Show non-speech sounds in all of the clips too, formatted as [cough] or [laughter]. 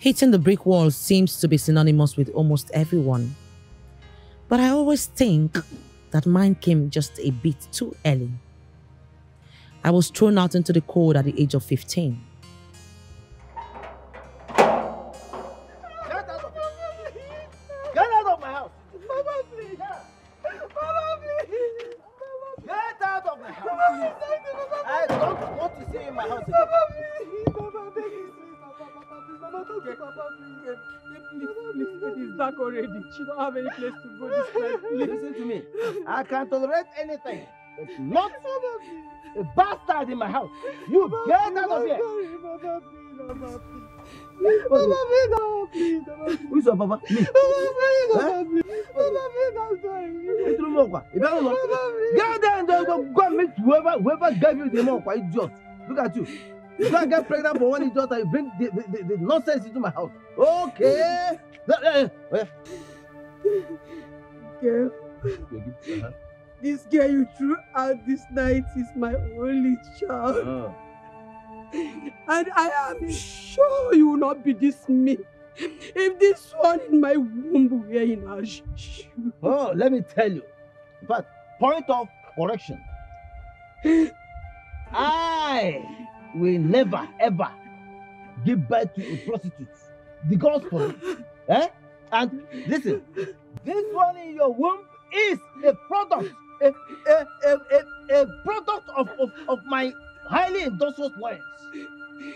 Hitting the brick wall seems to be synonymous with almost everyone. But I always think that mine came just a bit too early. I was thrown out into the cold at the age of 15. Have any place to go this night. Listen to me. I can tolerate anything. But not a bastard in my house. You get out of here. Mama, please. Mama, please. Mama, please. Who's your papa? Me. Mama, please, Mama, please. Mama, please, I'm sorry. It's no more. If you don't know, get out there and go, go, and meet whoever, whoever gave you the money, quoi, idiot. Look at you. You and get pregnant for one idiot and you bring the, the, the, the nonsense into my house. Okay. Eh, eh, eh. Girl, this girl you threw out this night is my only child. And I am sure you will not be dismayed if this one in my womb were in sh- shoe. Oh, let me tell you. But point of correction. I will never ever give birth to a prostitute. The gospel. Eh? And listen, this one in your womb is a product, a, a, a, a, a product of, of, of my highly industrious loins.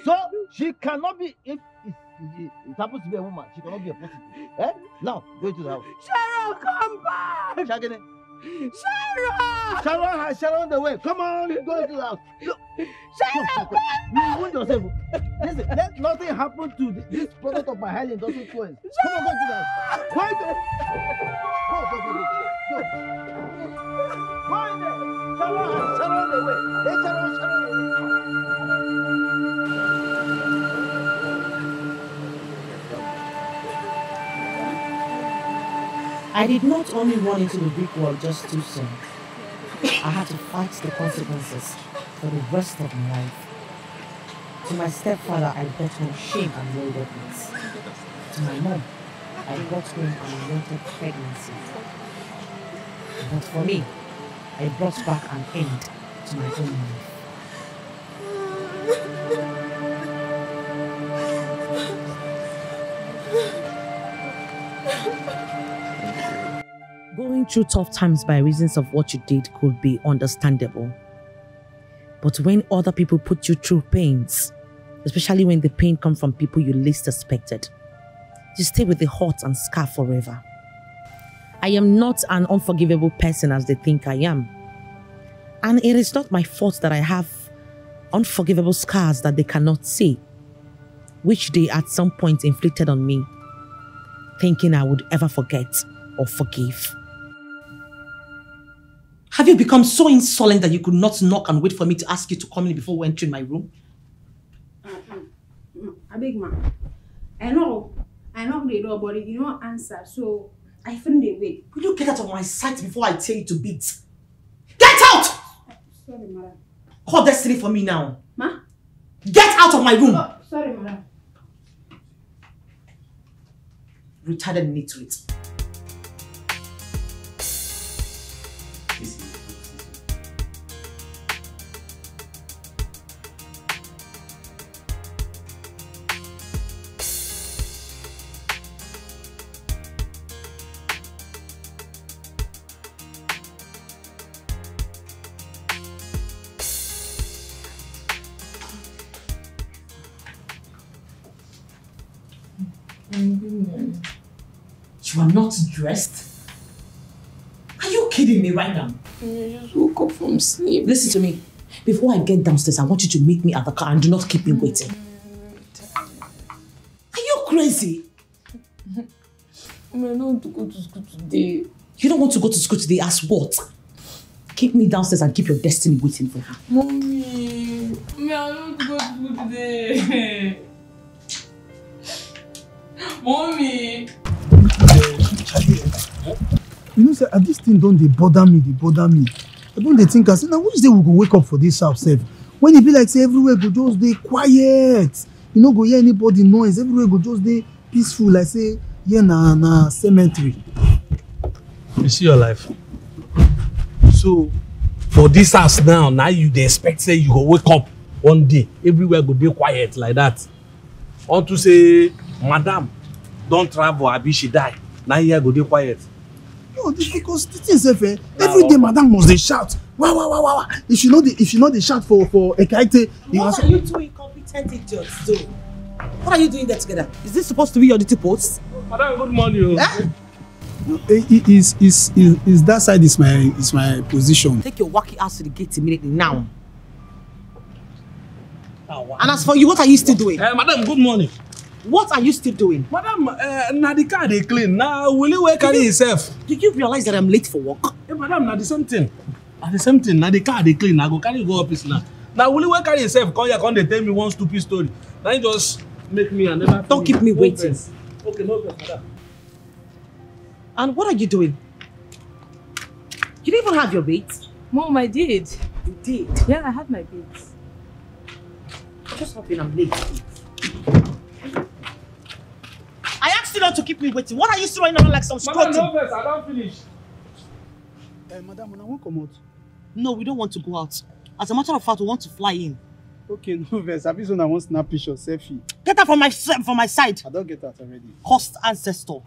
So she cannot be if it, it, happens to be a woman, she cannot be a prostitute. Eh? Now go to the house. Cheryl, come back! Shagini. Cheryl! Sharon has Sharon the way. Come on, go to the house. Look. Cheryl, You wound yourself. Listen, let nothing happen to th- this product of my highly industrial influence. Come on, go to the house. Go into Go, go, go, go. Go. Go in there. Sharon has Sharon the way. Let Sharon, Sharon the way. I did not only run into the brick wall just too soon. I had to fight the consequences for the rest of my life. To my stepfather, I brought home shame and waywardness. To my mom, I brought home an unwanted pregnancy. But for me, I brought back an end to my own life. [laughs] [laughs] Going through tough times by reasons of what you did could be understandable. But when other people put you through pains, especially when the pain comes from people you least expected, you stay with the hurt and scar forever. I am not an unforgivable person as they think I am. And it is not my fault that I have unforgivable scars that they cannot see. which they at some point inflicted on me, thinking I would ever forget or forgive. Have you become so insolent that you could not knock and wait for me to ask you to come in before we enter my room? A big man. I know. I knock the door, but you don't answer. So I find the way. Will you get out of my sight before I tell you to beat? Get out! Sorry, madam. Call Destiny for me now. Ma? Get out of my room! Oh, sorry, madam. Retarded illiterate. You are not dressed? Are you kidding me right now? I just woke up from sleep. Listen to me. Before I get downstairs, I want you to meet me at the car and do not keep me waiting. Are you crazy? I don't want to go to school today. You don't want to go to school today as what? Keep me downstairs and keep your destiny waiting for you. Mommy, mommy, I don't want to go to school today. [laughs] mommy. You know, say, ah, this thing don't they bother me, they bother me. I don't they think, I say, now which day we go wake up for this house, sef? When it be like, say, everywhere go just dey quiet. You no go hear anybody noise, everywhere go just dey peaceful, like say, here na na cemetery. You see your life. So for this house now, now you dey expect say you go wake up one day, everywhere go dey quiet like that. Unto say, madam don travel abi she die, na here go dey quiet. No, this because the thing sef eh, every day madam must dey shout, wow, wow, wow, wow, wow. If she no dey, if she no dey shout for for Ekaete, What are you two incompetent idiots doing? What are you doing there together? Is this supposed to be your duty post? Madam, good morning. Eh? Eh, is is is is that side is my is my position. Take your wacky ass to the gate immediately now. And as for you, what are you still doing? Eh, madam, good morning. What are you still doing? Madam, uh, na the car dey clean. Na Willie wey carry himself. Do you realize that I'm late for work? Hey, madam, na the same thing. Na the same thing. Na the car dey clean. Na go carry go office now. Na Willie wey carry himself come here come dey tell me one stupid story. Na him just make me another. Don't thing. keep me No waiting. vex. Okay, no vex, madam. And what are you doing? You didn't even have your baits. Mom, I did. You did. Yeah, I had my baits. Just hoping I'm late. You not to keep me waiting. What are you still running around like some Madam, scrotum? no vex. I don finish. Eh, madam, una wan comot? No, we don't want to go out. As a matter of fact, we want to fly in. Okay, [laughs] no vex. Abi so una wan snap picture selfie. Get out from my from my side, I don get that already. cursed ancestor.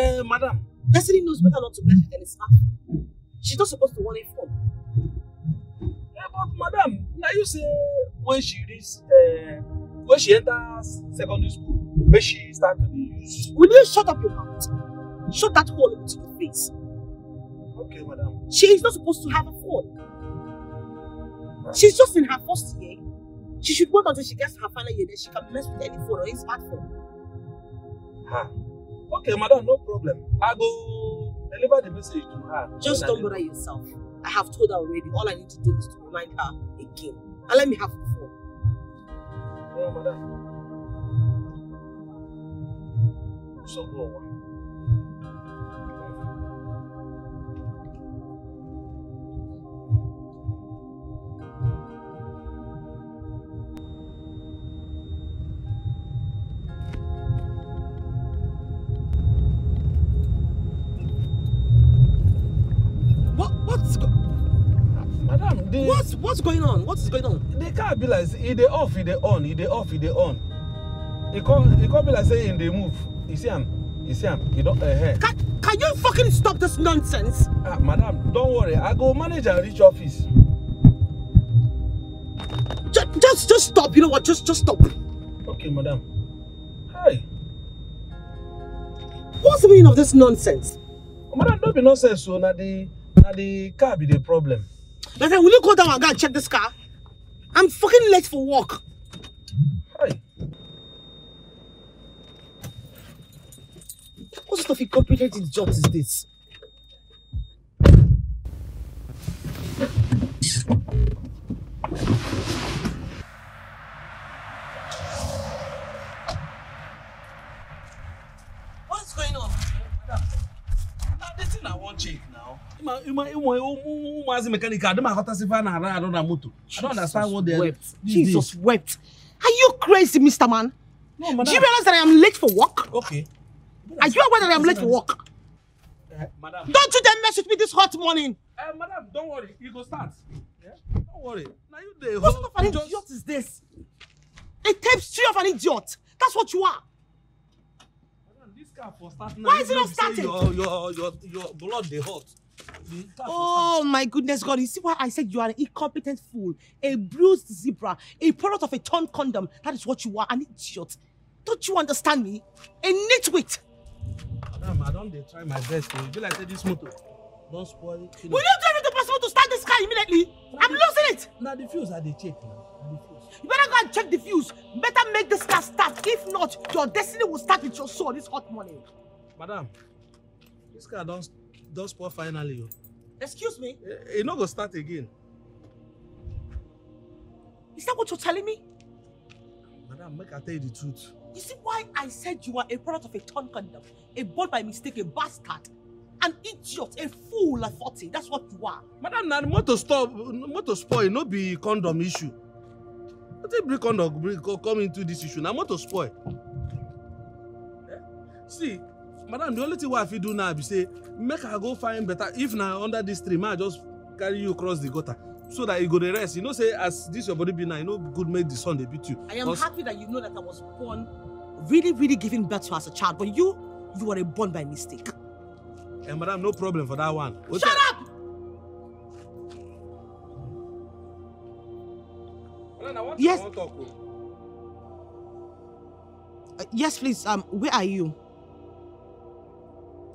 Eh, madam, Destiny knows better not to mess with any smartphone. She's not supposed to want a phone. eh, but madam, now you say when she reach, uh, when she enters secondary school, when she start to use. Will you shut up your mouth? Shut that hole into your face. Okay, madam. She is not supposed to have a phone. She's just in her first year. She should wait until she gets her final year, then she can mess with any phone or any smartphone. Ah. Okay, madam, no problem. I go deliver the message to her. Just don't bother yourself. I have told her already. All I need to do is to remind her again. And let me have the phone. No, madam. So go on. The, what's what's going on? What's going on? the car be like, e dey off, e dey on, e dey off, e dey on. E come, e come be like say e dey move. You see am? You see am? E don, uh, Can, can you fucking stop this nonsense? Ah, madam, don't worry. I go manage and reach office. Just, just just stop. You know what? Just just stop. Okay, madam. Hi. What's the meaning of this nonsense? Madam, no be nonsense o. Na the na the car be the problem. Listen, will you go down and go and check this car? I'm fucking late for work. Hi. What sort of incompetent idiot is this? What's going on? Na the thing I wan check now. Ima ima ima ụmụazị mekanik adị m aghọtasị ife a na-arụ arụ na moto. I don't understand what they wept. these Jesus wept. Are you crazy, Mr. Man? No, Do you realize that I am late for work? Okay. Are you aware that I am late for work? Uh, madam. Don't you dare mess with me this hot morning. Uh, madam, don't worry. You go start. Yeah? Don't worry. Now you dey What hold- sort of an just- idiot is this? A tapestry of an idiot. That's what you are. Madam, this car for start now. Why is it not starting? Your your your your blood dey hot. The Oh my goodness God. You see why I said you are an incompetent fool, a bruised zebra, a product of a torn condom. That is what you are, an idiot. Don't you understand me? A nitwit. Madam, I don dey try my best. o. E be like say this motor don spoil. Will you do everything possible to start this car immediately? I'm losing it. Na the fuse I dey check now. The. You better go and check the fuse. Better make this car start. If not, your destiny will start with your soul this hot morning. Madam, this car don don spoil finally o. Excuse me? E no go start again. Is that what you're telling me? Madam, make I tell you the truth. You see why I said you are a product of a torn condom, a born by mistake, a bastard, an idiot, a fool at 40. That's what you are. Madam, na motor stop, motor spoil, no be condom issue. Wetin bring condom bring co- come into this issue? Na motor spoil. Eh? See, madam, the only thing wey I fit do now be say make I go find better. If na under this tree, make I just carry you cross the gutter so that you go dey rest. You know say as this your body be now, e no good make the sun dey beat you. I am 'Cause- happy that you know that I was born really, really giving birth to as a child, but you, you were a born by mistake. Eh, madam, no problem for that one. Shut up! Yes. I wan talk o. Uh, yes, please. Um, where are you?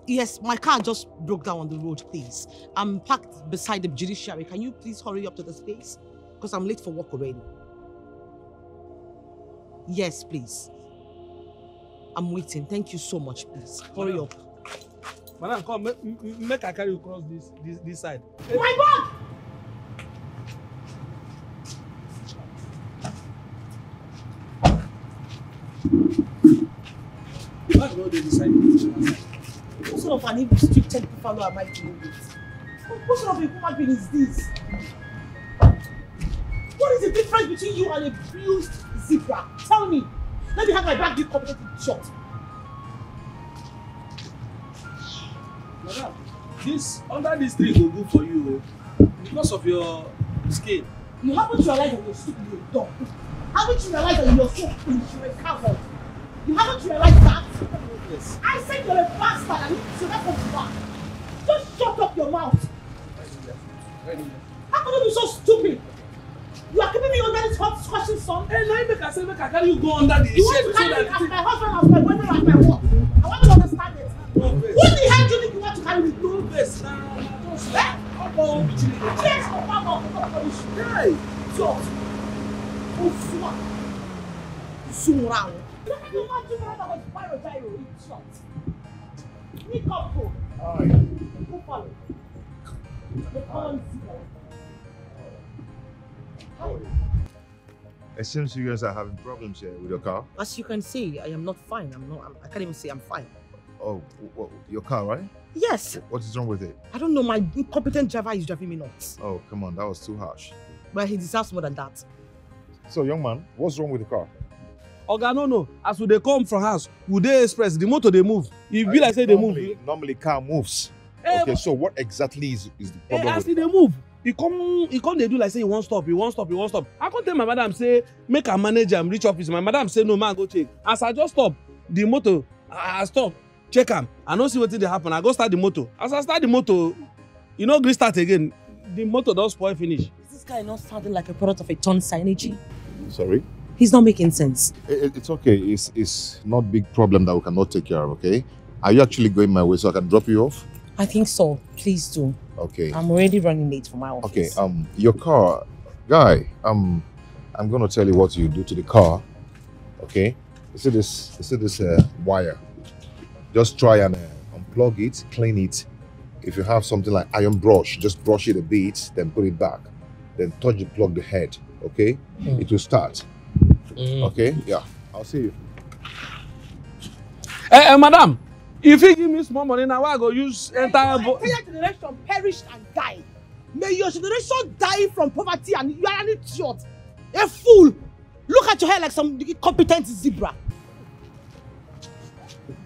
Yes, my car just broke down on the road, please. I'm parked beside the judiciary. Can you please hurry up to this place? Because I'm late for work already. Yes, please. I'm waiting. Thank you so much, please. Hurry Madam. up. Madam, come make, make I carry you cross this this this side. My bag! Bag no dey this side. Sort of an restricted buffalo am I dealing with? What sort of a human being is this? What is the difference between you and a bruised zebra? Tell me. Let me have my bag, you competent shot. Madam, this under this tree go good for you o because of your skin. You haven't realized that you're stupid, you're dumb. Haven't you realized that you're so you're a coward? You haven't realized that? Yes. I said you're a bastard and you should not come back. Just shut up your mouth. How can you be so stupid? You are keeping me under this hot scorching sun. Hey, na him make I say make I carry you go under the You want shade to so carry me that as my husband, as my boyfriend, as my what? I want to understand it. no Who the hell do you think you want to carry me? No vex na na just Eh? ọkọ bitiri dey Yes, for mama, for punish. Hey, So, ó sún à súnmọ́ra wọn. ló máa tún fún ọ̀dọ̀ ọ̀dọ̀ báyọ̀ jáìrò idiot. ní kọ́pù kó fọlọ̀ ló kọ́ ọ́n sí. It seems you guys are having problems here with your car. As you can see, I am not fine. I'm not. I'm, I can't even say I'm fine. Oh, w- your car, right? Yes, What is wrong with it? I don't know. My incompetent driver is driving me nuts. Oh, come on, that was too harsh. But he deserves more than that. So, young man, what's wrong with the car? Oga no no as we dey come from house we dey express the motor dey move e be like say e dey move normally, car moves. Eh, okay, so what exactly is is the eh, problem as with e the dey car? move e come e come dey do like say e wan stop e wan stop e wan stop i come tell my madam say make i manage am reach office my madam say no ma go check as i just stop the motor i I stop check am i no see wetin dey happen i go start the motor as i start the motor e no gree start again the motor don spoil finish. Is this guy not sounding like a product of a ton synergy? Sorry? He's not making sense. It, it- it's okay. It's it's not big problem that we cannot take care of. Okay. Are you actually going my way so I can drop you off? I think so. Please do. Okay. I'm already running late for my office. Okay. Um, your car, guy. Um, I'm gonna tell you what you do to the car. Okay. You see this? You see this uh, wire? Just try and uh, unplug it, clean it. If you have something like iron brush, just brush it a bit, then put it back. Then touch the plug the head. Okay. Mm. It will start. Okay. Yeah. I'll see you. Eh, eh, madam if you give me small money why i go use enter. bo- entire generation perished and died. May your generation die from poverty and you are an idiot. A fool. Look at your hair like some incompetent zebra.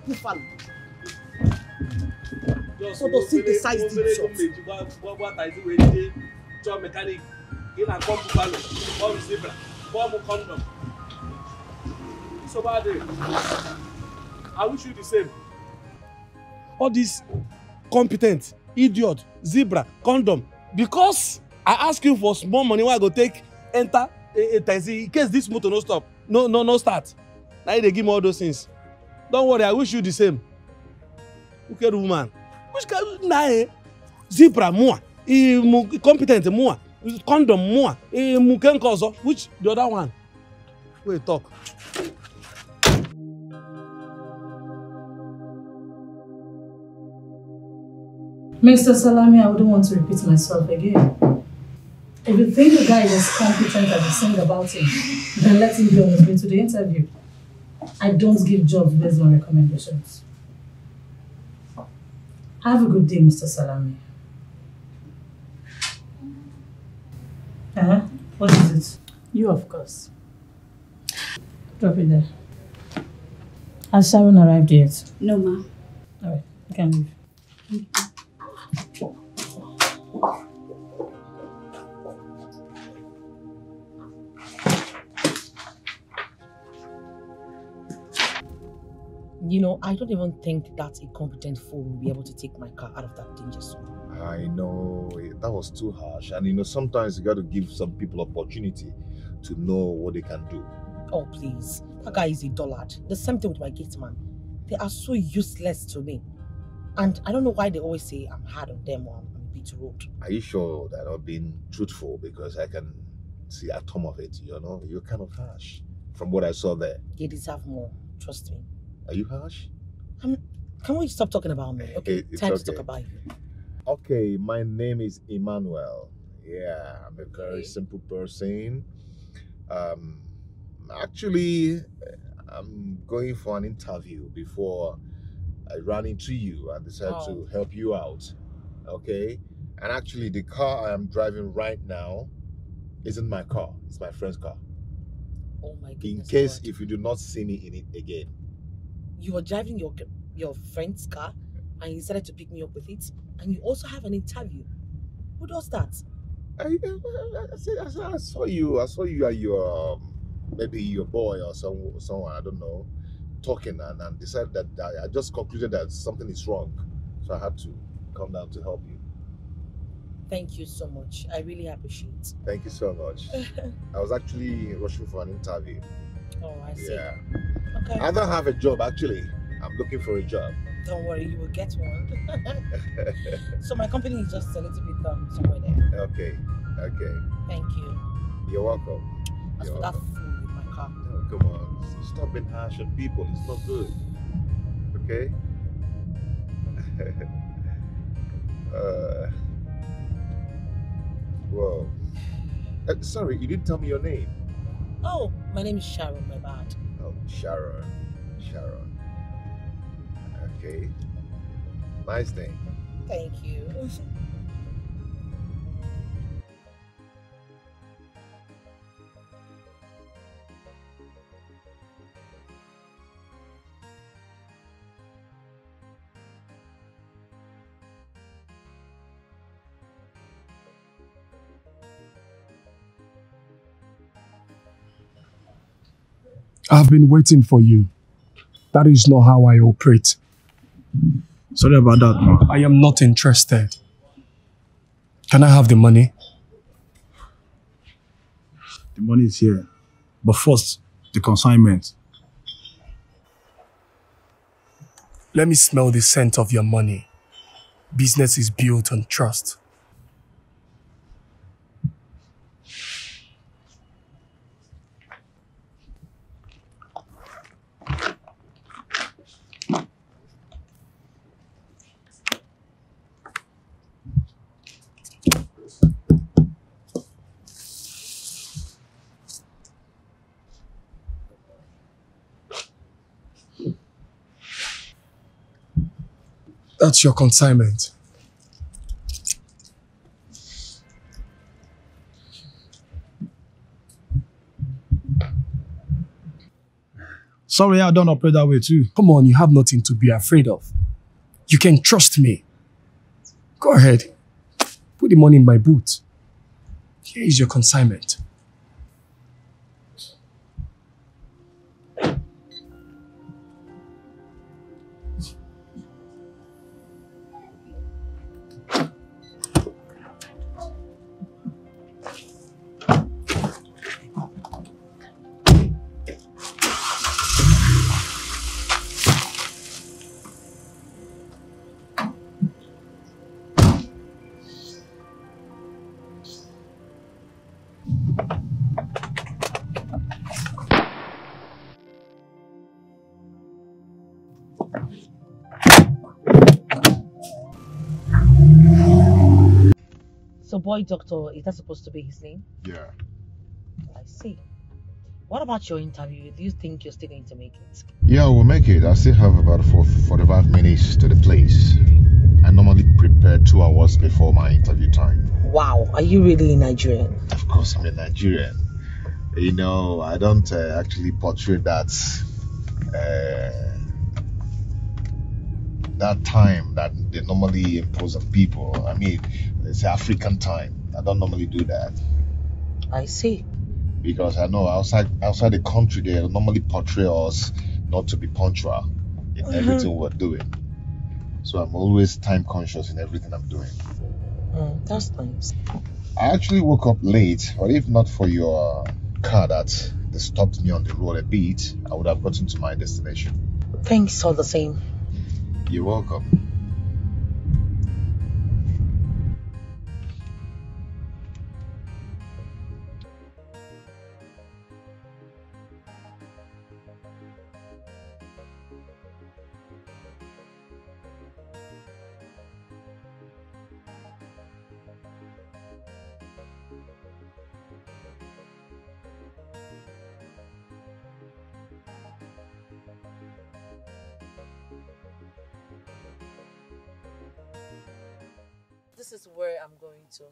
Buffalo. So to synthesize the mechanic zebra kpọọ m nsogbu adịghị i wish you the same. All this competent idiot zebra condom because i ask you for small money wey i go take enter a a taxi in case this motor no stop no no no start? You dey give me all those things. Don worry i wish you the same. Wicked woman. Which kind na eh? Zebra mua. Imu competent mua. Condom mua. Imu nke nke ọzọ which the other one? Wey talk. Mr. Salami, I wouldn't want to repeat myself again. If you think the guy is competent as you sing about him, then let him be on his way to the interview. I don't give jobs based on recommendations. Have a good day, Mr. Salami. Uh-huh. What is it? You, of course. Drop it there. Has Sharon arrived yet? No, ma. Alright, you can leave. You know, I don't even think that a competent fool will be able to take my car out of that danger zone. I know eh, that was too harsh, and you know sometimes you got to give some people opportunity to know what they can do. Oh, please. That guy is a dullard. The same thing with my gate man. They are so useless to me. And I don't know why they always say I'm hard on them or I'm, I'm a bit rude. Are you sure that I'm being truthful? Because I can see a tom of it. You know, you're kind of harsh from what I saw there. They deserve more. Trust me. Are you harsh? Can we stop talking about me? Okay, It- time to talk about you. Okay, my name is Emmanuel. Yeah, I'm a very Okay. simple person. Um, actually, I'm going for an interview before I ran into you and decided Oh. to help you out. Okay, and actually, the car I am driving right now isn't my car; it's my friend's car. Oh my In case God. if you do not see me in it again, you were driving your your friend's car and you decided to pick me up with it, and you also have an interview. Who does that? I, [laughs] I, I, said- I saw- I saw you. I saw you at your um, maybe your boy or some someone I don't know talking and, and decided that I, I just concluded that something is wrong, so I had to come down to help you. Thank you so much. I really appreciate. Thank you so much. [laughs] I was actually rushing for an interview. oh, I see. Yeah, Okay. I don't have a job actually. I'm looking for a job. Don't worry, you will get one. [laughs] so my company is just a little bit um somewhere there. okay, okay. Thank you. You're welcome. As for Yeah. that fool with my car. Come on. Stop being harsh on people. It's not good. Okay? [laughs] uh, whoa. Uh, sorry, you didn't tell me your name. Oh, my name is Sharon, my bad. Oh, Sharon. Sharon. Okay. Nice name. Thank you. [laughs] I've been waiting for you. That is not how I operate. Sorry about that, man. I am not interested. Can I have the money? The money is here. But first, the consignment. Let me smell the scent of your money. Business is built on trust. That's your consignment. Sorry, I don't operate that way too. Come on, you have nothing to be afraid of. You can trust me. Go ahead. Put the money in my boot. Here is your consignment. Boy doctor, is that supposed to be his name? Yeah. I see. What about your interview? Do you think you're still going to make it? Yeah, we'll make it. I still have about four, 45 minutes to the place. I normally prepare two hours before my interview time. Wow, are you really Nigerian? Of course, I'm a Nigerian. You know, I don't uh, actually portray that uh, that time that they normally impose on people. I mean, it's African time. I don't normally do that I see. because I know outside outside the country they normally portray us not to be punctual in Mhm. everything we're doing. So I'm always time conscious in everything I'm doing. Mm, that's nice. I actually woke up late, but if not for your car that stopped me on the road a bit, I would have gotten to my destination. Thanks all the same. You're welcome. This is where I'm going to.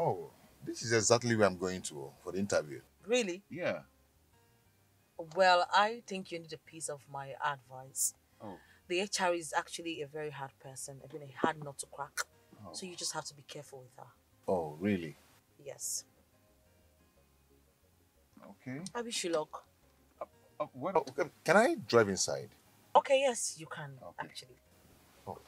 Oh, this is exactly where I'm going to for the interview. Really? Yeah. Well, I think you need a piece of my advice. Oh. The HR is actually a very hard person, even a hard nut to crack. Oh. So you just have to be careful with her. Oh, really? Yes. Okay. I wish you luck. Uh, what, okay, Can I drive inside? Okay, yes, you can actually. Oh,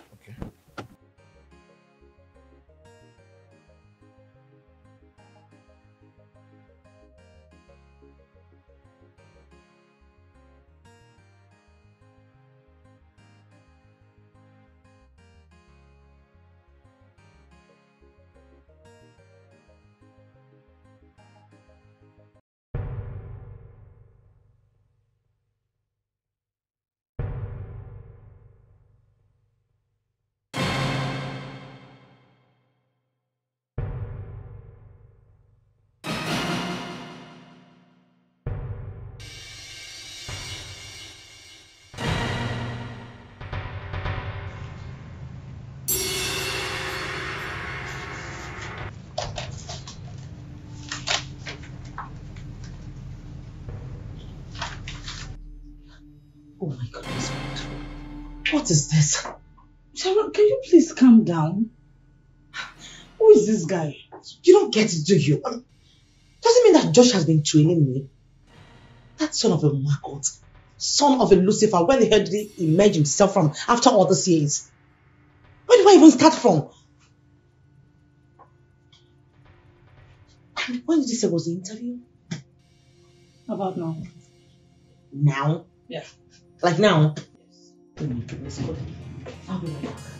okay. my goodness. What is this? Sharon, can you please calm down? Who is this guy? You don't get it, do you? Doesn't mean that Josh has been training me. That son of a maggot, son of a Lucifer, where the hell did he emerge himself from after all these years? Where do I even start from? And when did you say was the interview? About now. Now? Yeah. Like now? God. I'll be right back.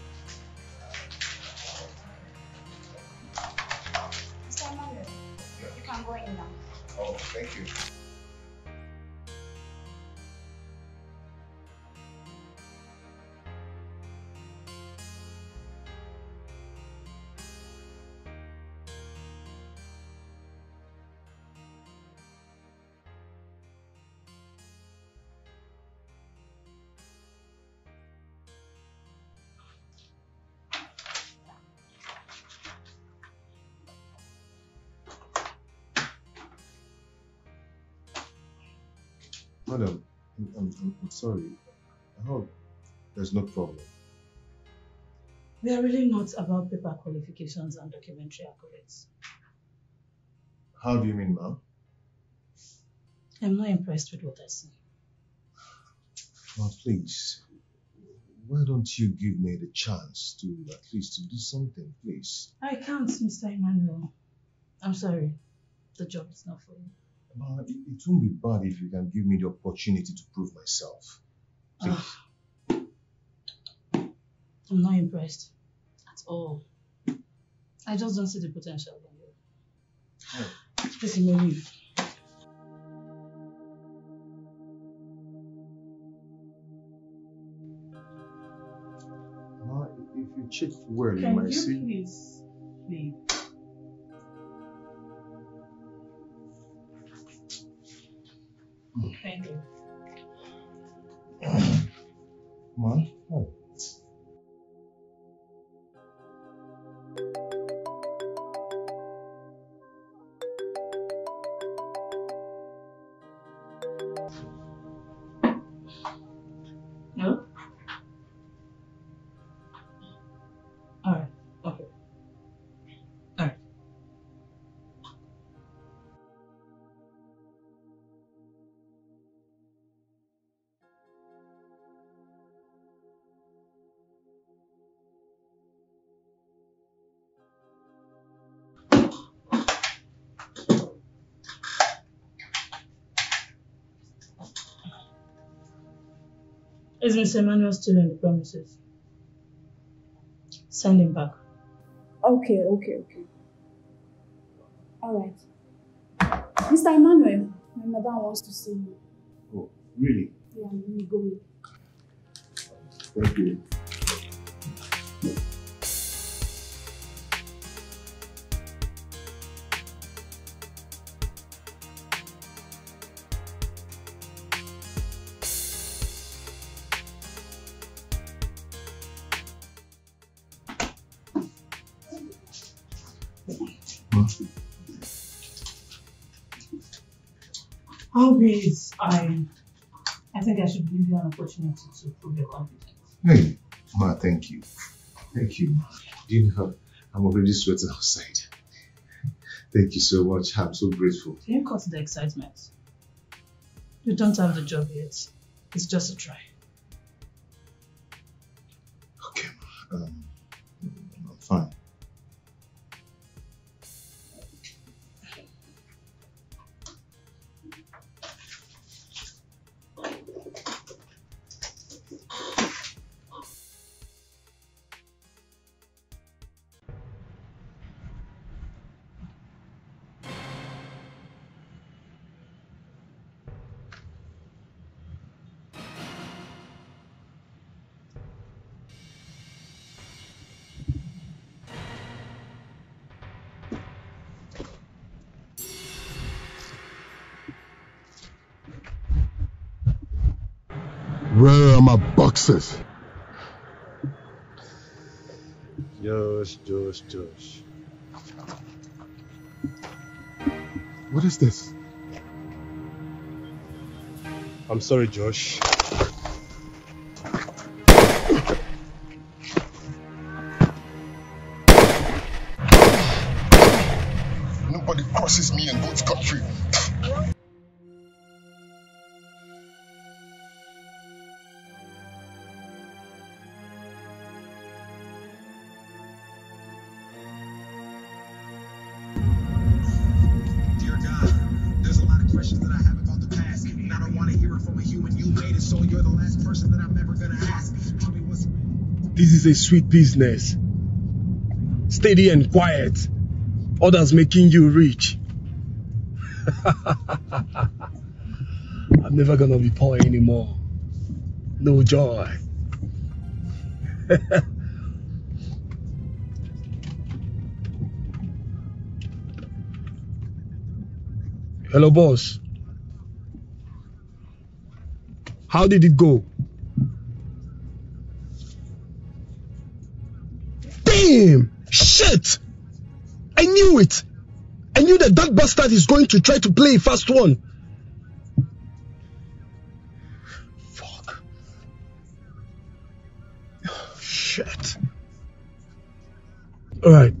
Madam, I'm, I'm, I'm- sorry. I hope there's no problem. We are really not about paper qualifications and documentary accolades. How do you mean, ma'am? I'm not impressed with what I see. Well, please, why don't you give me the chance to at least to do something, please? I can't, Mr. Emmanuel. I'm sorry. The job is not for you. Ma, it, it won't be bad if you can give me the opportunity to prove myself. Please. Ah. I'm not impressed at all. I just don't see the potential in you. Hmm. Please, you may leave. Ma, if you check well, you Can might you see. please leave? Thank you. Ma, oh. Is Mr. Emmanuel still in the premises? Send him back. Okay, okay, okay. All right. Mr. Emmanuel, my madam wants to see you. Oh, really? Yeah, let me go. Thank you. Always, I, I think I should give you an opportunity to prove your competence. Hey, Ma, thank you. Thank you, Ma. Do you know, I'm already sweating outside. Thank you so much. I'm so grateful. Can you cut the excitement? You don't have the job yet. It's just a try. Boxes? Josh, Josh, Josh. What is this? I'm sorry, Josh. Is a sweet business. Steady and quiet. Others making you rich. [laughs] I'm never gonna be poor anymore. No joy. [laughs] Hello, boss. How did it go? Damn! Shit! I knew it! I knew that that bastard is going to try to play a fast one. Fuck. Shit. Alright. Damn.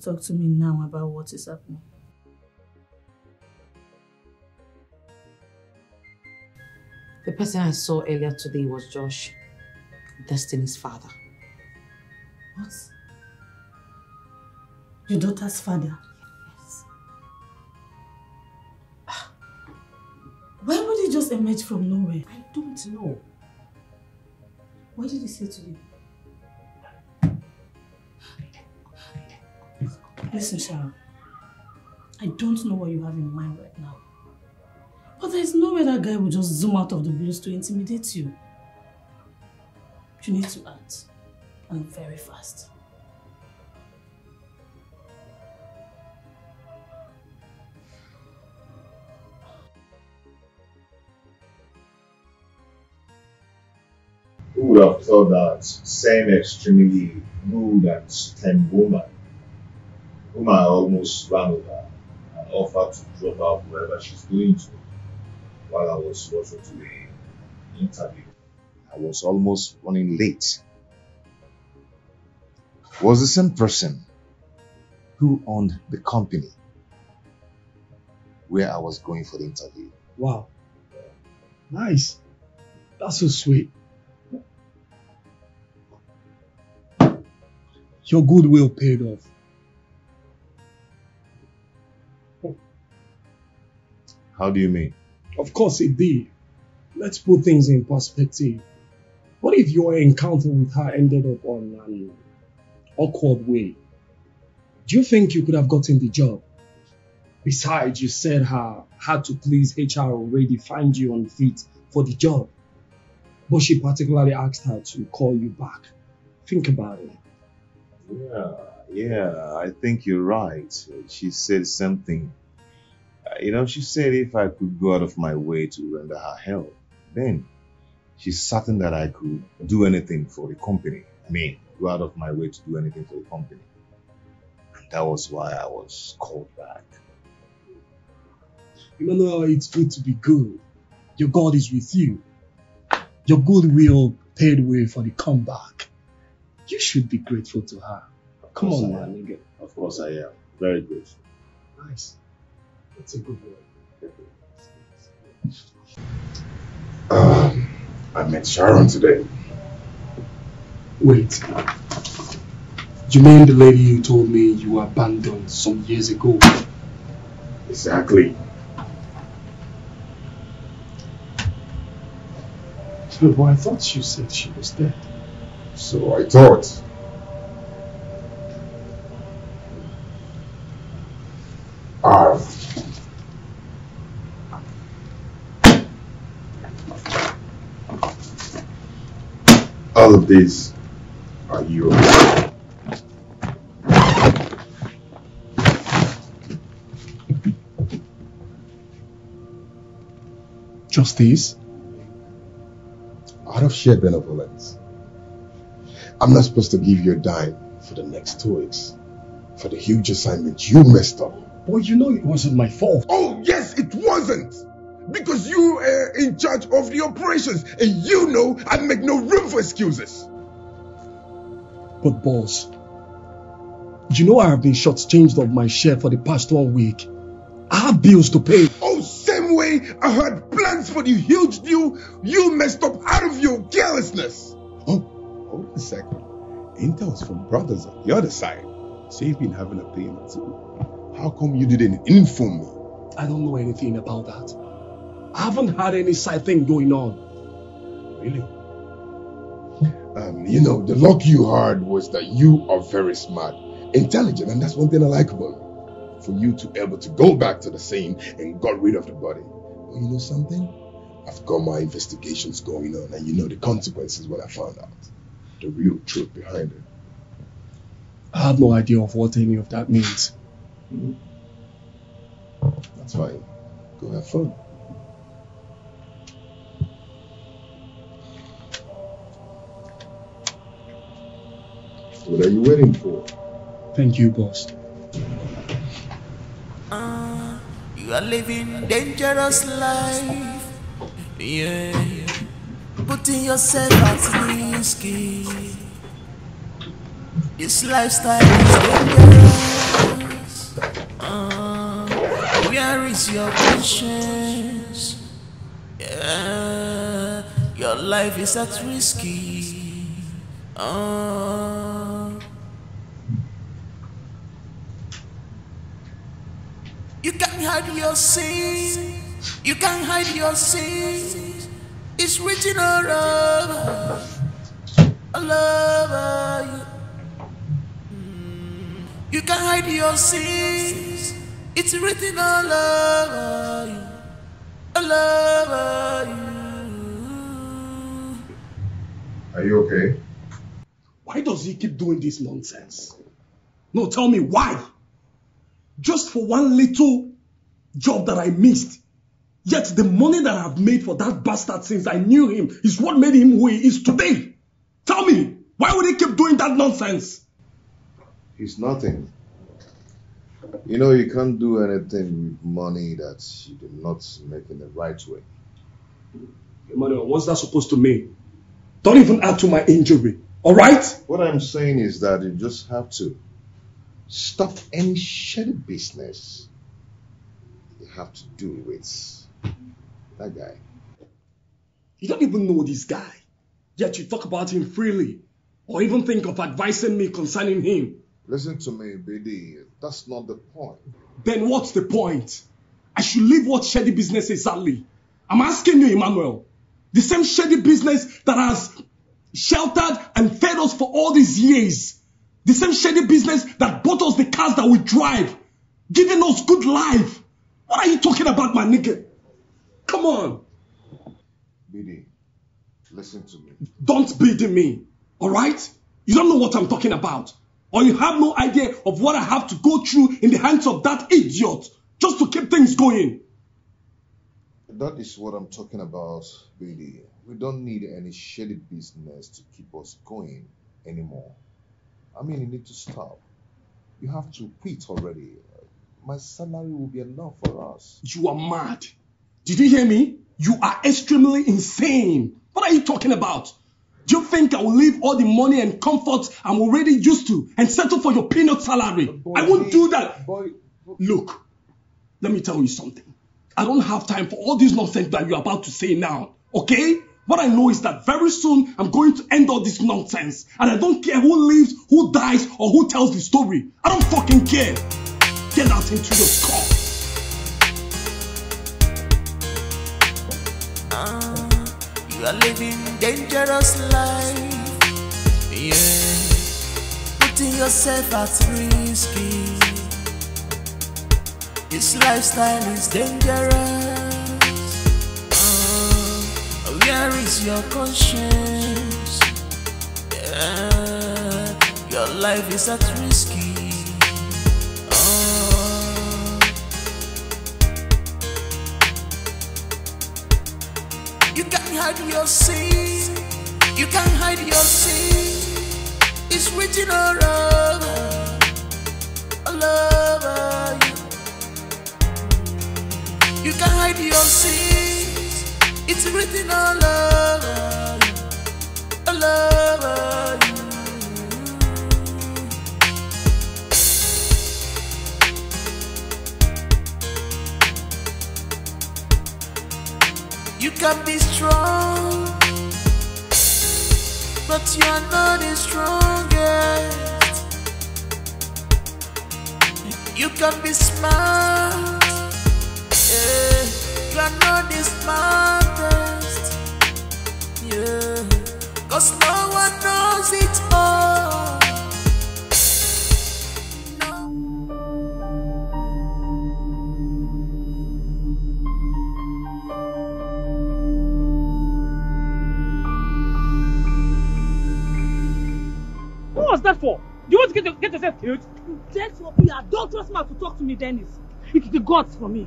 Talk to me now about what is happening? The person I saw earlier today was Josh, Destiny's father. What? Your daughter's father? Yes. Ah. Why would he just emerge from nowhere? I don't know. What did he say to you? Listen, Sharon. I don't know what you have in mind right now. But there's no way that guy will just zoom out of the blues to intimidate you. You need to act. And very fast. Who would have thought that same extremely rude and stern woman, I almost ran over and offered to drop out wherever she's going to while I was to the interview. I was almost running late. Was the same person who owned the company where I was going for the interview. Wow. Nice. That's so sweet. Your goodwill paid off. How do you mean? Of course it did. Let's put things in perspective. What if your encounter with her ended up on an awkward way? Do you think you could have gotten the job? Besides, you said her had to please HR already find you unfit for the job. But she particularly asked her to call you back. Think about it. Yeah, yeah, I think you're right. She said something. You know, she said if I could go out of my way to render her help, then she's certain that I could do anything for the company. I mean, go out of my way to do anything for the company. And that was why I was called back. Emmanuel, it's good to be good. Your God is with you. Your goodwill paid way for the comeback. You should be grateful to her. Come on, I man. Of course I am. Very grateful. Nice. That's a good word. Um, I met Sharon today. Wait. You mean the lady you told me you abandoned some years ago? Exactly. But I thought you said she was dead. So I thought. Ah. All of these are yours. Just this? Out of sheer benevolence. I'm not supposed to give you a dime for the next two weeks. For the huge assignment you messed up. Boy, you know it wasn't my fault. Oh, yes, it wasn't! Because you are in charge of the operations, and you know I make no room for excuses. But boss, you know I have been shortchanged of my share for the past one week. I have bills to pay. Oh, same way I had plans for the huge deal you messed up out of your carelessness. Oh, hold a second. Intel's from brothers on the other side. So you've been having a payment too. How come you didn't inform me? I don't know anything about that. I haven't had any side thing going on. Really? Um, you know, the luck you had was that you are very smart, intelligent, and that's one thing I like about you. For you to able to go back to the scene and got rid of the body. But you know something? I've got my investigations going on, and you know the consequences when I found out the real truth behind it. I have no idea of what any of that means. That's fine. Go have fun. What are you waiting for? Thank you, boss. Uh, you are living dangerous life. Yeah. Putting yourself at risk. This lifestyle is dangerous. Uh, where is your conscience? Yeah. Your life is at risky. Uh, You can't hide your sin. You can't hide your sin. It's written all over, all over you. Mm. You can't hide your sins. It's written all over you, all over you. Are you okay? Why does he keep doing this nonsense? No, tell me why. Just for one little job that I missed. Yet the money that I've made for that bastard since I knew him is what made him who he is today. Tell me, why would he keep doing that nonsense? It's nothing. You know, you can't do anything with money that you did not make in the right way. Emmanuel, what's that supposed to mean? Don't even add to my injury, alright? What I'm saying is that you just have to stop any shady business you have to do with that guy. You don't even know this guy. Yet you talk about him freely. Or even think of advising me concerning him. Listen to me, BD. That's not the point. Then what's the point? I should leave what shady business exactly? I'm asking you, Emmanuel. The same shady business that has sheltered and fed us for all these years. The same shady business that bought us the cars that we drive, giving us good life. What are you talking about, my nigga? Come on. BD, listen to me. Don't BD me, alright? You don't know what I'm talking about. Or you have no idea of what I have to go through in the hands of that idiot just to keep things going. That is what I'm talking about, BD. We don't need any shady business to keep us going anymore. I mean, you need to stop. You have to quit already. My salary will be enough for us. You are mad. Did you hear me? You are extremely insane. What are you talking about? Do you think I will leave all the money and comfort I'm already used to and settle for your peanut salary? I won't do that. Look, let me tell you something. I don't have time for all this nonsense that you're about to say now. Okay? What I know is that very soon I'm going to end all this nonsense. And I don't care who lives, who dies, or who tells the story. I don't fucking care. Get out into your skull. Ah, you are living dangerous life. Yeah, putting yourself at risk. This lifestyle is dangerous. Is your conscience? Yeah, your life is at risk. You can't hide your sin. You can't hide your sin. It's written all over, all over you. You can't hide your sins. It's written all over you, all over you. You can be strong, but you are not the strongest. You can be smart, yeah, are not the smartest. Yeah, cause no one knows it all. What was that for? Do you want to get, get yourself killed? Just me, adulterous man to talk to me, Dennis. It's the gods for me.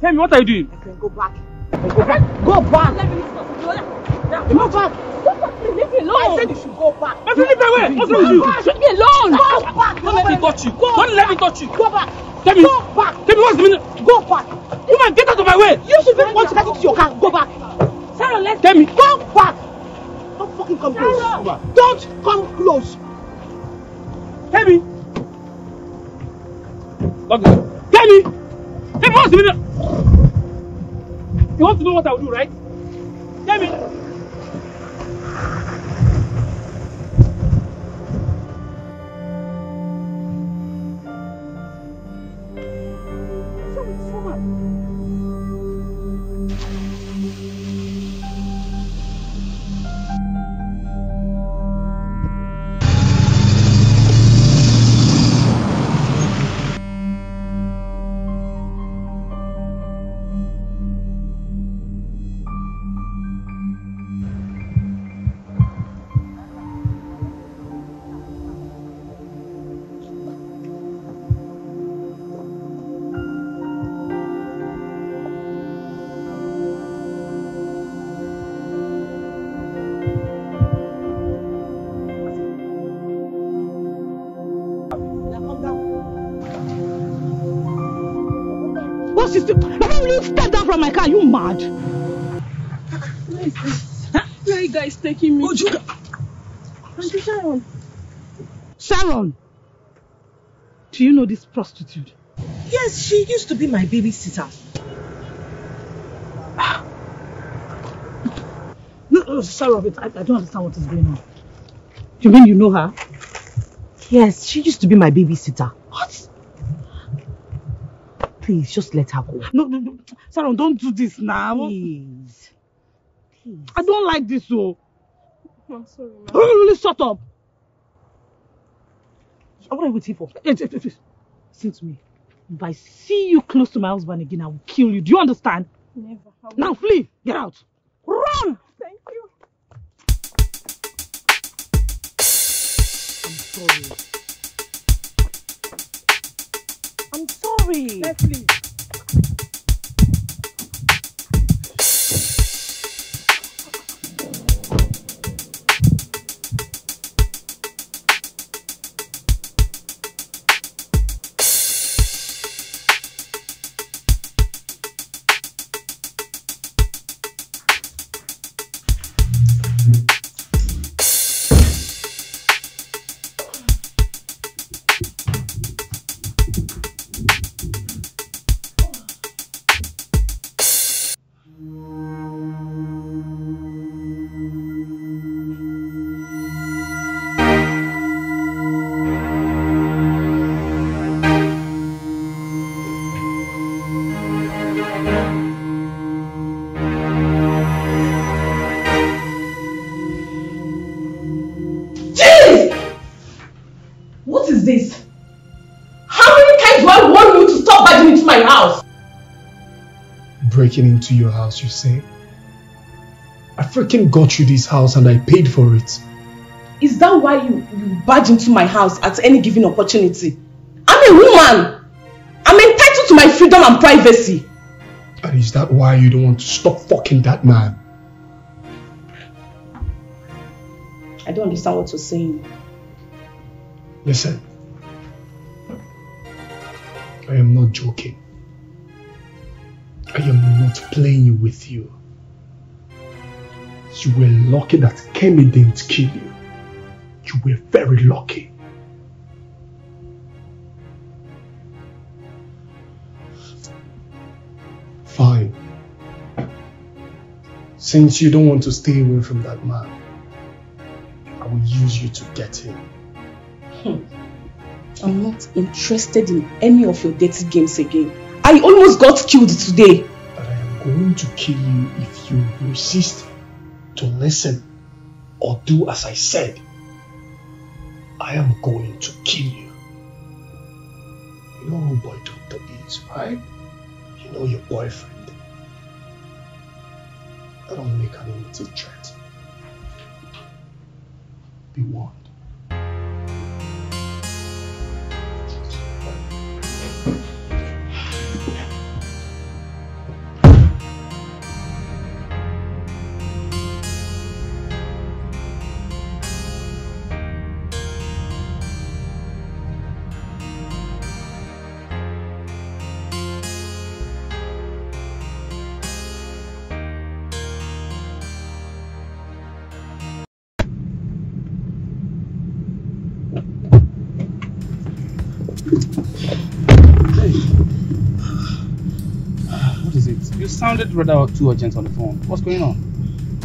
Tell me, what are you doing? I can go back. Go back. Go back. Let me Go back. Go back. Leave me alone. I said you should go back. My friend, leave me away. What's wrong with you? Leave me alone. Go back. Don't let me touch you. Go Don't let me touch you. Go back. Tell me. Go back. Tell me what's the meaning. Go back. Woman, get out of my way. You should be want to get into your car. Go back. Sarah, let's Tell me. Go back. Don't fucking come close. Don't come close. Tell me. Lock. Tell me. Tell what's the meaning. You want to know what I will do, right? Tell me. Mad? Where is this? Where are you guys taking me? Oh, Judah. Auntie Sharon. Sharon. Do you know this prostitute? Yes, she used to be my babysitter. No, no, Sharon, I, I don't understand what is going on. You mean you know her? Yes, she used to be my babysitter. What? Please, just let her go. No, no, no. Sharon, don't do this now. Please. Please. I don't like this, oh. I'm sorry, ma. Oh, really, shut up. What are you waiting for? Listen to me. If I see you close to my husband again, I will kill you. Do you understand? Never. Now flee. Get out. Run. Thank you. I'm sorry. Let's sorry. Jeez! Into your house, you say? I freaking got you this house and I paid for it. Is that why you, you barge into my house at any given opportunity? I'm a woman. I'm entitled to my freedom and privacy. And is that why you don't want to stop fucking that man? I don't understand what you're saying. Listen. I am not joking. I am not playing with you. You were lucky that Kemi didn't kill you. You were very lucky. Fine. Since you don't want to stay away from that man, I will use you to get him. Hmm. I'm not interested in any of your dirty games again. I almost got killed today. But I'm going to kill you if you resist to listen or do as I said. I am going to kill you. You know who Boy Doctor is, right? You know your boyfriend. I don't make an empty threat. Be warned. Sounded rather too urgent on the phone. What's going on?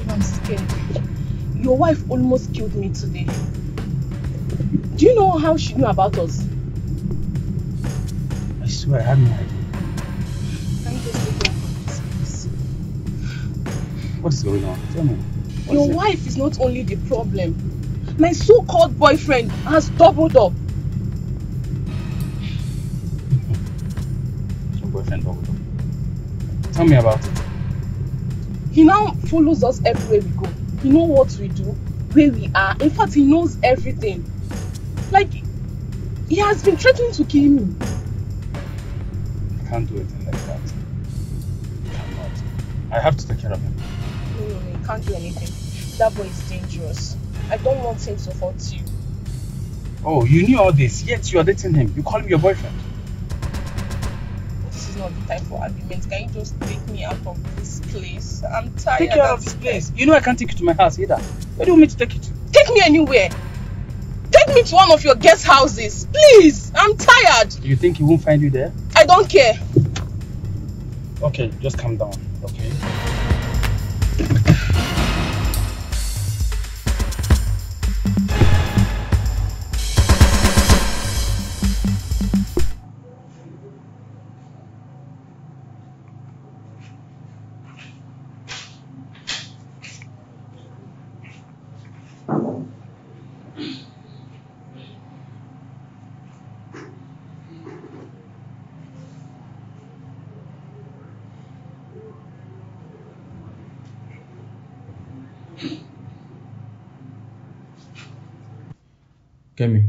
I'm scared. Your wife almost killed me today. Do you know how she knew about us? I swear, I had no idea. Can you just take care of please? What is going on? Tell me. What Your wife is not only the problem. My so-called boyfriend has doubled up. Tell me about it. He now follows us everywhere we go. He knows what we do, where we are. In fact, he knows everything. Like, he has been threatening to kill me. I can't do anything like that. I cannot. I have to take care of him. No, no, no, you can't do anything. That boy is dangerous. I don't want him to hurt you. Oh, you knew all this, yet you are dating him. You call him your boyfriend. Not the time for arguments. Can you just take me out of this place? I'm tired. Take care I'm of this place. You know I can't take you to my house either. Where do you want me to take you to? Take me anywhere. Take me to one of your guest houses. Please. I'm tired. You think he won't find you there? I don't care. Okay, just calm down, Kemi,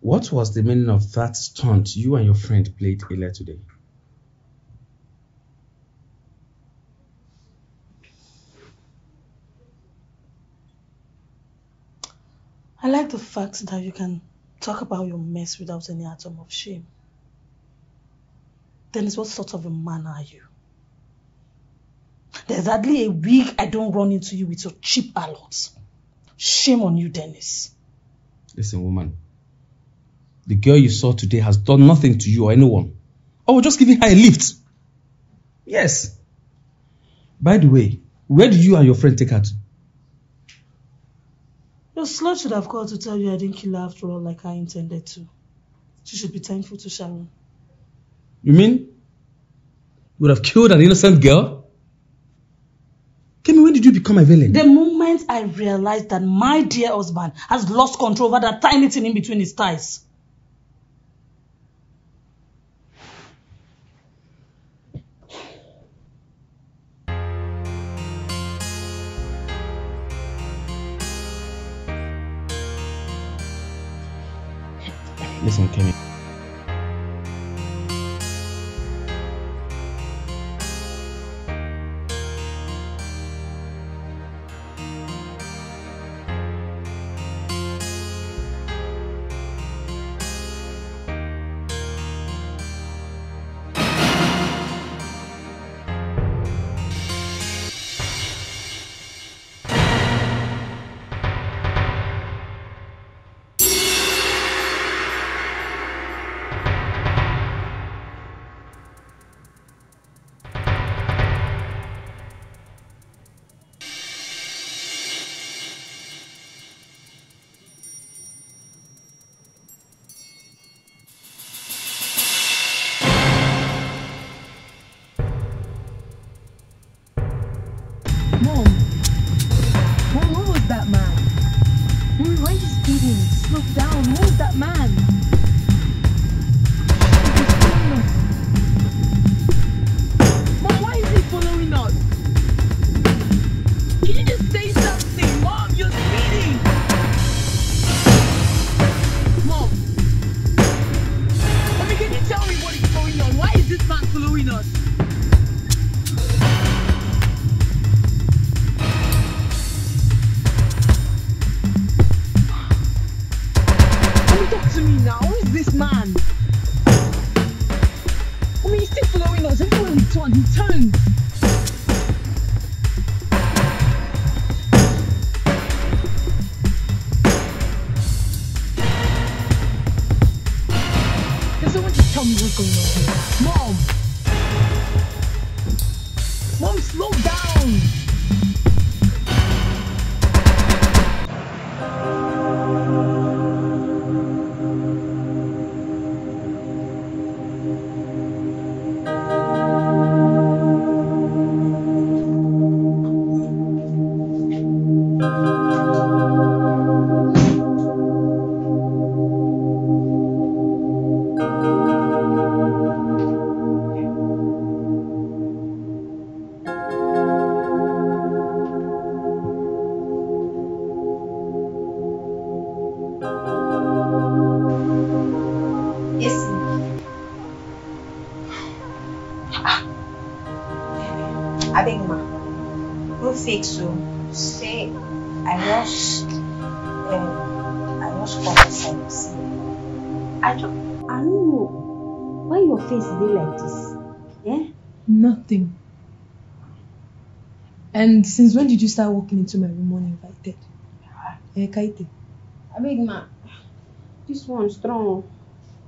what was the meaning of that stunt you and your friend played earlier today? I like the fact that you can talk about your mess without any atom of shame. Dennis, what sort of a man are you? There's hardly a week I don't run into you with your cheap allots. Shame on you, Dennis. Listen, woman. The girl you saw today has done nothing to you or anyone. Oh, I was just giving her a lift. Yes. By the way, where did you and your friend take her to? Your slut should have called to tell you I didn't kill her after all like I intended to. She should be thankful to Sharon. You mean you would have killed an innocent girl? Kemi, when did you become a villain? The moment I realized that my dear husband has lost control over that tiny thing in between his thighs. Listen, Kemi. And since when did you start walking into my room uninvited? Eh, Kaite? Abeg ma, this one strong.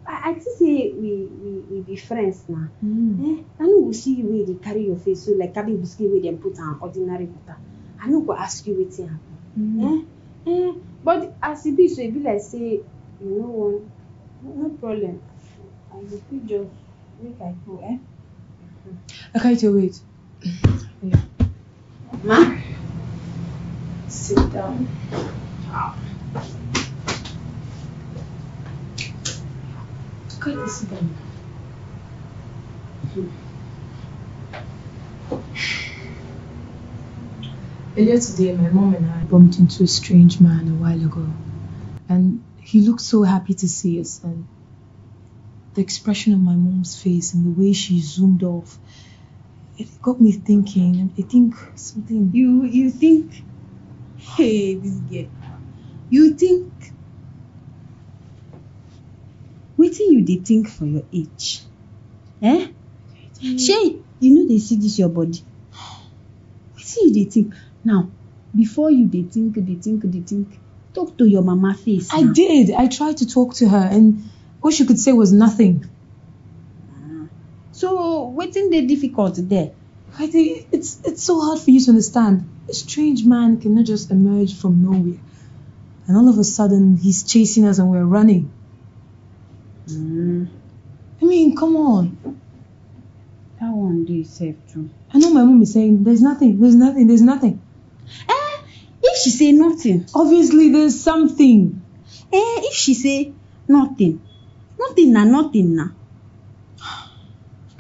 I, I think say we, we, we be friends now. Eh? I no go see you wey dey carry your face so like carry biscuit wey dem put am ordinary water. I no go ask you wetin happen. Eh? Eh? But as e be so, e be like say you no wan no problem. I go fit just make I go, eh? Kaite, wait. Ma? Sit down. Kindly sit down. Earlier today, my mom and I bumped into a strange man a while ago, and he looked so happy to see us. And the expression of my mom's face and the way she zoomed off, it got me thinking. I think something. You you think? Hey, this girl. You think? Wetin you dey think for your age? Eh? Shey you know they see this your body? Wetin you dey think? Now, before you dey think, they think, they think, talk to your mama face. I did. I tried to talk to her, and all she could say was nothing. So wetin the difficult there? I think it's it's so hard for you to understand. A strange man cannot just emerge from nowhere, and all of a sudden he's chasing us and we're running. I mean, come on. That one dey safe too. I know my mom is saying there's nothing, there's nothing, there's nothing. Eh, if she say nothing. Obviously, there's something. Eh, if she say nothing, nothing na nothing na.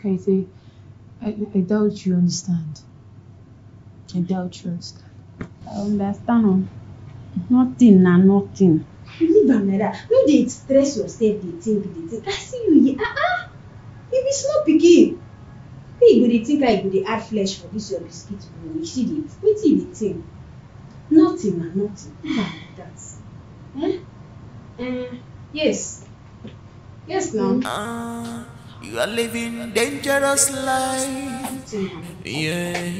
Katie, I, I doubt you understand. I doubt you understand. I understand o. Nothing na nothing. Leave am like that. No dey stress yourself dey think dey think. I see you here. Ah ah! You be small pikin. Why you go dey think how you go dey add flesh for dis your biscuit? You see dey wetin you dey think? Nothing na nothing. Leave am like that. Eh? Eh, yes. Yes now. Ah, you are living dangerous life. Yeah.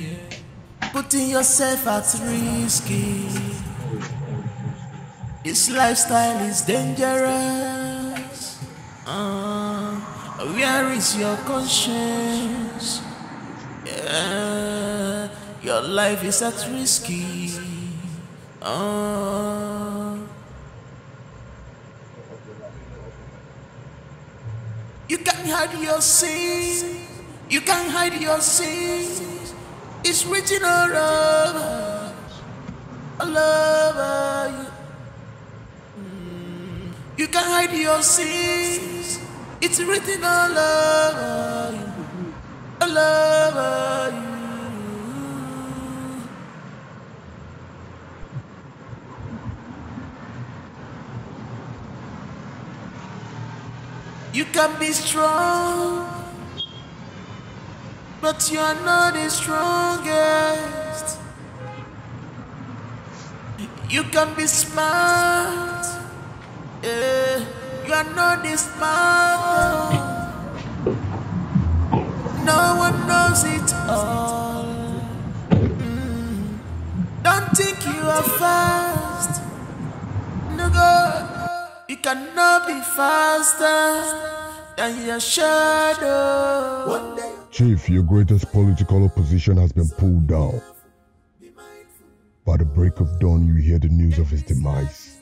Putting yourself at risk. This lifestyle is dangerous. Ah, where is your conscience? Yeah, your life is at risky. Ah. You can't hide your sin. You can't hide your sins. It's written all over. All over you. Mm. You can't hide your sins. It's written all over you. All over you. You can be strong, but you are not the strongest. You can be smart, yeah, you are not the smart. No one knows it all. Mm. Don't think you are fast. No go. You cannot be faster than your shadow. Chief, your greatest political opposition has been pulled down. By the break of dawn, you hear the news of his demise.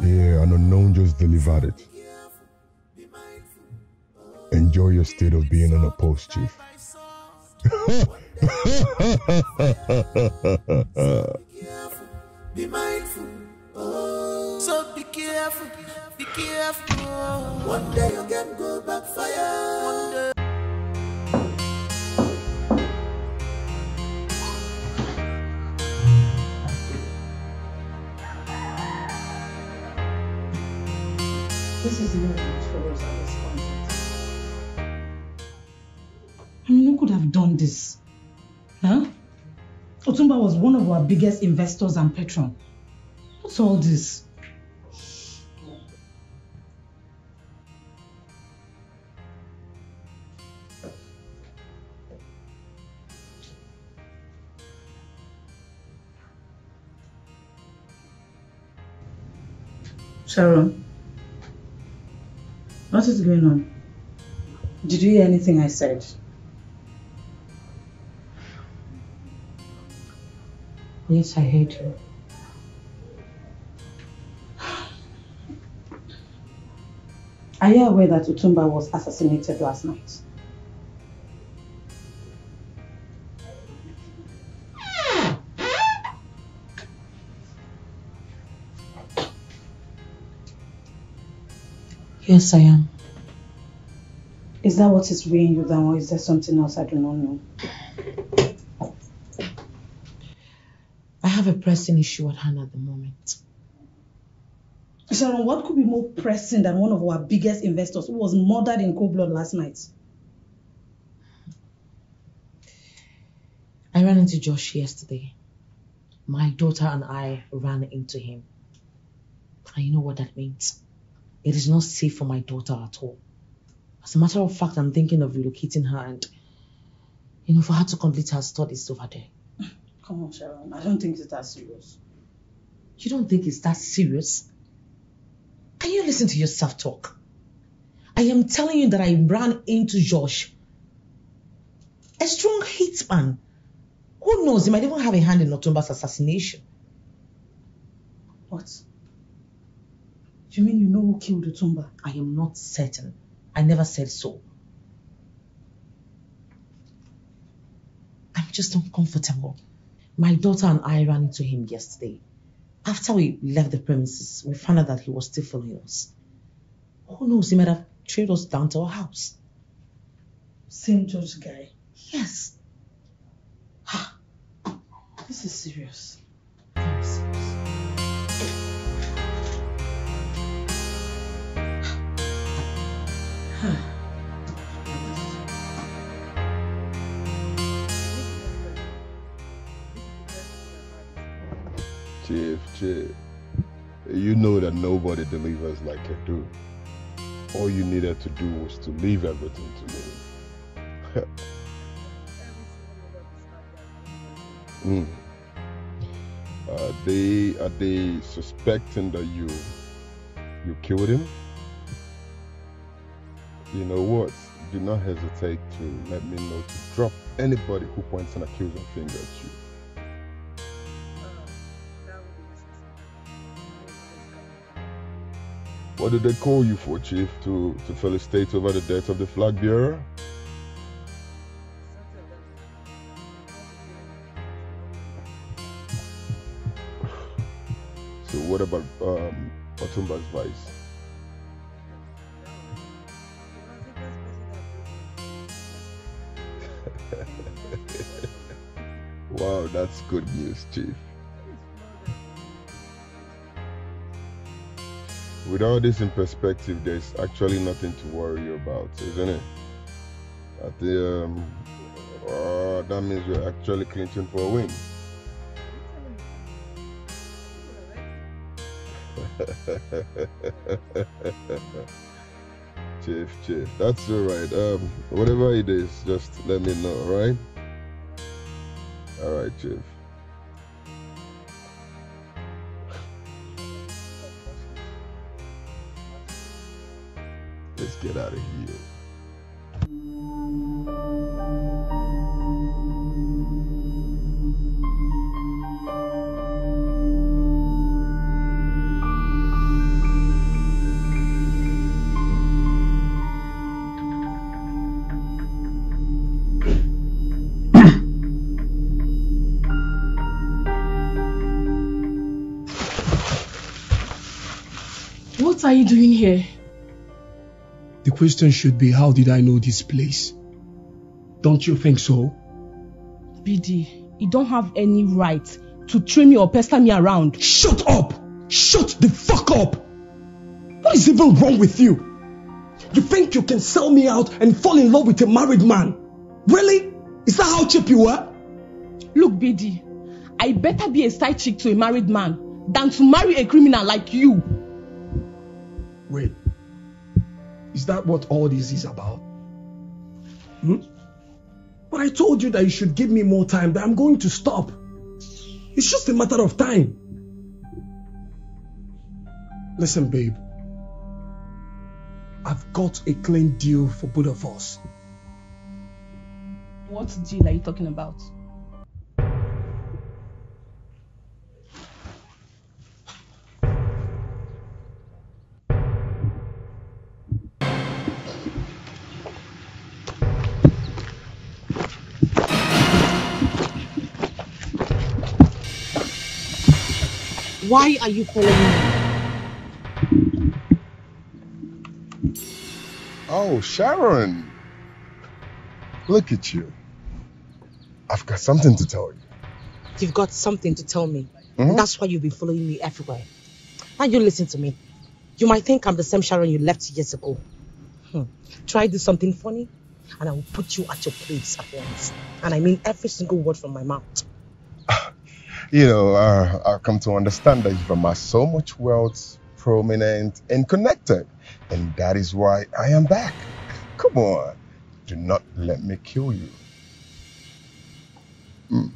Yeah, an unknown just delivered it. Enjoy your state of being unopposed, Chief. [laughs] Be mindful. So be careful. Be careful. One day you can go backfire. One day. This is not much for us at. I mean, who could have done this? Huh? Otumba was one of our biggest investors and patron. What's all this? Sharon, what is going on? Did you hear anything I said? Yes, I hate you. Are you aware that Otumba was assassinated last night? Yes, I am. Is that what is weighing you down or is there something else I do not know? I have a pressing issue at hand at the moment. Sharon, what could be more pressing than one of our biggest investors who was murdered in cold blood last night? I ran into Josh yesterday. My daughter and I ran into him. And you know what that means? It is not safe for my daughter at all. As a matter of fact, I'm thinking of relocating her and, you know, for her to complete her studies over there. Come on, Sharon. I don't think it's that serious. You don't think it's that serious? Can you listen to yourself talk? I am telling you that I ran into Josh. A strong hitman. Who knows? He might even have a hand in Otumba's assassination. What? You mean you know who killed Otumba? I am not certain. I never said so. I'm just uncomfortable. My daughter and I ran into him yesterday. After we left the premises, we found out that he was still following us. Who knows? He might have trailed us down to our house. Same George guy. Yes. This is serious. Chief, you know that nobody delivers like I do. All you needed to do was to leave everything to me. [laughs] mm. Are they are they suspecting that you you killed him? You know what? Do not hesitate to let me know to drop anybody who points an accusing finger at you. What did they call you for, Chief? To to felicitate over the death of the flag bearer? [laughs] So what about um, Otumba's vice? [laughs] wow, that's good news, Chief. With all this in perspective, there's actually nothing to worry about, isn't it? At the um, uh, that means we're actually clinching for a win. [laughs] chief, chief, that's all right. Um, whatever it is, just let me know, right? All right, chief. Get out of here. What are you doing here? The question should be how did I know this place? Don't you think so? BD, you don't have any right to train me or pester me around. Shut up! Shut the fuck up! What is even wrong with you? You think you can sell me out and fall in love with a married man? Really? Is that how cheap you are? Look, BD, I better be a side chick to a married man than to marry a criminal like you. Wait. Is that what all this is about? Hmm? But I told you that you should give me more time, that I'm going to stop. It's just a matter of time. Listen, babe. I've got a clean deal for both of us. What deal are you talking about? Why are you following me? Oh, Sharon. Look at you. I've got something to tell you. You've got something to tell me. Mhm. That's why you've been following me everywhere. Now you listen to me. You might think I'm the same Sharon you left years ago. Hmm. Try do something funny, and I will put you at your place at once. And I mean every single word from my mouth. You know, uh, I've come to understand that you've amassed so much wealth, prominent, and connected. And that is why I am back. Come on. Do not let me kill you. Mm.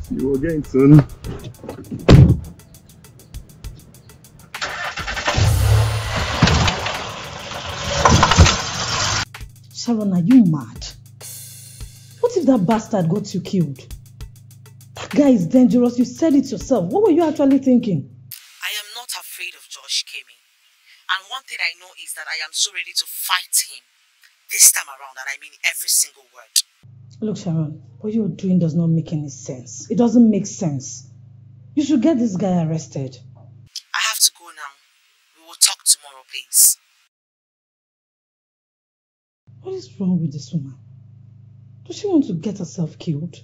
See you again soon. Sharon, are you mad? What if that bastard got you killed? That guy is dangerous. You said it yourself. What were you actually thinking? I am not afraid of Josh Kemi. And one thing I know is that I am so ready to fight him this time around, and I mean every single word. Look, Sharon, what you're doing does not make any sense. It doesn't make sense. You should get this guy arrested. I have to go now. We will talk tomorrow, please. What is wrong with this woman? Does she want to get herself killed?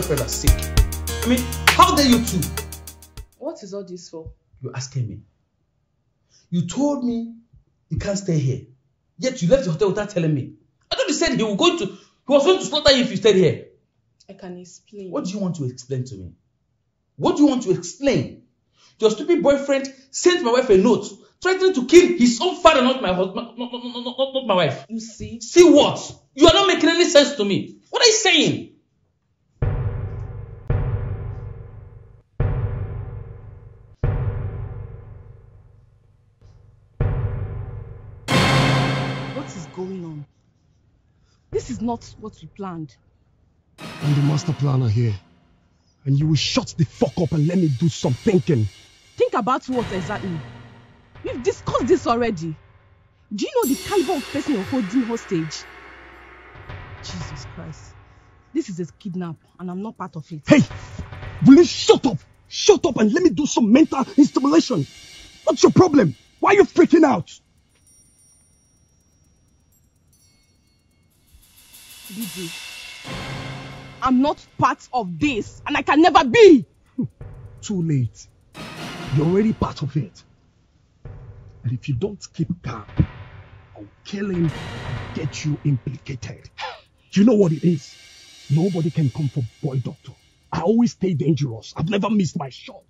Boyfriend are sick. I mean, how dare you two? What is all this for? You're asking me. You told me you can't stay here. Yet you left the hotel without telling me. I thought you said he was going to he was going to slaughter you if you stayed here. I can explain. What do you want to explain to me? What do you want to explain? Your stupid boyfriend sent my wife a note threatening to kill his own father, not my husband, not, not, not, not, not, not my wife. You see? See what? You are not making any sense to me. What are you saying? Going on? This is not what we planned. I'm the master planner here. And you will shut the fuck up and let me do some thinking. Think about what exactly. We've discussed this already. Do you know the caliber of person you're holding hostage? Jesus Christ. This is a kidnap and I'm not part of it. Hey! Will you shut up? Shut up and let me do some mental stimulation. What's your problem? Why are you freaking out? DJ, I'm not part of this and I can never be. Too late. You're already part of it. And if you don't keep calm, I'll kill him and get you implicated. [gasps] You know what it is? Nobody can come for boy doctor. I always stay dangerous. I've never missed my shot.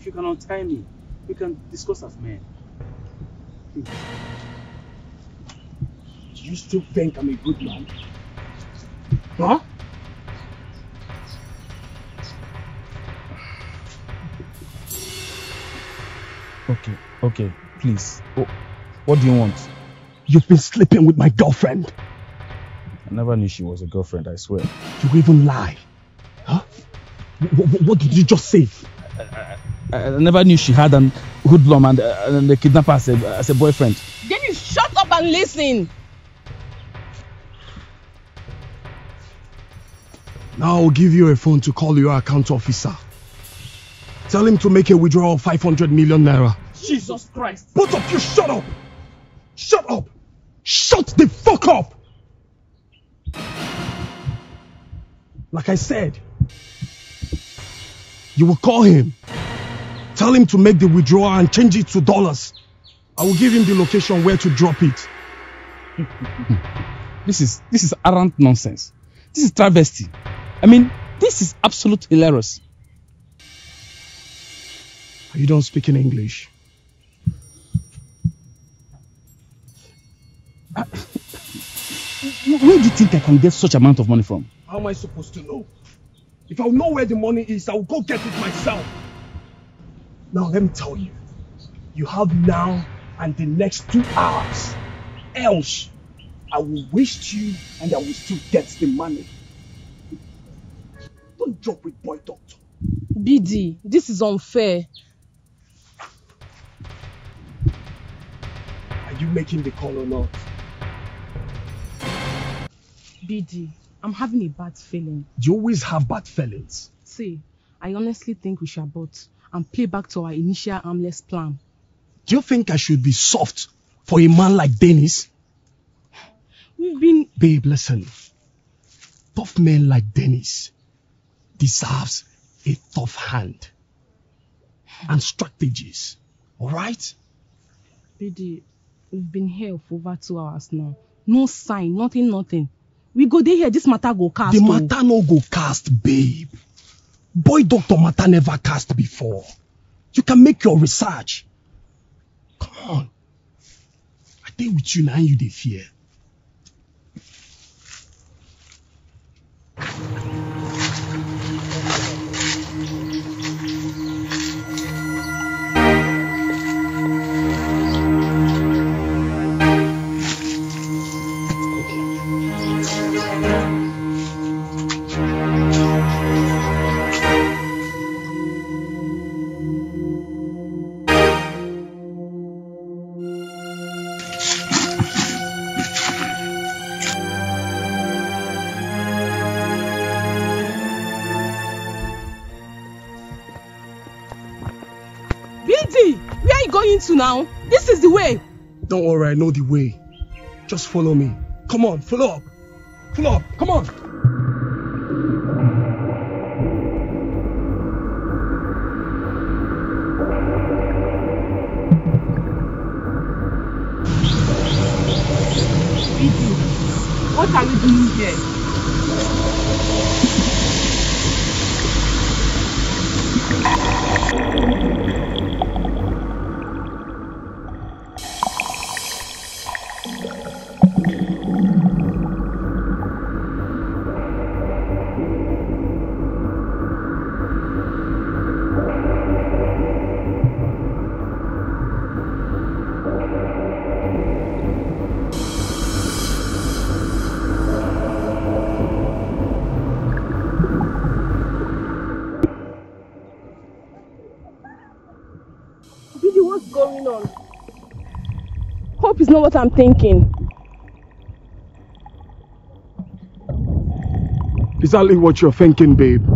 If you can untie me, we can discuss as men. Do you still think I'm a good man? Huh? Okay, okay, please. Oh, what do you want? You've been sleeping with my girlfriend. I never knew she was a girlfriend, I swear. You even lie. Huh? W what did you just say? I, I never knew she had an hoodlum and, uh, and the kidnapper as a, as a boyfriend. Dennis, shut up and listen. Now I'll give you a phone to call your account officer. Tell him to make a withdrawal of 500 million naira. Jesus Christ. Both of you shut up! Shut up! Shut the fuck up! Like I said, you will call him. Tell him to make the withdrawal and change it to dollars. I will give him the location where to drop it. [laughs] This is this is arrant nonsense. This is travesty. I mean, this is absolute hilarious. You don't speak in English. [laughs] Where do you think I can get such amount of money from? How am I supposed to know? If I know where the money is, I will go get it myself. Now let me tell you, you have now and the next two hours. Else, I will waste you and I will still get the money. Don't joke with boy doctor. BD, this is unfair. Are you making the call or not? BD, I'm having a bad feeling. You always have bad feelings. See, I honestly think we should abort and play back to our initial armless plan. Do you think I should be soft for a man like Dennis? We've been Babe, listen. Tough men like Dennis deserves a tough hand and strategies. Alright? BD, we've been here for over two hours now. No sign, nothing, nothing. We go there here, this matter go cast. The oh. matter no go cast, babe. Boy doctor matter never cast before. You can make your research. Come on. I dey with you now you dey fear. Going to now? This is the way. Don't worry, I know the way. Just follow me. Come on, follow up. Follow up. Come on. What are we doing here? I'm thinking. Exactly what you're thinking, babe.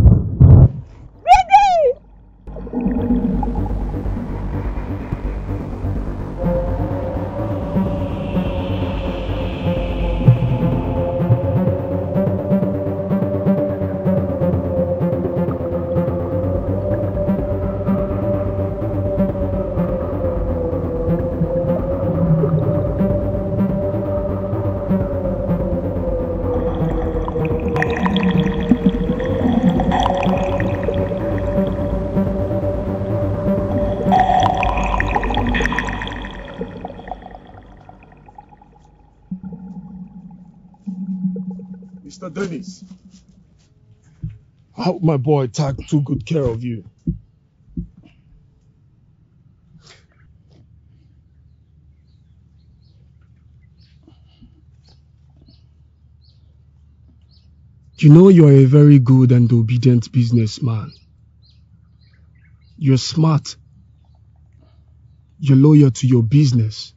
my boy took too good care of you. You know you're a very good and obedient businessman. You're smart. You're loyal to your business.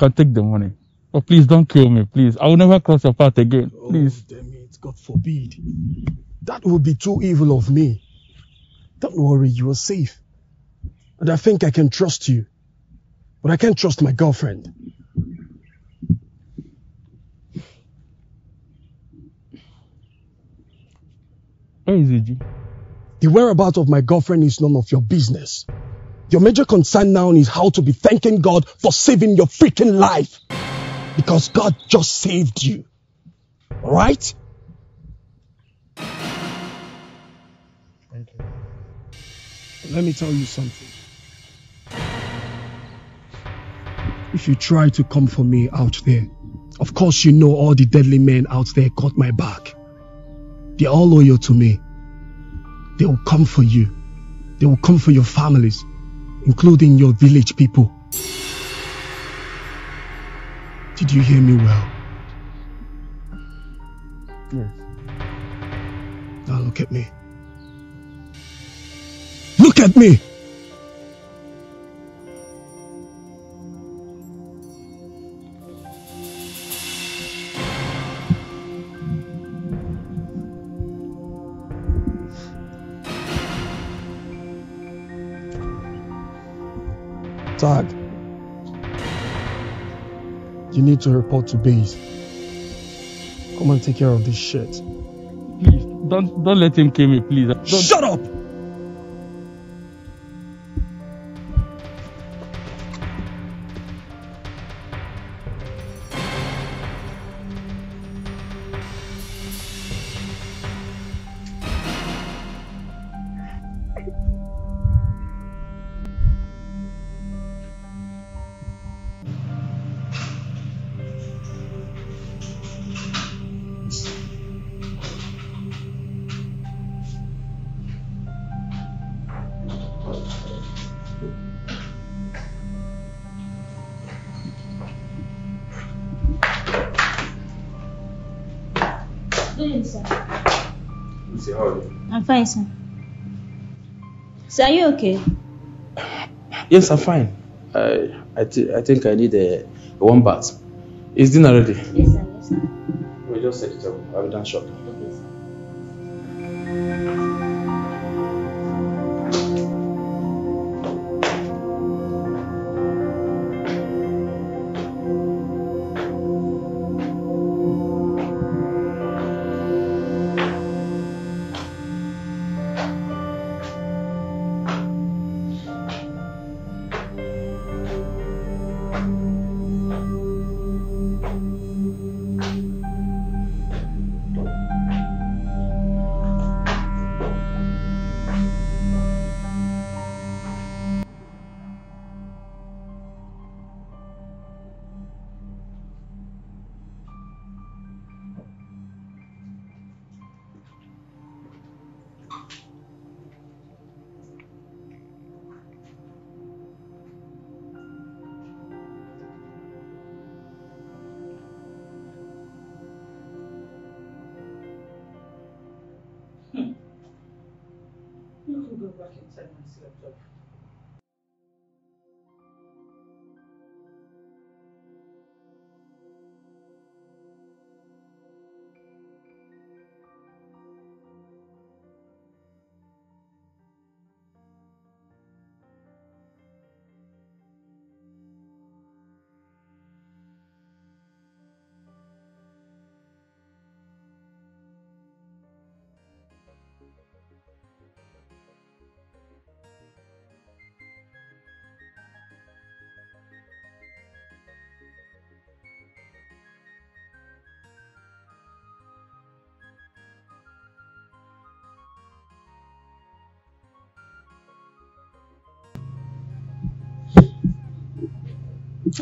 Can take the money. But please don't kill me, please. I will never cross your path again. Oh, please. Damn it, God forbid. That would be too evil of me. Don't worry, you are safe. And I think I can trust you. But I can't trust my girlfriend. Where is Eji? The whereabouts of my girlfriend is none of your business. Your major concern now is how to be thanking God for saving your freaking life. Because God just saved you. Alright? Let me tell you something. If you try to come for me out there, of course you know all the deadly men out there got my back. They're all loyal to me. They will come for you. They will come for your families, including your village people. Did you hear me well? Yes. Now look at me. Look at me! Tag. You need to report to base. Come and take care of this shit. Please, don't don't let him kill me, please. Don't... Shut up! Are you okay? Yes, I'm fine. I I, thi- I think I need a, a warm bath. Is dinner ready? Yes, sir. Yes, sir. We'll just set it up. I'll be done shortly.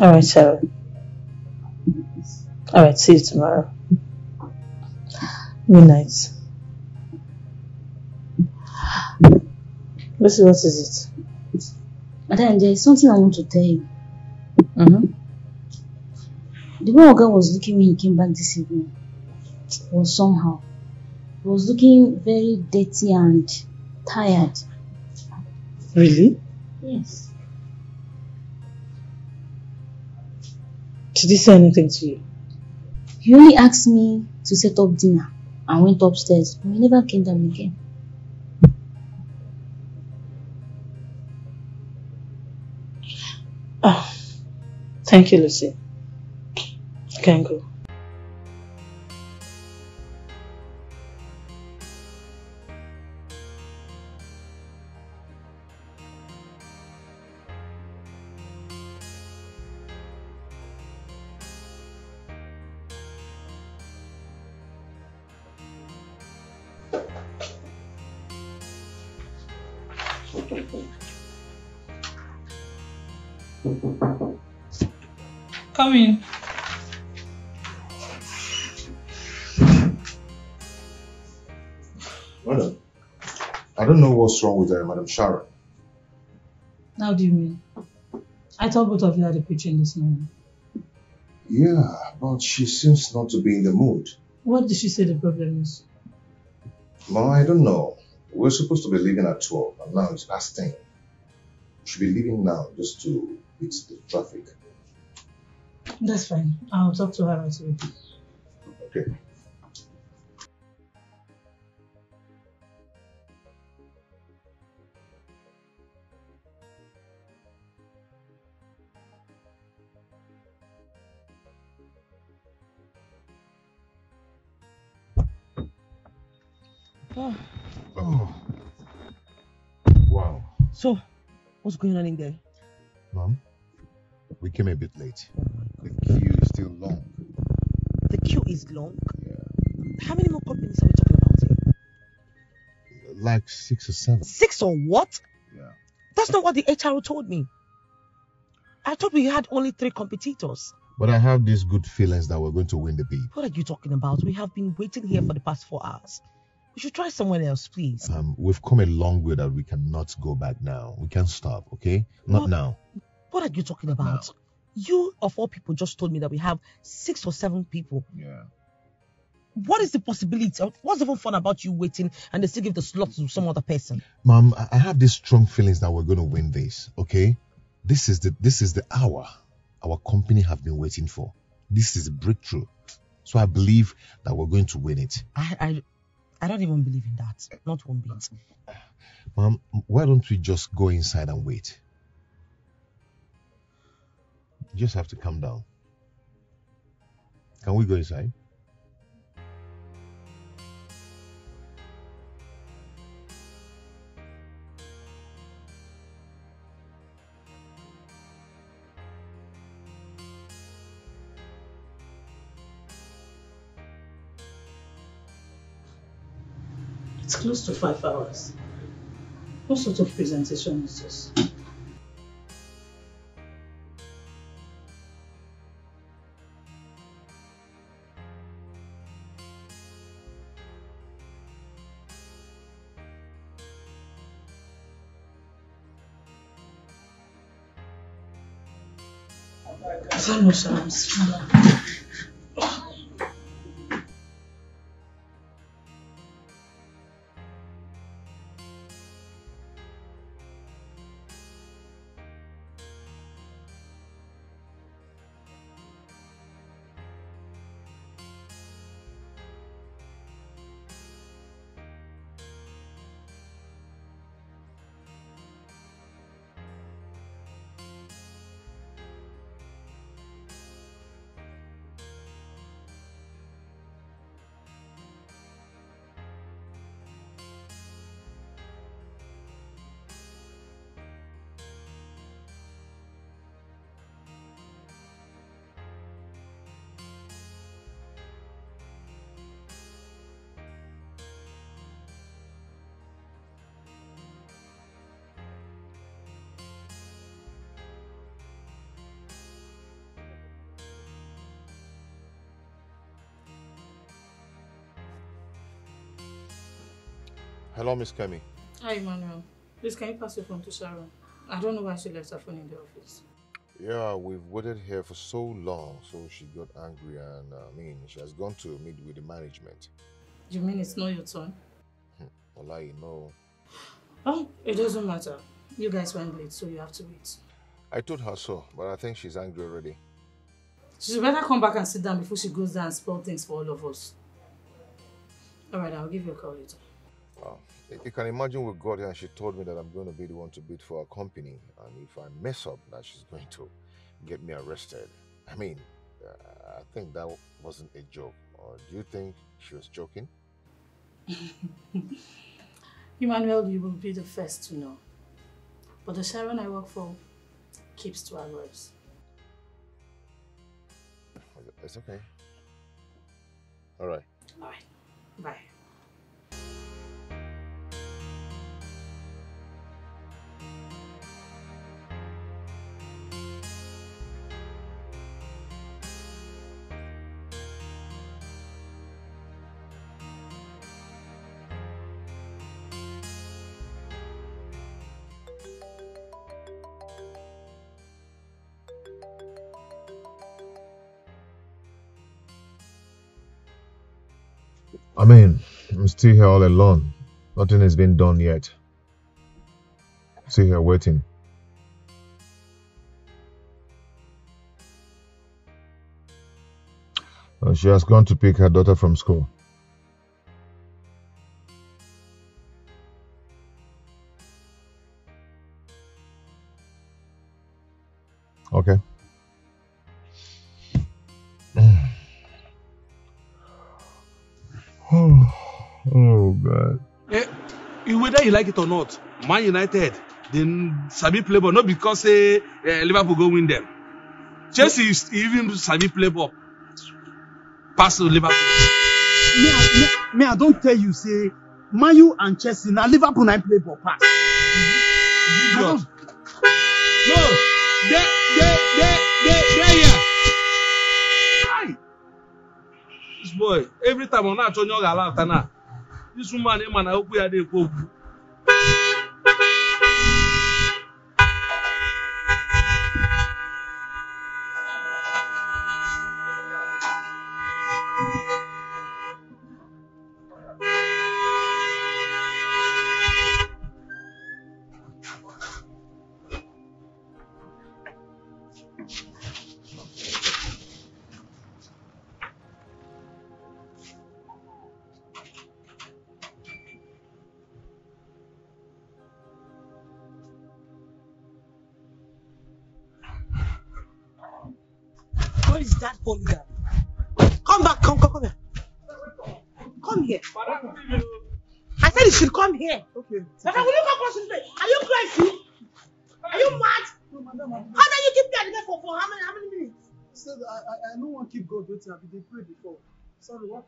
All right, Sarah. All right, see you tomorrow. Midnight. Lucy, what is it? Madam, there is something I want to tell you. Mm-hmm. The way Oga was looking when he came back this evening was somehow. He was looking very dirty and tired. Really? Yes. Did he say anything to you? He only asked me to set up dinner and went upstairs, but he never came down again. Oh, thank you, Lucy. You can go. What's wrong with uh, Madam Sharon. How do you mean? I thought both of you had a pitching this morning. Yeah, but she seems not to be in the mood. What did she say the problem is? Mom, I don't know. We're supposed to be leaving at 12, and now it's past 10. We should be leaving now just to beat the traffic. That's fine. I'll talk to her right away. Okay. So, what's going on in there? Mom, we came a bit late. The queue is still long. The queue is long. How many more companies are we talking about here? Like six or seven. Six or what? Yeah. That's not what the HRO told me. I thought we had only three competitors. But I have these good feelings that we're going to win the bid. What are you talking about? We have been waiting here for the past four hours. We should try somewhere else, please. Um, we've come a long way that we cannot go back now. We can't stop, okay? Not What? now. What are you talking about? You, of all people, just told me that we have six or seven people. Yeah. What is the possibility? What's even fun about you waiting and they still give the slot to some other person? Mom, I I have these strong feelings that we're going to win this, okay? This is the this is the hour our company have been waiting for. This is a breakthrough. So I believe that we're going to win it. I, I, I don't even believe in that. Not one bit. Mom, why don't we just go inside and wait? You just have to calm down. Can we go inside? Close to five hours. What sort of presentation is this? Zano Shams. Hello, Miss Kemi. Hi, Emmanuel. Please, can you pass your phone to Sharon? I don't know why she left her phone in the office. Yeah, we've waited here for so long, so she got angry and uh, I mean, she has gone to meet with the management. You mean it's not your turn? Well, you know, Oh, it doesn't matter. You guys went late, so you have to wait. I told her so, but I think she's angry already. She should better come back and sit down before she goes there and spoil things for all of us. Alright, I'll give you a call later. Wow. You- can imagine we got here and she told me that I'm going to be the one to bid for her company, and if I mess up, that she's going to get me arrested. I mean, uh, I think that wasn't a joke. Or do you think she was joking? [laughs] Emmanuel, you will be the first to know. But the Sharon I work for keeps to our words. It's okay. All right. Alright, bye. Still here all alone. Nothing has been done yet. Still here waiting. Uh, she has gone to pick her daughter from school. You- like it or not, Man United, then Sabi play ball, not because say uh, Liverpool go win them. Chelsea is even Sabi play ball. Pass Liverpool. me i me, me i don tell you say man u and chelsea na liverpool na play ball pass. Idiot. No, they, they, they, they, they here. Hi. This boy, every time ọ na-achọ onye ọ ga-ala ata na this woman ịma na okwu ya na-ekwu okwu.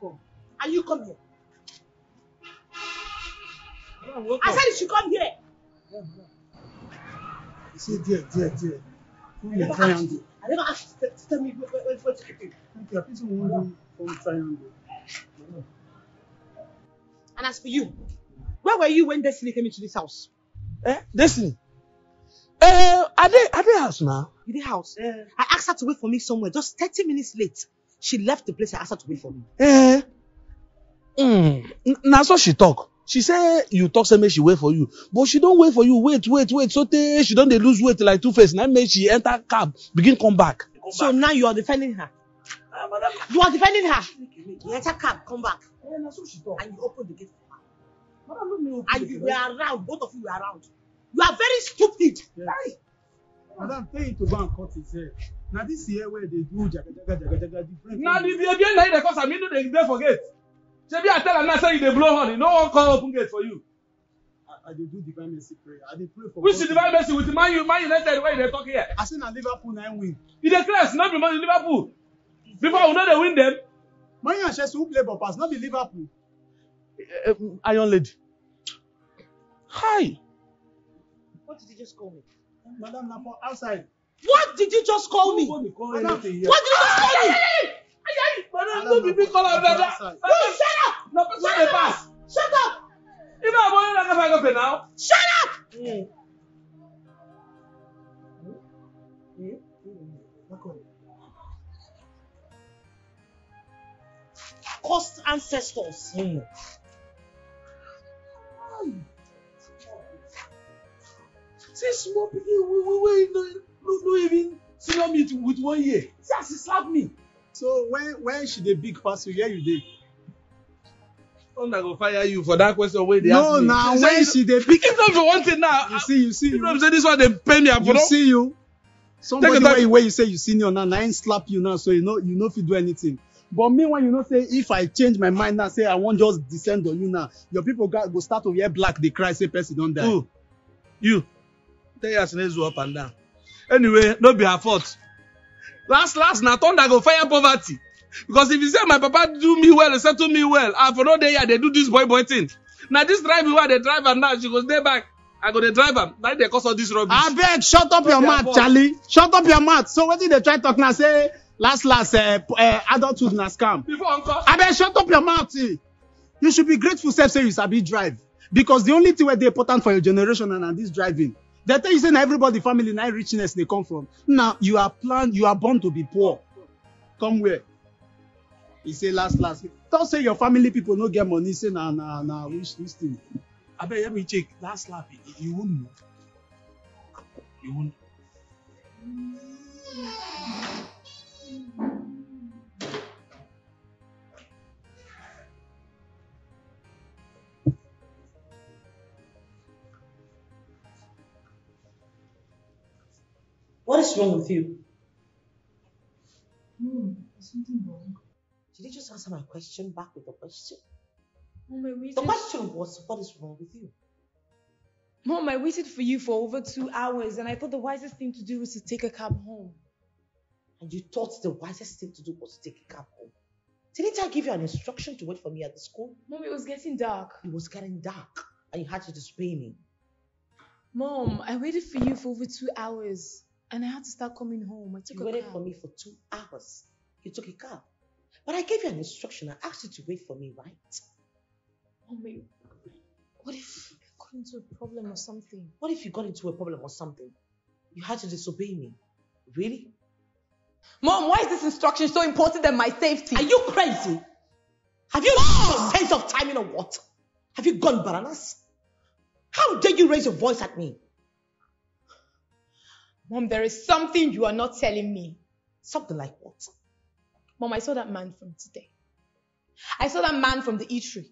Sorry, welcome. And you come here. Madam. I said you should come here. Yeah, madam. You see there, there, there. Form I a never triangle. asked, I never asked you to, to tell me where, where, where to keep it. Thank you. I think we wan do form triangle. Madam. And as for you, where were you when Destiny came into this house? Eh, Destiny. Eh, are they, are they house now? In the house. I asked her to wait for me somewhere. Just 30 minutes late. She left the place. I asked her to wait for me. Eh, mm, na so she talk. She say you talk say make she wait for you, but she don wait for you. Wait, wait, wait. So tey she don dey lose weight like two face. Na make she enter cab begin come back. So now you are defending her. You are defending her. You enter cab, come back. And you open the gate for her. And you were around. Both of you were around. You are very stupid. Yes. Madam, tell him to go and cut his hair. Na this hair wey dey do jaga jaga jaga jaga different. Na the behavior na im dey cause am, you no dey dey for gate. Shebi I tell am now say you dey blow horn, you no wan come open gate for you. I, I dey do divine mercy prayer. I dey pray for. Which divine mercy with Man U, Man United wey you dey talk here? I say na Liverpool na im win. You dey craze, no be Man Liverpool. Before we no dey win them. Man and Chelsea who play ball pass, no be Liverpool. Uh, Iron Lady. Hi. What did you just call me? Madam, na for outside. What did you just call me? Nobody call Madam, anything here. What did you just call me? Madam, no be big call am You dada. shut up! Na person dey pass. Shut up! He Ibe abụ onye na-agafe agafe now. Shut up! Cursed ancestors. See small pikin wey wey wey no no no even senior me with one year. See as he slap me. So when when she dey big pass you, where you dey? Thunder go fire you for that question wey dey No, ask me. na Say when you- she dey big. If not for one thing now. You see, you see, If not say this one dey pay me, for you no. see you. Somebody wey wey you say you senior now, na him slap you now, so you know you no fit do anything. But meanwhile, you know say if I change my mind now, say I wan just descend on you now, your people go, go start to wear black, dey cry, say person don die. Who? You. Tell your Sinezu up and down. Anyway, no be her fault. Last last na thunder go fire poverty. Because if you say my papa do me well, settle me well, I for no dey here dey do this boy boy thing. Na this driving wey I dey drive am now, she go stay back. I go dey drive am. Na dey cause all this rubbish. abeg shut up your mouth charlie shut up your mouth so wetin dey try talk now say last last uh, uh, adulthood na scam abeg shut up your mouth eh. you should be grateful sef say you sabi drive because the only thing wey dey important for your generation na na this driving dey tell you say na everybody family na richness dey come from now you are plan you are born to be poor come where he say last last talk say your family people no get money say na na na which which thing Abeg help me check. Last lap, you- won't know. You won't. What is wrong with you? Mom, is something wrong? Did you just answer my question back with a question? Mom, I waited. The question was, what is wrong with you? Mom, I waited for you for over two hours, and I thought the wisest thing to do was to take a cab home. And you thought the wisest thing to do was to take a cab home. Didn't I give you an instruction to wait for me at the school? Mom, it was getting dark. It was getting dark, and you had to disobey me. Mom, I waited for you for over two hours, and I had to start coming home. I took You a waited cab. for me for two hours. You took a cab. But I gave you an instruction. I asked you to wait for me, right? Mommy, what if I got into a problem or something? What if you got into a problem or something? You had to disobey me. Really? Mom, why is this instruction so important than my safety? Are you crazy? Have you lost sense of timing or what? Have you gone bananas? How dare you raise your voice at me? Mom, there is something you are not telling me. Something like what? Mom, I saw that man from today. I saw that man from the eatery.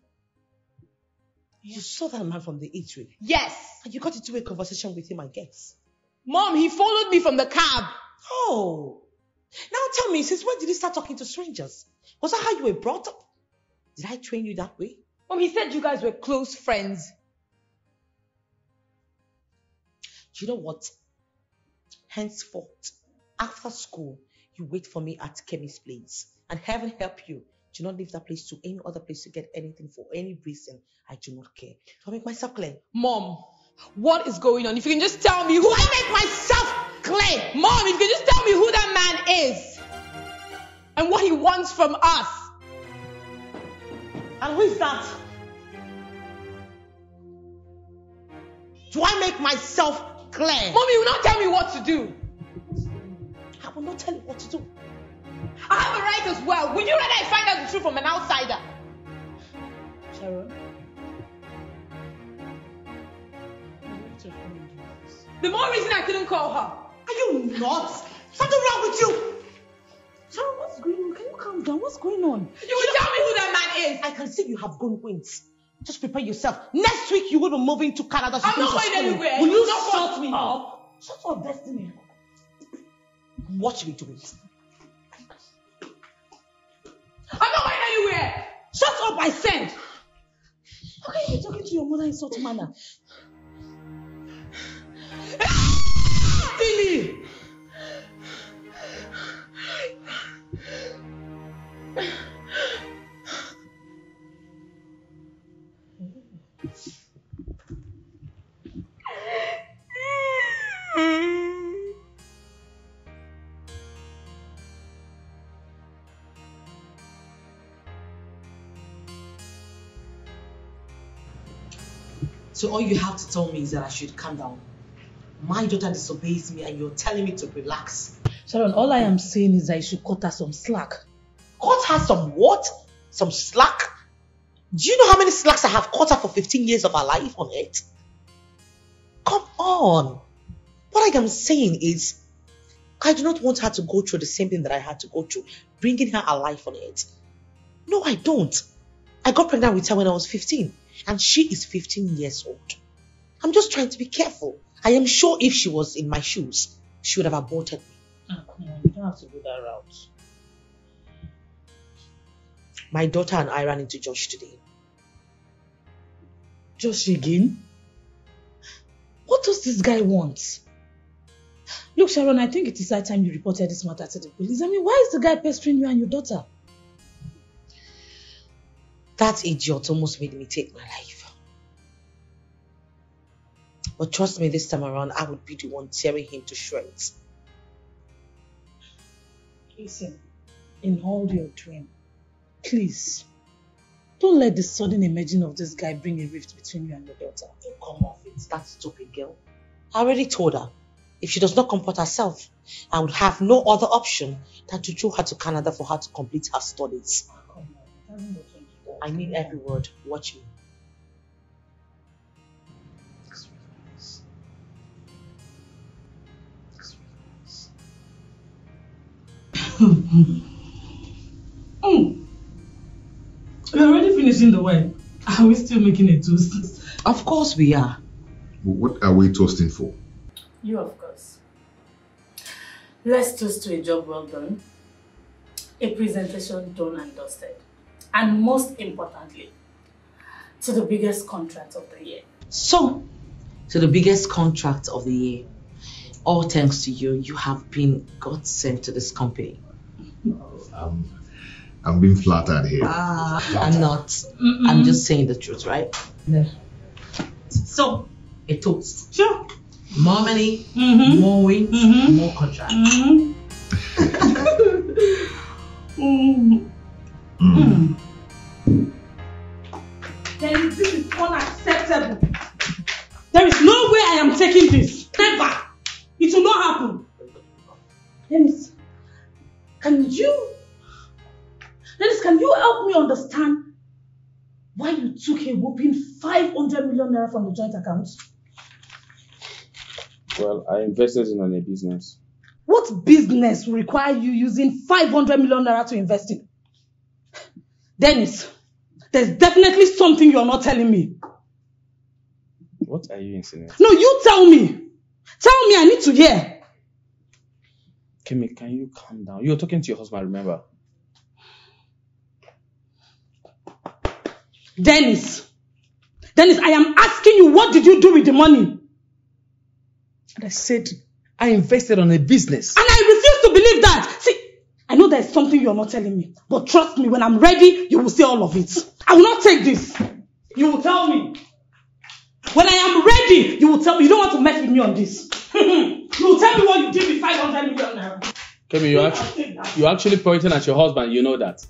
You saw that man from the eatery. Yes. And you got into a conversation with him, I guess. Mom, he followed me from the cab. Oh. Now tell me, since when did you start talking to strangers? Was that how you were brought up? Did I train you that way? Mom, he said you guys were close friends. Do you know what? Henceforth, after school, you wait for me at Kemi's place. And heaven help you. Do not leave that place to any other place to get anything for any reason. I do not care. Do I make myself clear? Mom, what is going on? If you can just tell me who I make myself clear? Mom, if you can just tell me who that man is and what he wants from us. And who is that? Do I make myself clear? Mom, you will not tell me what to do. I will not tell you what to do. I have a right as well. Would you rather I find out the truth from an outsider? Sharon? The more reason I couldn't call her. Are you nuts? Something wrong with you? Sharon, what's going on? Can you calm down? What's going on? You will tell me who that man is. I can see you have gone wings. Just prepare yourself. Next week you will be moving to Canada. to I'm not going anywhere. Will you shut me. up? Shut up, Destiny. Watch me do it. I'm not going anywhere. Shut up, I said. How can you be talking to your mother in such manner? Ah! Billy! So all you have to tell me is that I should calm down. My daughter disobeys me and you're telling me to relax. Sharon, all I am saying is that you should cut her some slack. Cut her some what? Some slack? Do you know how many slacks I have cut her for 15 years of her life on it? Come on. What I am saying is, I do not want her to go through the same thing that I had to go through, bringing her alive on it. No, I don't. I got pregnant with her when I was 15, and she is 15 years old. I'm just trying to be careful. I am sure if she was in my shoes, she would have aborted me. Ah, you don't have to go that route. My daughter and I ran into Josh today. Josh again? What does this guy want? Look, Sharon, I think it is high time you reported this matter to the police. I mean, why is the guy pestering you and your daughter? That idiot almost made me take my life. But trust me, this time around, I would be the one tearing him to shreds. Listen, in all your dream, please, don't let the sudden emerging of this guy bring a rift between you and your daughter. Don't come off it, that stupid girl. I already told her, if she does not comport herself, I would have no other option than to throw her to Canada for her to complete her studies. Ah, I mean every word. Watch me. [laughs] Mm. We're already finishing the wine. Are we still making a toast? Of course we are. What are we toasting for? You, of course. Let's toast to a job well done, a presentation done and dusted, and most importantly, to the biggest contract of the year. So, to the biggest contract of the year, all thanks to you, you have been God sent to this company. Um, I'm being flattered here. Ah, I'm not. I'm just saying the truth, right? Yeah. So, a toast. Sure. More money, Mhm. more wins, Mhm. more contract. [laughs] Mm. Mm. Mm. Then this is unacceptable. There is no way I am taking this. Never. It will not happen. Dennis, can you, Dennis, can you help me understand why you took a whopping 500 million naira from the joint account? Well, I invested in on a business. What business will require you using 500 million naira to invest in? Dennis, there's definitely something you're not telling me. What are you insinuating? No, you tell me. Tell me, I need to hear. Kemi, can you calm down? You're talking to your husband, remember? Dennis, Dennis, I am asking you, what did you do with the money? And I said, I invested on a business. And I refuse to believe that. See, I know there's something you're not telling me, but trust me, when I'm ready, you will see all of it. I will not take this. You will tell me. When I am ready, you will tell me. You don't want to mess with me on this. [laughs] you will tell me what you did with 500 million naira. Kemi, you're actually, you're actually pointing at your husband, you know that.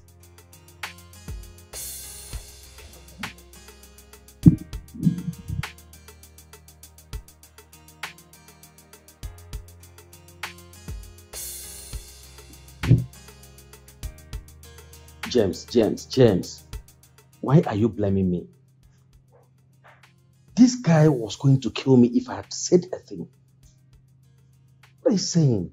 James, James, James, why are you blaming me? This guy was going to kill me if I had said a thing. What are you saying?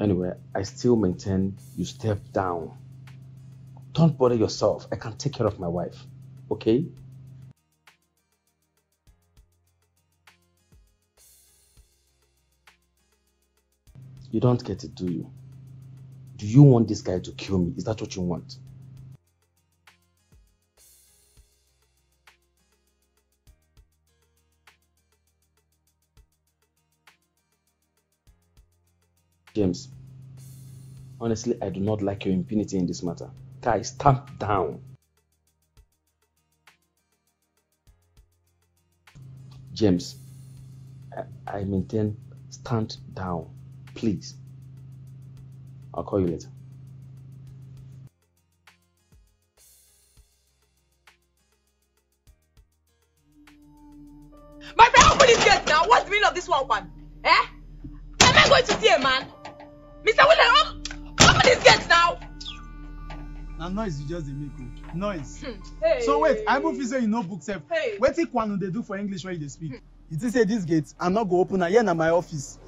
Anyway, I still maintain you step down. Don't bother yourself. I can take care of my wife. Okay? You don't get it, do you? Do you want this guy to kill me? Is that what you want? James, honestly, I do not like your impunity in this matter. Guys, stamp down. James, I, maintain stand down. Please. I'll call you later. My friend, open this gate now. What's the meaning of this one, one? Eh? Am I going to see a man? Mr. William, open this gate now. Na noise you just dey make o noise. Hey. so wait i even feel say you know book sef Hey. wetin kwanu dey do for english when you dey speak. you think say dis gate i no go open na here na my office.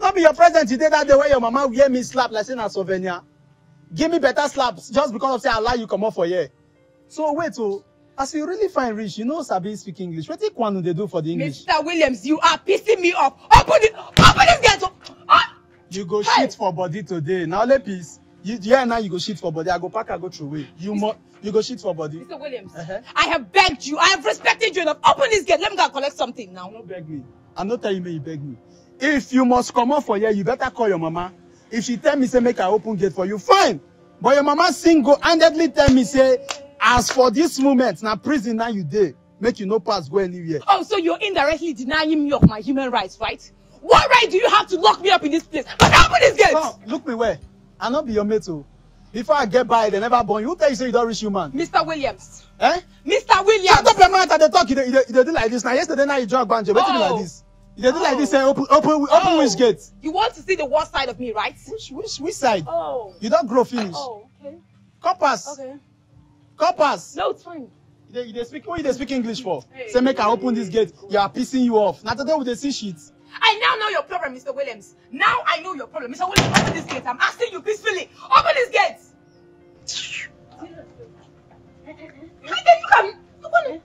no be your president you dey that day wey your mama wear me slap like say na souvenir give me better slaps just because of say i allow you comot for here. so wait o as you really fine reach you no sabi speak english wetin kwanu dey do for the english. Mr. Williams, you are pissing me off. Open it. Open this gate. Ah! you go shit for body today na only peace you here now you go shit for body i go pack am go throw away you mo you go shit for body. Mr. Williams, I have begged you. I have respected you enough. Open this gate. Let me go and collect something now. no beg me i no tell you you beg me if you must comot for here you better call your mama if she tell me say make i open gate for you fine but your mama single-handedly tell me say as for this moment na prison na you dey make you no pass go anywhere. Oh, so you're indirectly denying me of my human rights, right? What right do you have to lock me up in this place? But open this gate. come look me well i no be your mate o before i get by they never born you who tell you say you don reach human. Mr. Williams. Eh? Mr. Williams. shut up your mouth i dey talk you dey you dey do like this na yesterday na you drag banjo wetin be like Oh. this you dey do like this say open open open which gate. You want to see the worst side of me, right? Which which which side. Oh. you don grow finish. Oh, okay. compass. Okay. compass. No, it's fine. you dey you dey speak who you dey speak english for say make i open this gate you are pissing you off na today we dey see shit. I now know your problem, Mr. Williams. Now I know your problem. Mr. Williams, open this gate. I'm asking you peacefully. Open this gate. How can you come? Open it.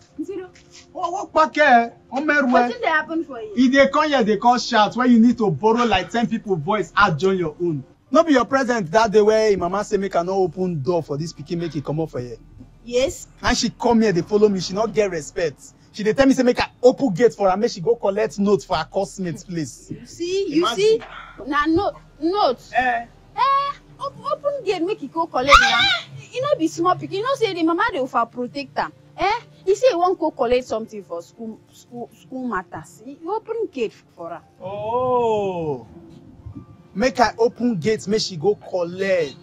owó pàkẹ́ ọmọ ẹrù ẹ Wetin dey happen for you? e dey come here dey come shout when you need to borrow like ten people voice add join your own. no be your present that day wey im mama say make i no open door for dis pikin make e comot for here. Yes. and she come here dey follow me she no get respect she dey tell me say make i open gate for am make she go collect note for her coursemate place. You see, you see, na note, note. Eh. Eh, op open gate make e go collect na. E no be small pikin, you know say the mama dey over protect am. Eh, e say e wan go collect something for school, school, school matters. E open gate for am. Oh. make i open gate make she go collect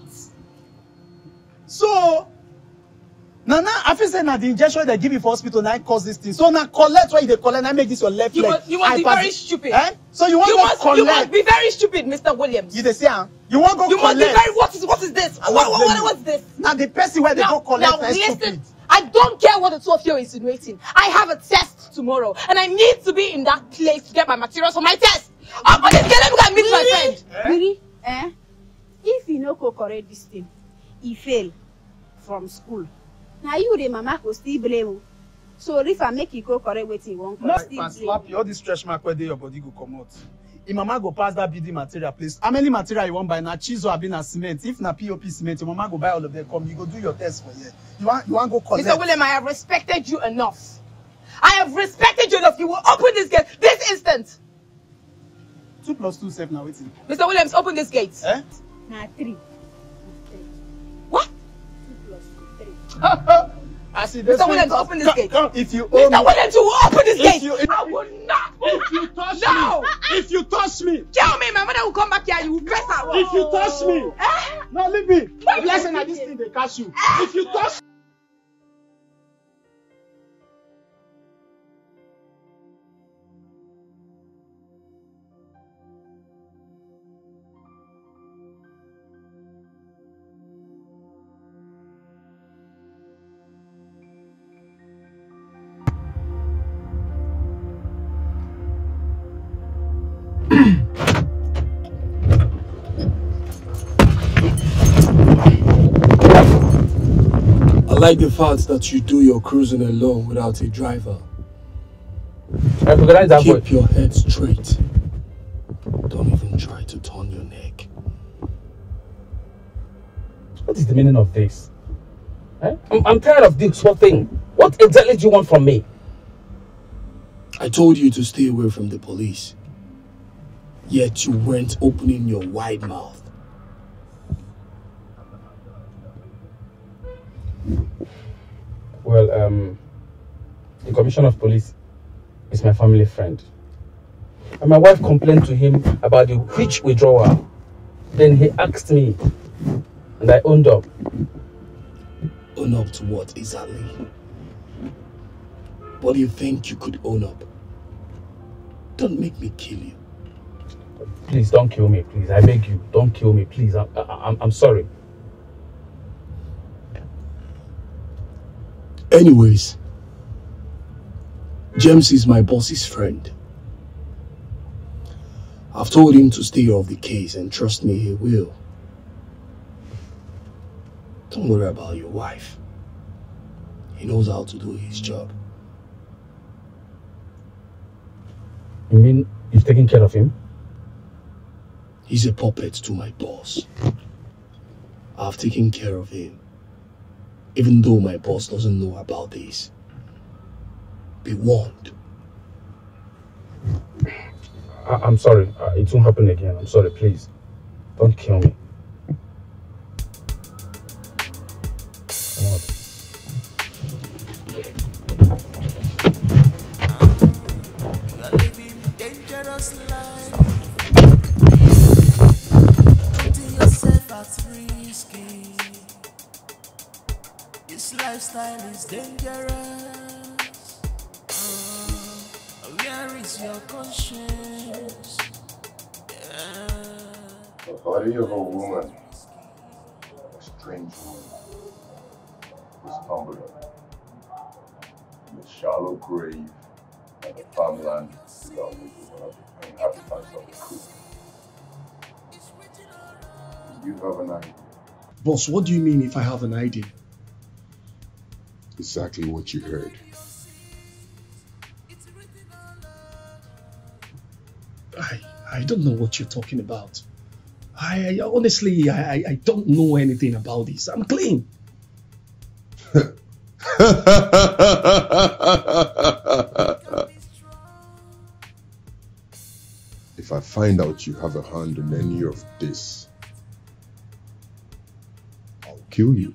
so na now i feel say na the injection dem give you for hospital na cause this thing so na collect wey you dey collect na make this your left You leg must, you must be very stupid. Eh? so you wan you go must, collect You must be very stupid, Mr. Williams. you dey see am you wan go You must collect be very. What is what is this? I What, what, what, you. what's this? na the person wey dey now, go collect now na listen. stupid I don't care what the two of you are insinuating. I have a test tomorrow, and I need to be in that place to get my materials for my test. This gate, let me go and meet my friend. Really? Eh? If you no go correct this thing, e fail from school. Na you the mama go still blame o. So if I make you go correct wetin you wan correct, still pass blame. slap you all this stretch mark wey dey your body go comot im mama go pass that building material place how many material you wan buy na chisel abi na cement if na pop cement your mama go buy all of them come you go do your test for here you wan you wan go collect. Mr. William, I have respected you enough. I have respected you enough. You will open this gate this instant. two plus two sef na wetin. Mr. Williams, open this gate. Eh? Na three. As e dey Mr. Williams, open this gate. come if you owe Mr. Williams, you will open this gate. you- I will not. if you touch no. me if you touch me Tell me, my mother will come back here. You will press her. if you touch me Eh? no leave me Why be like you say this me? thing dey catch you if you touch. Like the fact that you do your cruising alone without a driver. I recognize that Keep voice. your head straight. Don't even try to turn your neck. What is the meaning of this? Eh? I'm, I'm tired of this whole thing. What exactly do you want from me? I told you to stay away from the police. Yet you weren't opening your wide mouth. Um, the commissioner of police is my family friend. And my wife complained to him about the rich withdrawal. Then he asked me, and I owned up. Own up to what exactly? What do you think you could own up? Don't make me kill you. Please don't kill me, please. I beg you, don't kill me, please. I, I, I'm, I'm sorry. Anyways, James is my boss's friend. I've told him to stay off the case and trust me, he will. Don't worry about your wife. He knows how to do his job. You mean you've taken care of him? He's a puppet to my boss. I've taken care of him. Even though my boss doesn't know about this. Be warned. I, I'm sorry. Uh, it won't happen again. I'm sorry, please. Don't kill me. Lifestyle is dangerous. Uh, where is your conscience? Yeah. The body of a woman, a strange woman, was tumbled in a shallow grave at the farmland without which one of the inhabitants of the crew. You have an idea. Boss, what do you mean if I have an idea? Exactly what you heard. I, I don't know what you're talking about. I, I honestly, I, I- I don't know anything about this. I'm clean. [laughs] if I find out you have a hand in any of this, I'll kill you.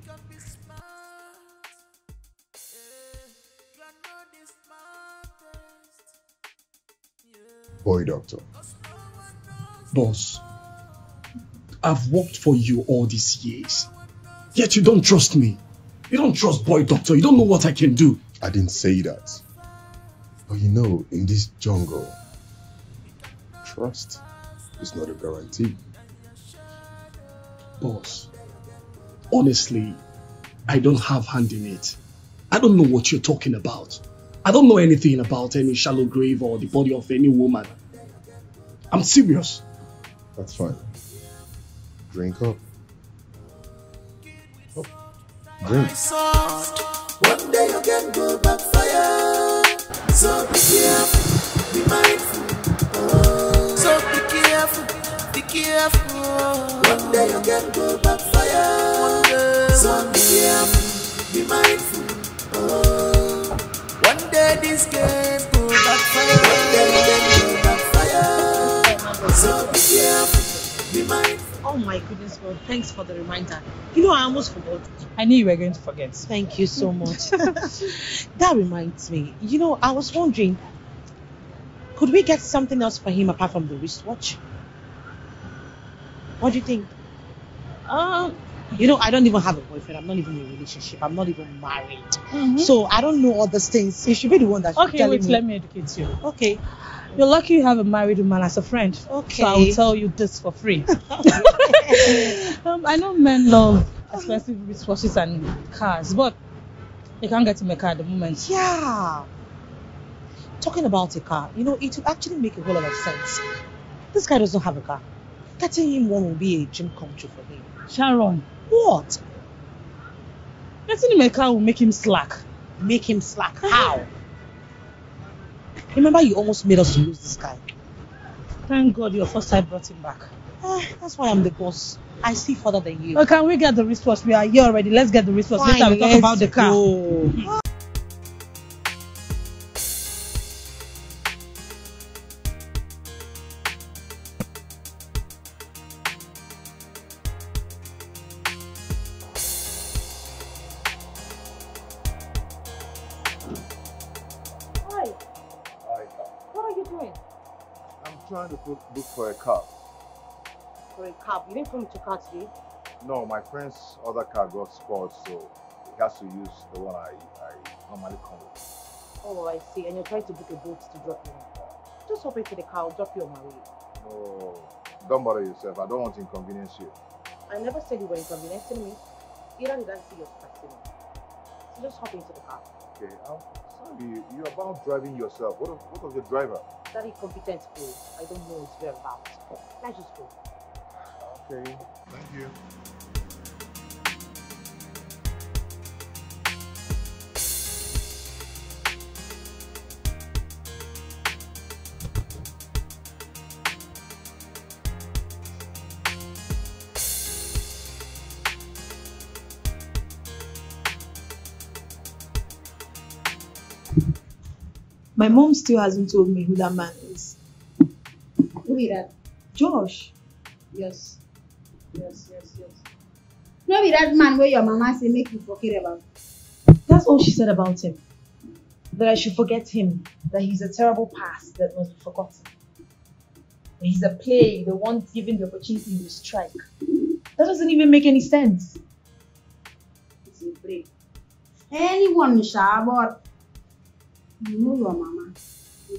Boy doctor. Boss, I've worked for you all these years. Yet you don't trust me. You don't trust boy doctor. You don't know what I can do. I didn't say that. But you know, in this jungle, trust is not a guarantee. Boss, honestly, I don't have hand in it. I don't know what you're talking about. I don't know anything about any shallow grave or the body of any woman. I'm serious. That's fine. Drink up. Oh, drink. My. One day you can go backfire. So be careful, be mindful. Oh. So be careful, be careful. One day you can go backfire. One. So be careful, be mindful. Oh. One day this game go backfire. One day you can go backfire. So be careful, be mindful. Oh my goodness, God. Thanks for the reminder. You know, I almost forgot. I knew you were going to forget. Thank you so much. [laughs] [laughs] that reminds me. You know, I was wondering, could we get something else for him apart from the wristwatch? What do you think? Um, you know, I don't even have a boyfriend. I'm not even in a relationship. I'm not even married. So I don't know all these things. You should be the one that should Okay, tell wait, me. let me educate you. Okay. You're lucky you have a married woman as a friend. Okay. So I will tell you this for free. [laughs] [laughs] um, I know men love expensive wristwatches and cars, but they can't get him a car at the moment. Yeah. Talking about a car, you know, it will actually make a whole lot of sense. This guy doesn't have a car. Getting him one will be a dream come true for him. Sharon. What? Getting him a car will make him slack. Make him slack? How? Remember, you almost made us lose this guy. Thank God your first time brought him back. Ah, that's why I'm the boss. I see further than you. Oh, can we get the wristwatch? We are here already. Let's get the wristwatch. Fine, Later we talk about the car. Look for a cab. For a cab. You didn't come with your car today? No, my friend's other car got spoiled, so he has to use the one I, I normally come with. Oh, I see. And you're trying to book a boat to drop you. Just hop into the car. I'll drop you on my way. No, don't bother yourself. I don't want to inconvenience you. I never said you were inconveniencing me. Either did I see you expecting me. So just hop into the car. Okay, um, sorry, you're about driving yourself. What of, what of your driver? That incompetent fool. I don't know his whereabouts. Let's just go. Okay, thank you. My mom still hasn't told me who that man is. Who be that? Josh. Yes. Yes, yes, yes. No be that man where your mama say make you forget about. That's all she said about him. That I should forget him. That he's a terrible past that must be forgotten. That he's a plague, the one given the opportunity to strike. That doesn't even make any sense. It's a break. Anyone sha but you know your mama.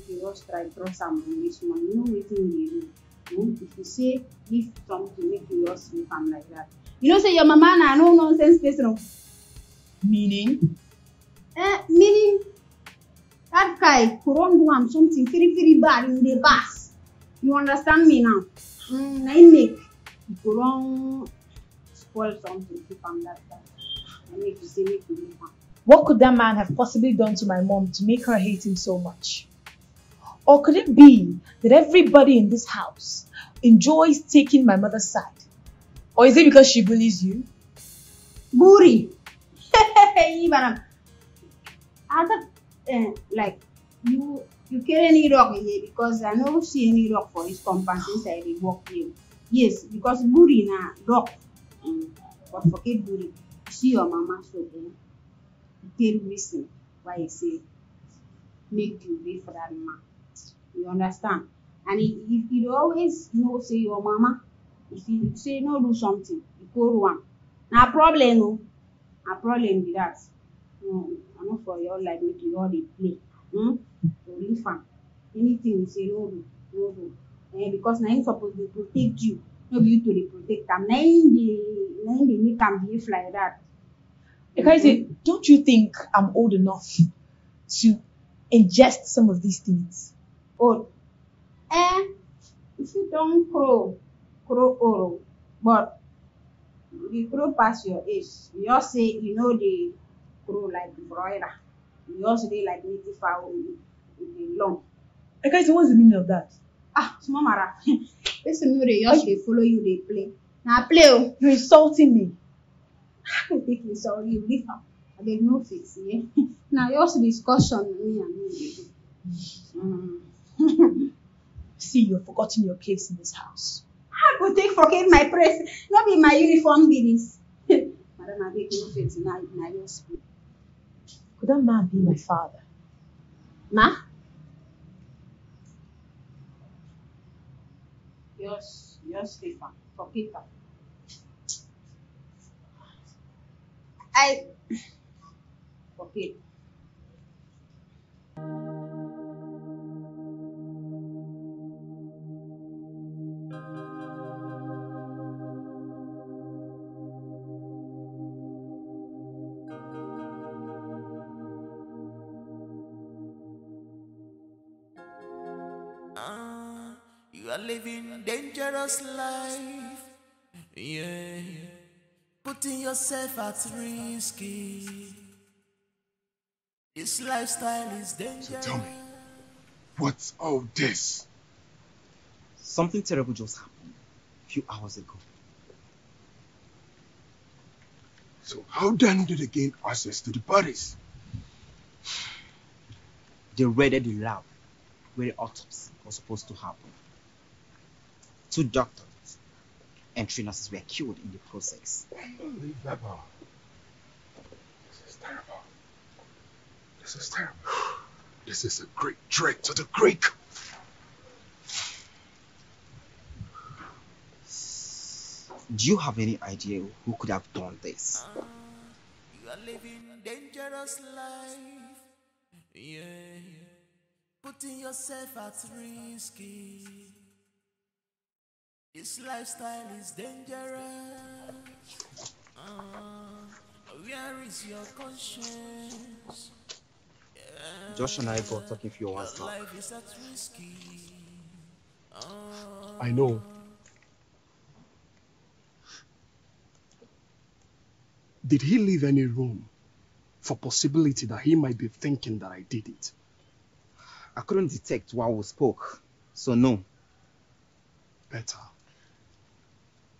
You just try draw some on this one, you know wetin you do. Hmm? If you say give something make you just sleep am like that. You know say your mama na no nonsense person. Meaning? Eh, meaning that guy go run do am something very bad in the bus. You understand me now? Mm, na him make he go run spoil something keep am that time. Na make you say make you leave am. What could that man have possibly done to my mom to make her hate him so much? Or could it be that everybody in this house enjoys taking my mother's side? Or is it because she bullies you? Buri. Ibaram. [laughs] Other, uh, like, you you carry any rock here because I no see any rock for his compound since I dey work here. Yes, because buri na rock. Um, but forget buri. See your mama so um, tell reason why he say make you wait for that man. You understand? And if, you always know say your mama, if you say no do something, you go am. Na problem o. Na problem be that. No, I no for your life make you all dey play. Hmm? So leave am. Anything you say no do, no do. Eh, because na him suppose dey protect you, no be you to dey protect am. Na him dey na him dey make am behave like that. Ekaise, don't you think I'm old enough to ingest some of these things? Old. Eh, if you don crow, crow oro, but the crow pass your age. You just say you no dey crow like broiler. You just dey like native fowl with the long. Ekaise, what's the meaning of that? Ah, small mara. Person no dey just dey follow you dey play. Na play o. You're insulting me. How you take insult you? Leave am. Abeg no vex, yeah? Na just discussion me and you dey do. Mm. [laughs] See, you've forgotten your place in this house. I go take forget my place. No be my uniform be this. [laughs] Madam, abeg no vex, na na your speak. Could that man be my father? Ma? Just, just leave am. Forget am. I forget. Ah, you are living dangerous life. Yeah. Putting yourself at risk. This lifestyle is dangerous. Tell me, what's all this? Something terrible just happened a few hours ago. So how then did they gain access to the bodies? They raided the lab where the autopsy was supposed to happen. Two doctors and three nurses were killed in the process. Unbelievable. This is terrible. This is terrible. This is a great threat to the Greek. Do you have any idea who could have done this? Uh, you are living dangerous life. Yeah. Putting yourself at risk. This lifestyle is dangerous. Uh, where is your conscience? Yeah. Josh and I got talking a few hours Your life is at risk. I know. Did he leave any room for possibility that he might be thinking that I did it? I couldn't detect while we spoke, so no. Better.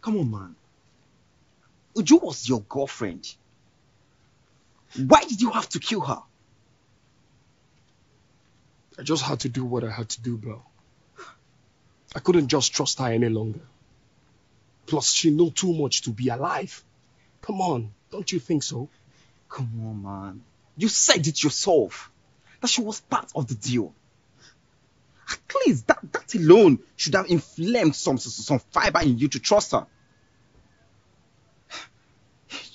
Come on, man. Uju was your girlfriend. Why did you have to kill her? I just had to do what I had to do, bro. I couldn't just trust her any longer. Plus, she knew too much to be alive. Come on, don't you think so? Come on, man. You said it yourself. That she was part of the deal. At least that, that alone should have inflamed some, some, some fiber in you to trust her.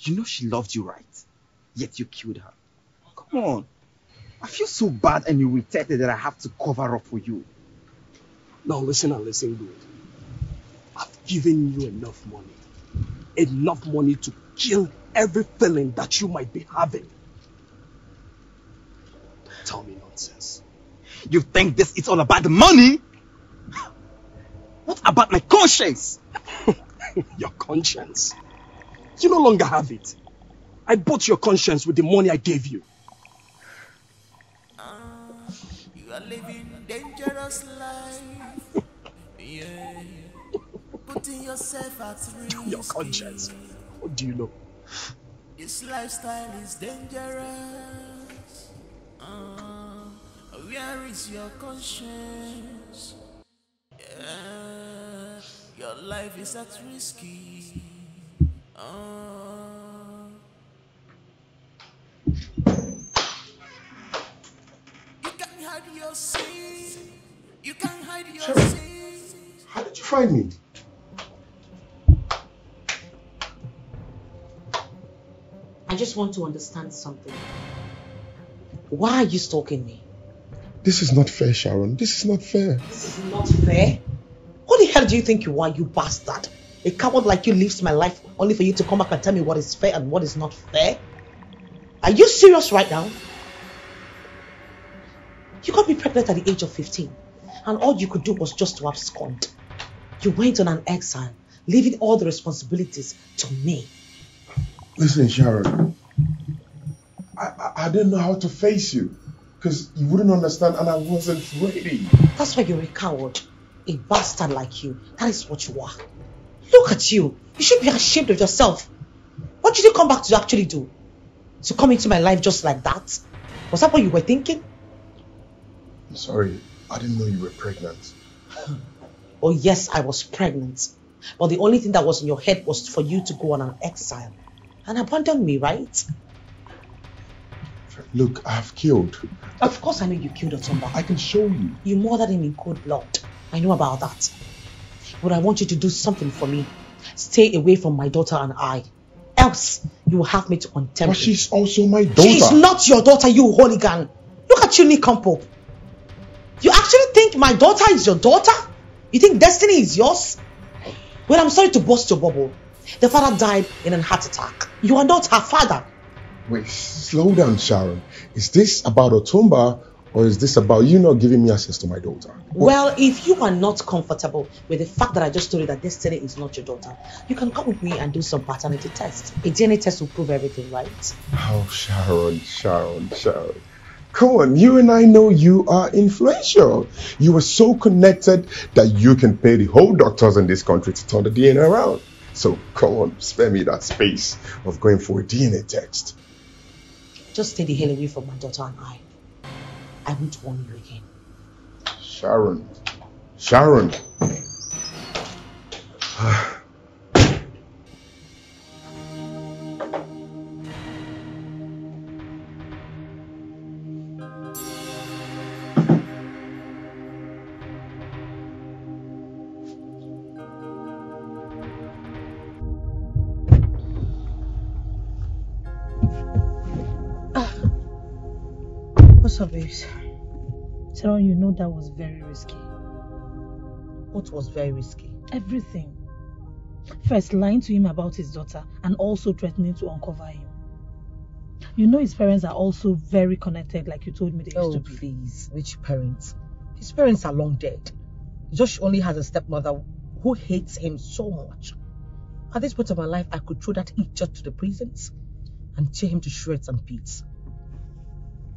You know she loved you, right? Yet you killed her. Come on. I feel so bad and irritated that I have to cover up for you. Now listen and listen good. I've given you enough money. Enough money to kill every feeling that you might be having. Tell me nonsense. You think this is all about the money? What about my conscience? [laughs] your conscience? You no longer have it. I bought your conscience with the money I gave you. You are living dangerous life. [laughs] Yeah. Putting yourself at risk. Your conscience. What do you know? This lifestyle is dangerous. Uh, where is your conscience? Yeah, your life is at risky. Uh, you can hide your sin. You can hide your Sheriff. sin. How did you find me? I just want to understand something. Why are you stalking me? This is not fair, Sharon. This is not fair. This is not fair. Who the hell do you think you are, you bastard? A coward like you lives my life only for you to come back and tell me what is fair and what is not fair? Are you serious right now? You got me pregnant at the age of 15, and all you could do was just to abscond. You went on an exile, leaving all the responsibilities to me. Listen, Sharon. I, I, I didn't know how to face you because you wouldn't understand and I wasn't ready. That's why you're a coward. A bastard like you. That is what you are. Look at you. You should be ashamed of yourself. What did you come back to actually do? To come into my life just like that? Was that what you were thinking? I'm sorry. I didn't know you were pregnant. [laughs] Oh, yes, I was pregnant. But the only thing that was in your head was for you to go on an exile and abandon me, right? Look, I have killed. Of course, I know you killed Otumba. I can show you. You murdered him in cold blood. I know about that. But I want you to do something for me. Stay away from my daughter and I. Else, you will have me to contempt. But she's also my daughter. She is not your daughter, you hooligan. Look at you, Nikampo. You actually think my daughter is your daughter? You think destiny is yours? Well, I'm sorry to burst your bubble. The father died in an heart attack. You are not her father. Wait, slow down, Sharon. Is this about Otumba or is this about you not giving me access to my daughter? Well, if you are not comfortable with the fact that I just told you that Destiny is not your daughter, you can come with me and do some paternity test. A DNA test will prove everything, right? Oh, Sharon, Sharon, Sharon. Come on, you and I know you are influential. You are so connected that you can pay the whole doctors in this country to turn the DNA around. So come on, spare me that space of going for a DNA test. Just stay the hell away from my daughter and I. I won't warn you again. Sharon, Sharon. [sighs] [sighs] [sighs] You know that was very risky. What was very risky? Everything. First, lying to him about his daughter and also threatening to uncover him. You know his parents are also very connected, like you told me they used Oh, to be. please. Which parents? His parents are long dead. Josh only has a stepmother who hates him so much. At this point of my life, I could throw that idiot to the prisons and tear him to shreds and bits.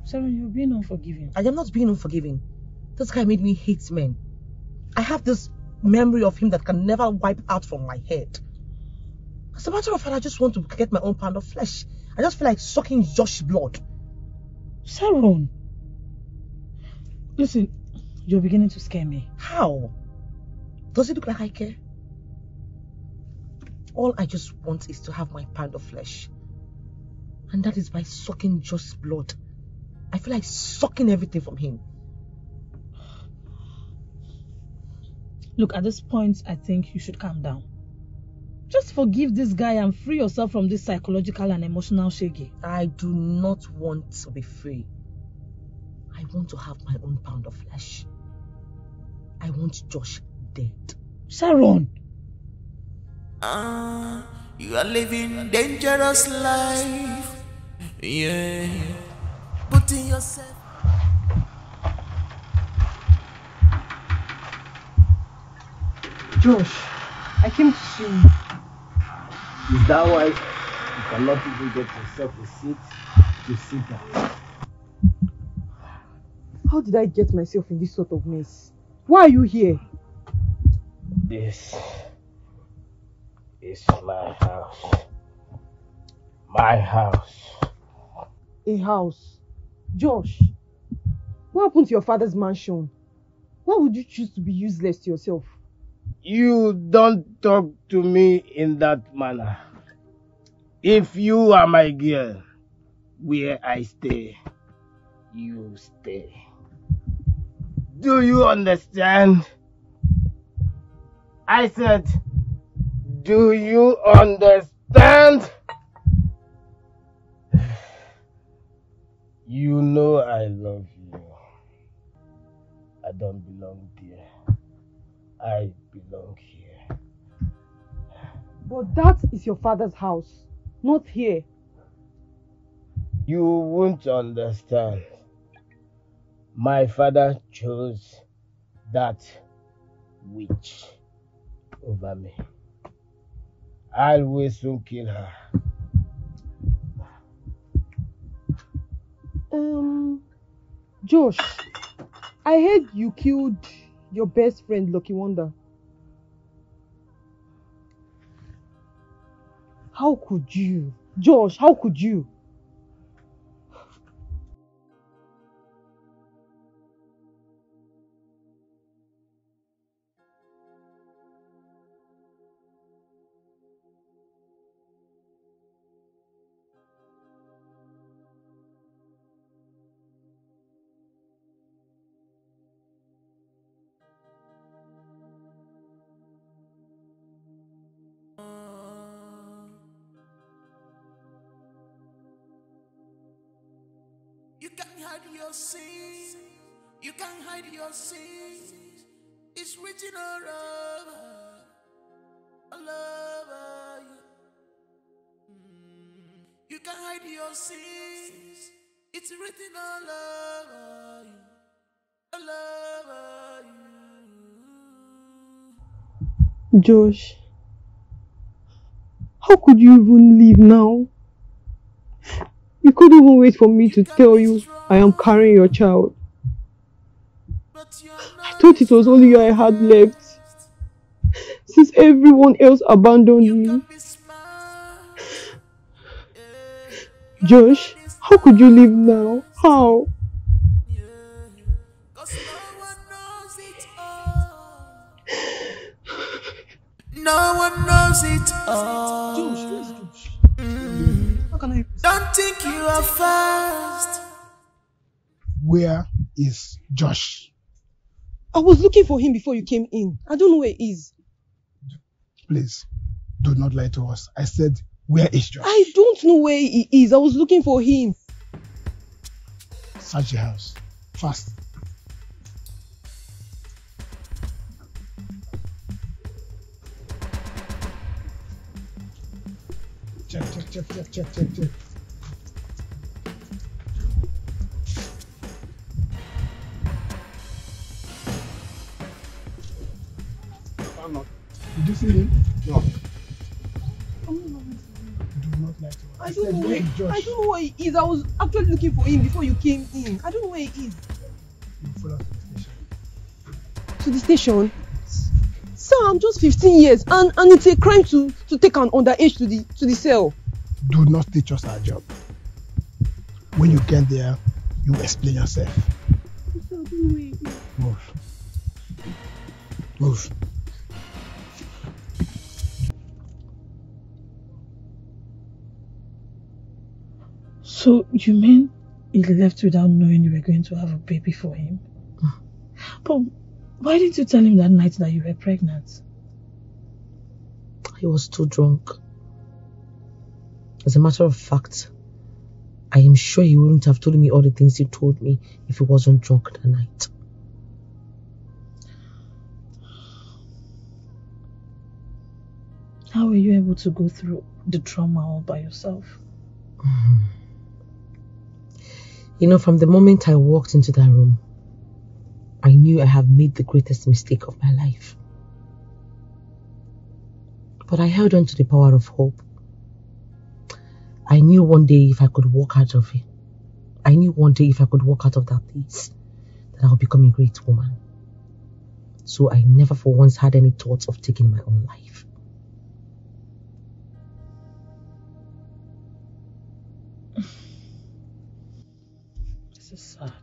Sharon, you're being unforgiving. I am not being unforgiving. This guy made me hate men. I have this memory of him that can never wipe out from my head. As a matter of fact, I just want to get my own pound of flesh. I just feel like sucking Josh's blood. Sharon! Listen, you're beginning to scare me. How? Does it look like I care? All I just want is to have my pound of flesh. And that is by sucking Josh's blood. I feel like sucking everything from him. Look, at this point, I think you should calm down. Just forgive this guy and free yourself from this psychological and emotional shaggy. I do not want to be free. I want to have my own pound of flesh. I want Josh dead. Sharon! Ah, you are living dangerous life. Yeah. Putting yourself. Josh, I came to see you. Is that why you cannot even get yourself a seat to sit down? How did I get myself in this sort of mess? Why are you here? This is my house. My house. A house. Josh, what happened to your father's mansion? Why would you choose to be useless to yourself? You don't talk to me in that manner. If you are my girl, where I stay, you stay. Do you understand? I said, do you understand? You know I love you. I don't belong there. I belong here. But that is your father's house, not here. You won't understand. My father chose that witch over me. I will soon kill her. Um, Josh, I heard you killed your best friend, Lucky Wonder. How could you? Josh, how could you? Written all over you. All over you. Josh, how could you even leave now? You couldn't even wait for me to tell you I am carrying your child. I thought it was only you I had left. Since everyone else abandoned me. Josh, how could you leave now? How? No one knows it all. Mm. Don't think you are fast. Where is Josh? I was looking for him before you came in. I don't know where he is. Please, do not lie to us. I said, Where is Josh? I don't know where he is. I was looking for him. Search the house. Fast. Check, check, check, check, check, check, check. Did you see him? No. Do not to. I don't know. where Josh? I don't know where he is. I was actually looking for him before you came in. I don't know where he is. You follow us to the station. To the station. Sir, I'm just 15 years, and and it's a crime to to take an underage to the to the cell. Do not teach us our job. When you get there, you explain yourself. Move. Move. So you mean he left without knowing you were going to have a baby for him? Ah. But why didn't you tell him that night that you were pregnant? He was too drunk. As a matter of fact, I am sure he wouldn't have told me all the things he told me if he wasn't drunk that night. How were you able to go through the trauma all by yourself? Mm-hmm. You know, from the moment I walked into that room, I knew I have made the greatest mistake of my life. But I held on to the power of hope. I knew one day if I could walk out of it, I knew one day if I could walk out of that place, that I'll become a great woman. So I never for once had any thoughts of taking my own life. necessário. Ah.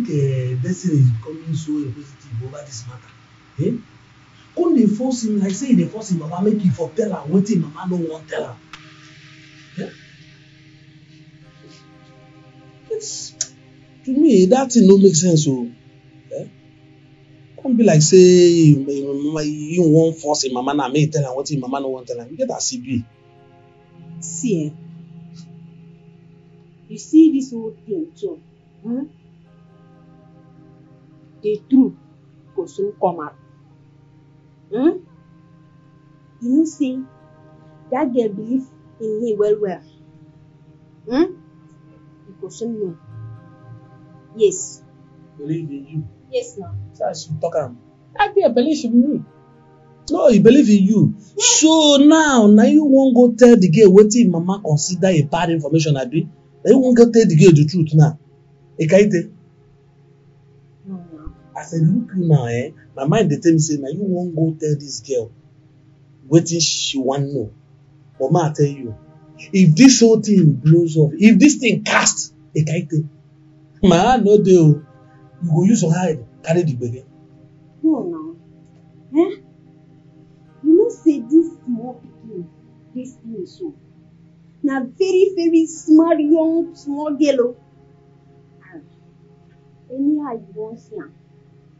Think uh, Destiny is becoming so inquisitive over this matter. Eh? Come dey force him like say he dey force him mama make he for tell am wetin mama no wan tell am. Eh? To me that thing no make sense o. Eh? Come be like say him mama him wan force him mama na make he tell am wetin mama no wan tell am. You get as e be. See, eh? You see this whole thing too. Hmm? The truth go soon come out. Hmm? You know, say that girl believe in me well, well. Hmm? You go soon know. Yes. Believe in you. Yes, now. So as you talk am. That girl believe in me. No, he believe in you. So now, na you wan go tell the girl wetin him mama consider a bad information abi? Na you wan go tell the girl the truth now? Ekaete. As I look you now, eh, my mind dey tell me say na you wan go tell dis girl wetin she wan know. But ma tell you, if dis whole thing blows up, if dis thing cast, Ekaete, my hand no dey o. You go use your hide carry the gbege. No, no. Eh? You know, say this small pikin, this thing so. Na very, very smart, young, small girl. oh. And anyhow you wan see am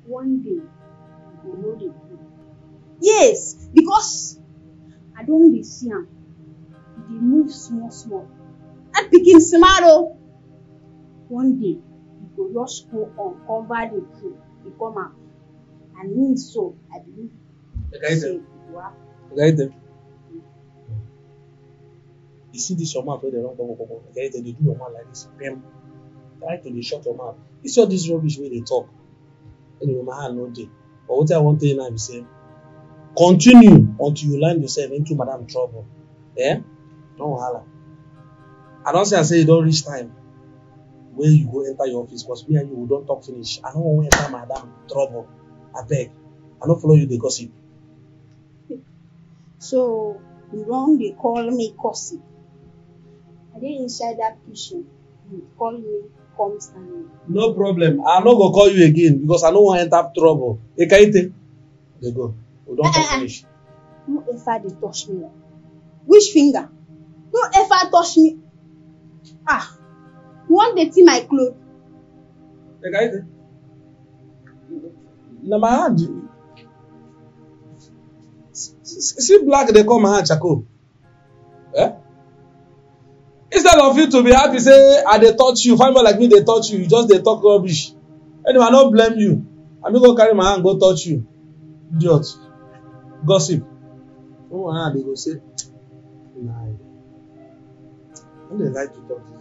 one day you go know the truth. Yes because i don dey see am. E dey move small small. That pikin smart o one day e go just go uncover the truth e come out. And me so i believe say e go happen. You see this your mouth wey dey run kpokpokpo, Ekaete dey do your mouth like this, pim. Try to dey shut your mouth. You see all this rubbish wey dey talk. My hand no dey. But wetin I wan tell you now be say, continue until you land yourself into madam trouble. Eh? No wahala. I don say I say e don reach time wey you go enter your office because me and you we don talk finish. I no wan enter madam trouble. Abeg, I no follow you dey gossip. [laughs] so you don dey call me gossip i dey inside that kitchen you call me come stand me No problem. I no go call you again because I no wan enter trouble. Ekaete, dey go. We don talk finish. no ever dey touch me which finger no ever touch me ah you wan dirty my cloth Ekaete. Na my hand. See black dey come my hand charcoal. Eh? Instead of you to be happy say I dey touch you, boy like me dey touch you, you just dey talk rubbish. Anyway, I no blame you. I no go carry my hand go touch you. Idiot. Gossip. No one hand dey go say, nah. I no dey like to talk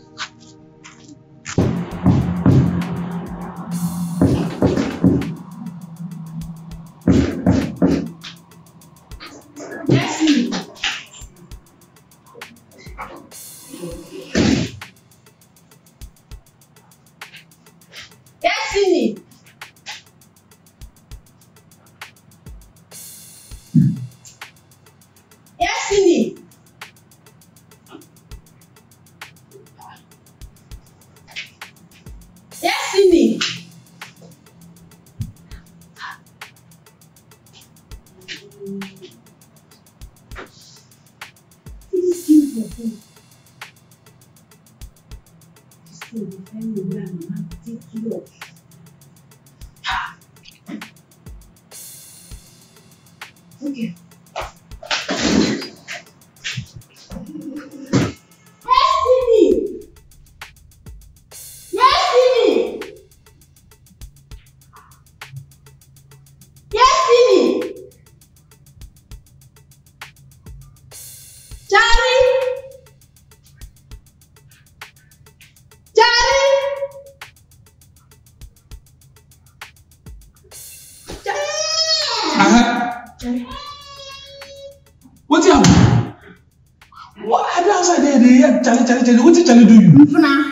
chale chale chale. Wetin chale do you? Mfuna,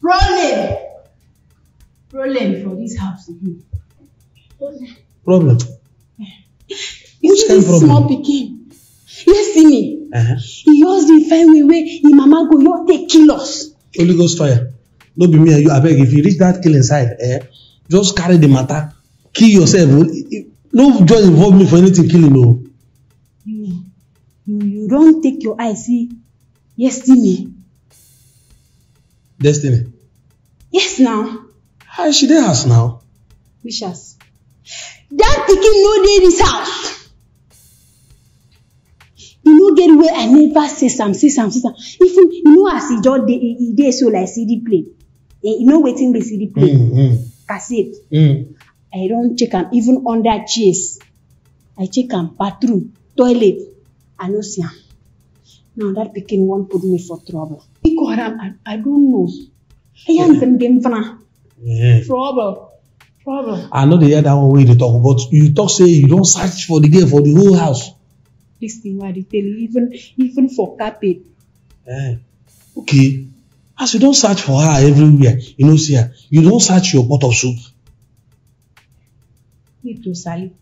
problem. Problem for this house. Problem. [laughs] You see this problem? small pikin? Yes, see me. Uh-huh. He just dey find way wey him mama go just take kill us. Holy Ghost fire. No be me and you. Abeg, if you reach that killing side, eh, just carry the matter, kill yourself. No just involve me for anything killing o. You, you, you don take your eye see yes, see me. Destiny. Yes, now. How she dey house now? Which house? Dat pikin no dey dis house. E no get where I never say am, say am, say am. Even you know as e just dey, e dey so like CD play. Eh, You know wetin be CD play? Mm, mm, Cassette. mm. I don check am even under chairs. I check am bathroom, toilet. I no see am. Now dat pikin wan put me for trouble. Haram, I, I don't know. Nsɛm dey mfana. Yeah. Trouble. Trouble. I no dey hear that one you dey talk but you talk say you don search for the girl for the whole house. Dis thing wey I dey tell you, even even for carpet. Eh. Okay. As you don search for her everywhere, you no see her. You don search your pot of soup. Wait o Sally.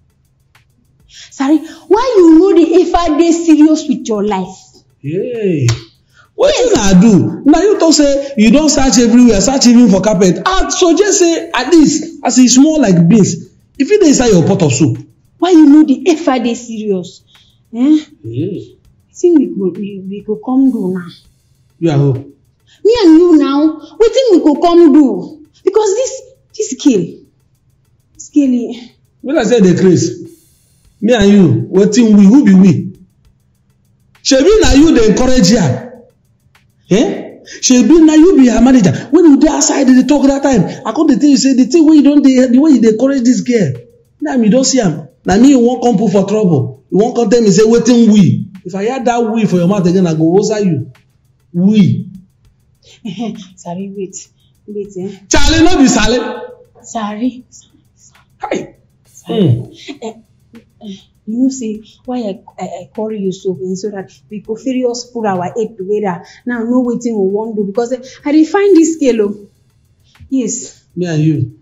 Sally, why you no dey ever dey serious with your life? Hey. Wetin I do? Na you talk say you don search everywhere, search even for carpet. I suggest say at least as e small like beans, e fit dey inside your pot of soup. Why you no dey ever dey serious? Eh? Wetin we go we, we go come do now? You and who? Me and you now, wetin we go come do? Because this This girl, this girl, eh, When I say dey craze, me and you, wetin we, who be we? Shebi na you dey encourage her. Eh? Shebi na you be her manager. When you dey outside dey talk that time, I come dey tell you say the thing wey you don dey, the way you dey encourage this girl, now you don see am. Na me you wan come put for trouble. You wan come tell me say wetin we? If I hear that we for your mouth again, I go wosa you. We. [laughs] sorry, wait, wait, eh? Charlie no be Sale. Sorry. Hmm. Eh, eh, you know say why I, I, I call you so eh, so that we go fit just put our head together now know wetin we wan do because eh, I dey find this girl o. Yes, Me and you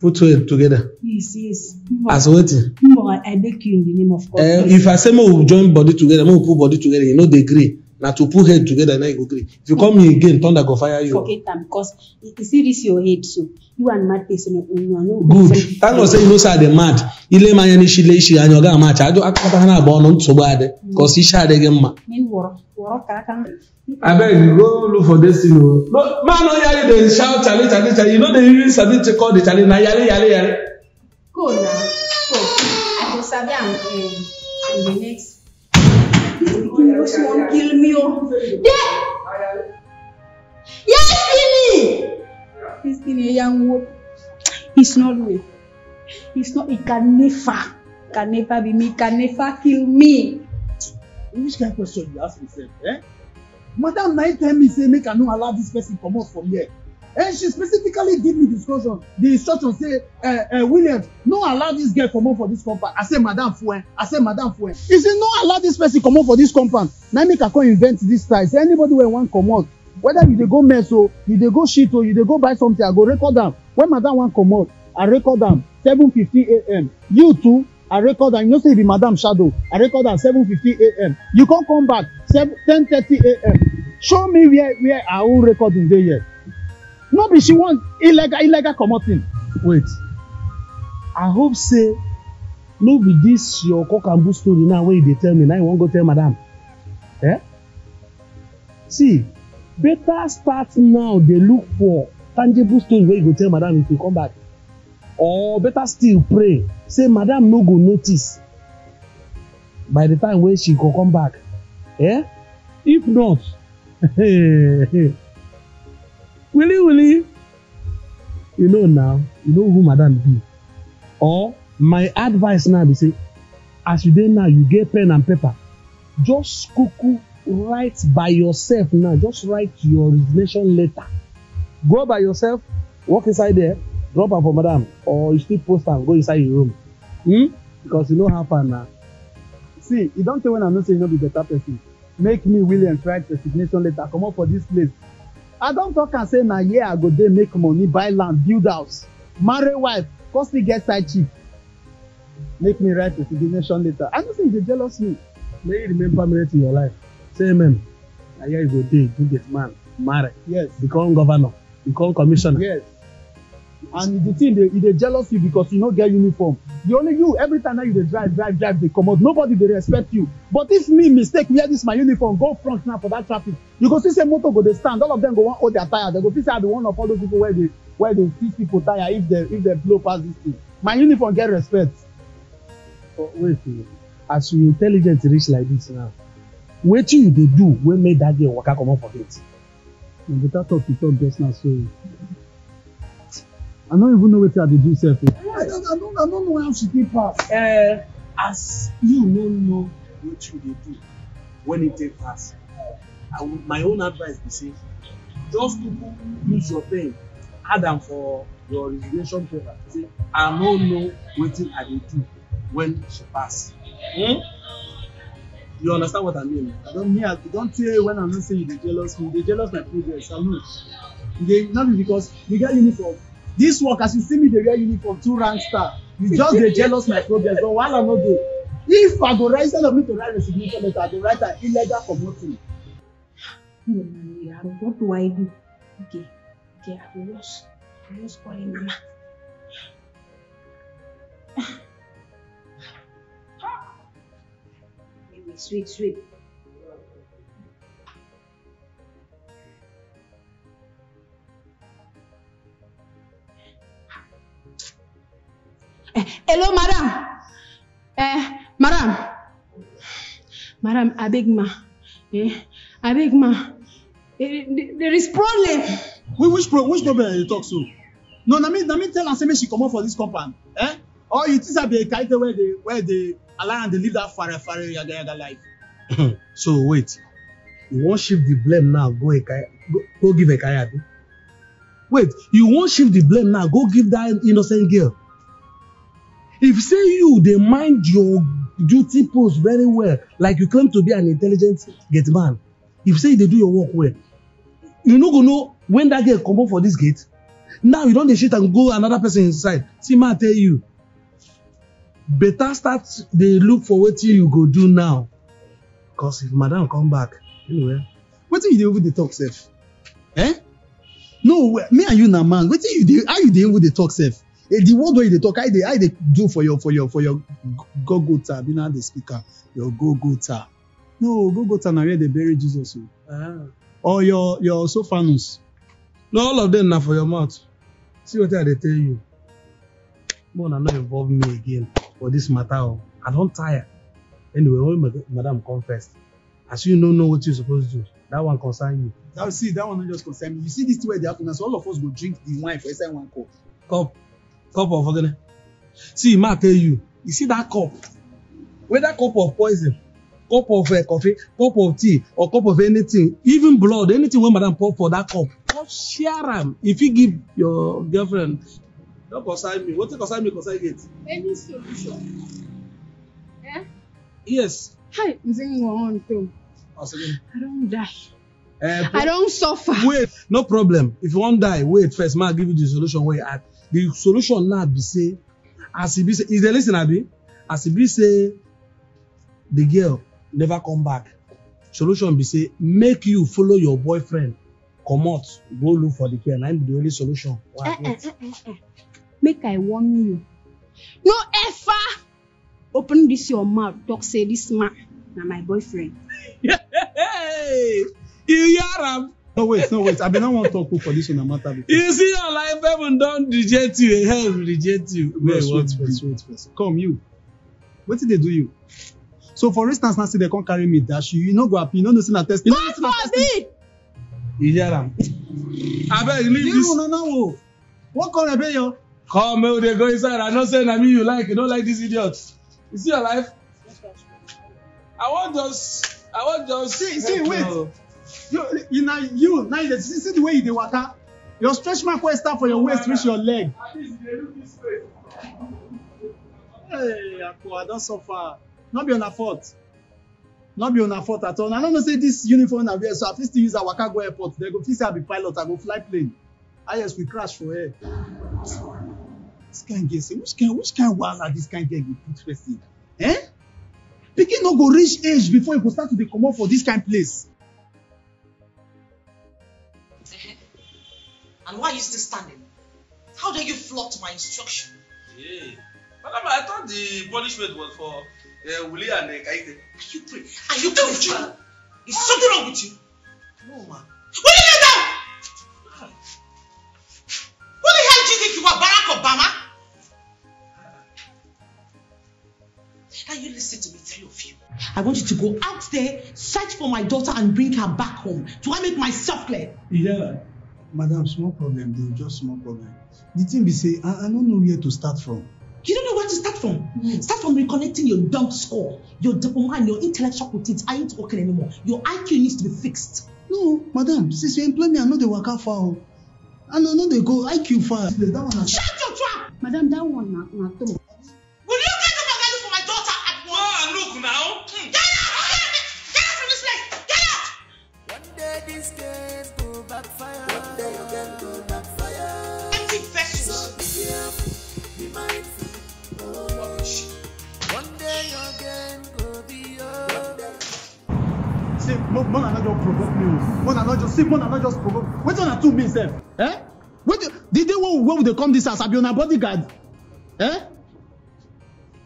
put head together. yes, yes. As wetin? Mbọ, I, beg you in the name of God. Please. if I say make we join body together, make we put body together, you no dey gree. Na to put head together, na you go gree. If you call me again, thunder go fire you. forget am because you see this your head so you and mad person una no Good. Thank God say you know say I dey mad. Ile m anya n'isi ile isi anya ọ gaghị amacha. Ajọ akpata ha na-agba ọnụ nsogbu adị. Cause isi adịghị mma. abeg go look for destiny o. no man no yari dey shout chale chale chale you no dey even sabi to call the chale na yale yale yale. go na go i go sabi am um, in the next. Pikin just wan kill me there yes Tini yes Tini young wo it's not me it's not it can never can never be me can never kill me. which kind question you ask yourself eh? Madam him tell me say make i no allow this person comot from here and she specifically give me instruction the instruction say uh, uh, williams no allow this girl comot for this compound. I say madam fuen i say madam fuen he say no allow this person comot for this compound. Na make i come invent this style say anybody wey wan comot whether you dey go mess o you dey go shit o you dey go buy something i go record am. When madam wan comot i record am seven fifty am you too i record am. You know say you be madam shadow. I record am seven fifty am you come come back ten thirty am show me where where our own recording dey here no be she want illegal illegal commoting. wait. I hope say no be this your cock and bull story now wey you dey tell me. Na you wan go tell madam. Eh? See better start now dey look for tangible story wey you go tell madam if you come back. Or better still pray. Say madam no go notice by the time wey she go come back. Eh? If not [laughs] willy willy you know now you know who madam be. Or my advice now be say as you dey now you get pen and paper. Just kuku write by yourself now. Just write your resignation letter. Go by yourself walk inside there drop am for madam or you still post am go inside your room. Hmm? because you know how far na. see e don tey when i know say you no be better person. Make me williams write resignation letter comot for dis place i don talk am say na here i go dey make money buy land build house marry wife come still get side chick. Make me write resignation letter. I know say you dey jealous me. may you remain permanent in your life. Say amen. Na here you go dey do get man marry. Yes. Become governor become commissioner. yes and the thing dey e dey jealous you because you no get uniform. The only you every time na you dey drive drive drive dey comot nobody dey respect you. But if me mistake wear this my uniform go front now for that traffic. You go see say motor go dey stand. All of them go wan hold their tire. They go feel say i be one of all those people wey dey wey dey fix people tire if they if they blow pass this thing. My uniform get respect. Oh, wait o as you intelligent reach like this now wetin you dey do wey make that girl waka comot for gate. na better talk you talk just now so i no even know wetin i dey do o. i don't i don't i don't know how she take pass. Uh, as you no know wetin you dey do when e take pass I, would- my own advice be say just kuku use your pen add am for your resignation paper say i no know wetin i dey do when she pass. Hmm? you understand what i mean. I don me I don tey when I know say you dey jealous me, you dey jealous my progress, I know. You dey no be because you get uniform. This work as you see me dey wear uniform two rank star, you just dey jealous my progress but wahala no dey. If I go write instead of me to write resignation letter, I go write am illegal no, no, what do I do? Okay, okay, I will just, I will just call him mama. Baby, sweet, sweet. Hello, madam. Eh, madam. Madam, I beg ma. Eh, I beg ma. Eh, there is problem. Which which pro which problem you talk so? No, na me na me tell am say make she comot for dis compound. Eh? Or you think say be Ekaete where dey where dey allow am dey live that fare fare yaga yaga life? [clears throat] so wait you wan shift the blame now go ekaya go, go give ekaya abi wait you wan shift the blame now go give that innocent girl if say you dey mind your duty post very well like you claim to be an intelligent gate man if say you dey do your work well you no go know when that girl comot for this gate now you don dey shit and go another person inside see ma tell you better start dey look for wetin you go do now cause if madam come back anyway Wetin you dey even dey talk sef? Eh? No, me and you na man. Wetin you dey how you dey even dey talk sef? Eh, the word wey you dey talk, how you dey how you dey do for your for your for your gogota, abi na the speaker, your gogota. No, gogota na where dey bury Jesus o. ah. Or your your sophanus. no all of them na for your mouth see wetin i dey tell you more na no involve me again for this matter o i don tire anyway when ma- madam come first as you no know wetin you suppose do that one concern you That see that one no just concern me. You see this thing wey dey happen now, so all of us go drink the wine for inside one cup. cup cup of ogene see ma tell you you see that cup whether cup of poison cup of uh, coffee cup of tea or cup of anything even blood anything wey madam pour for that cup just share am you fit give your girlfriend no concern me wetin concern me concern gate Any solution? Eh? yes Hi, Nzingo on film. I don't die. Uh, I don't suffer. wait no problem if you wan die wait first ma give you the solution wey you add the solution now be say as e be say you dey lis ten abi as e be say the girl never come back solution be say make you follow your boyfriend comot go look for the girl na be the only solution Eh, eh, eh, eh, eh. Make I warn you. No ever open this your mouth talk say this man na my boyfriend. [laughs] You hear am No wait, no wait. I been not wan talk for this one matter before. you see your life heaven don reject you hell reject you Wait, wait, want wait, wait, wait. Come you. Wetin dey do you? So for instance, now say they come carry me dash you, you no go happy, you no know say na test. You no know say na test. Forbid! you hear am abeg leave You this no know o. What come ebe yo? come make we dey go inside i know say na me you like you no like this idiot you see your life i wan just i wan just See, see, wait. you. You, you na you now you dey see, the way you dey waka. Your stretch mark wey start for your waist reach your leg. Hey, Akpo, I don suffer. No be una fault. No be una fault at all. I no know say this uniform na wear so I fit still use am waka go airport. They go fit say I be pilot, I go fly plane. IS we crash for air. This kind girl say which kind which kind wahala this kind girl go put person? Eh? Pikin no go reach age before e go start to dey comot for this kind place. And why are you still standing? How dare you flout my instruction? Hey, madam, I thought the punishment was for uh, Wuli and uh, Kaite. Are you pray? Are you praying? Is something wrong with you? No, man. What did you do? Who the hell do you think you are, Barack Obama? Now you listen to me, three of you. I want you to go out there, search for my daughter, and bring her back home. Do I make myself clear? You hear that? Madam, small problem dey, just small problem. The thing be say, I, I no know where to start from. You don't know where to start from. Start from reconnecting your dumb score. Your dopamine, and your intellectual routines aren't working anymore. Your IQ needs to be fixed. No, madam, since you employ me, I no dey waka far o. And I no dey go IQ far. That one na Shut your trap! Madam, that one na na true. Mona no just provoke me o. Mona no just see, Mona no just provoke. Wetin una two mean sef? Eh? Wetin the day wey we dey come this house, I be una bodyguard? Eh?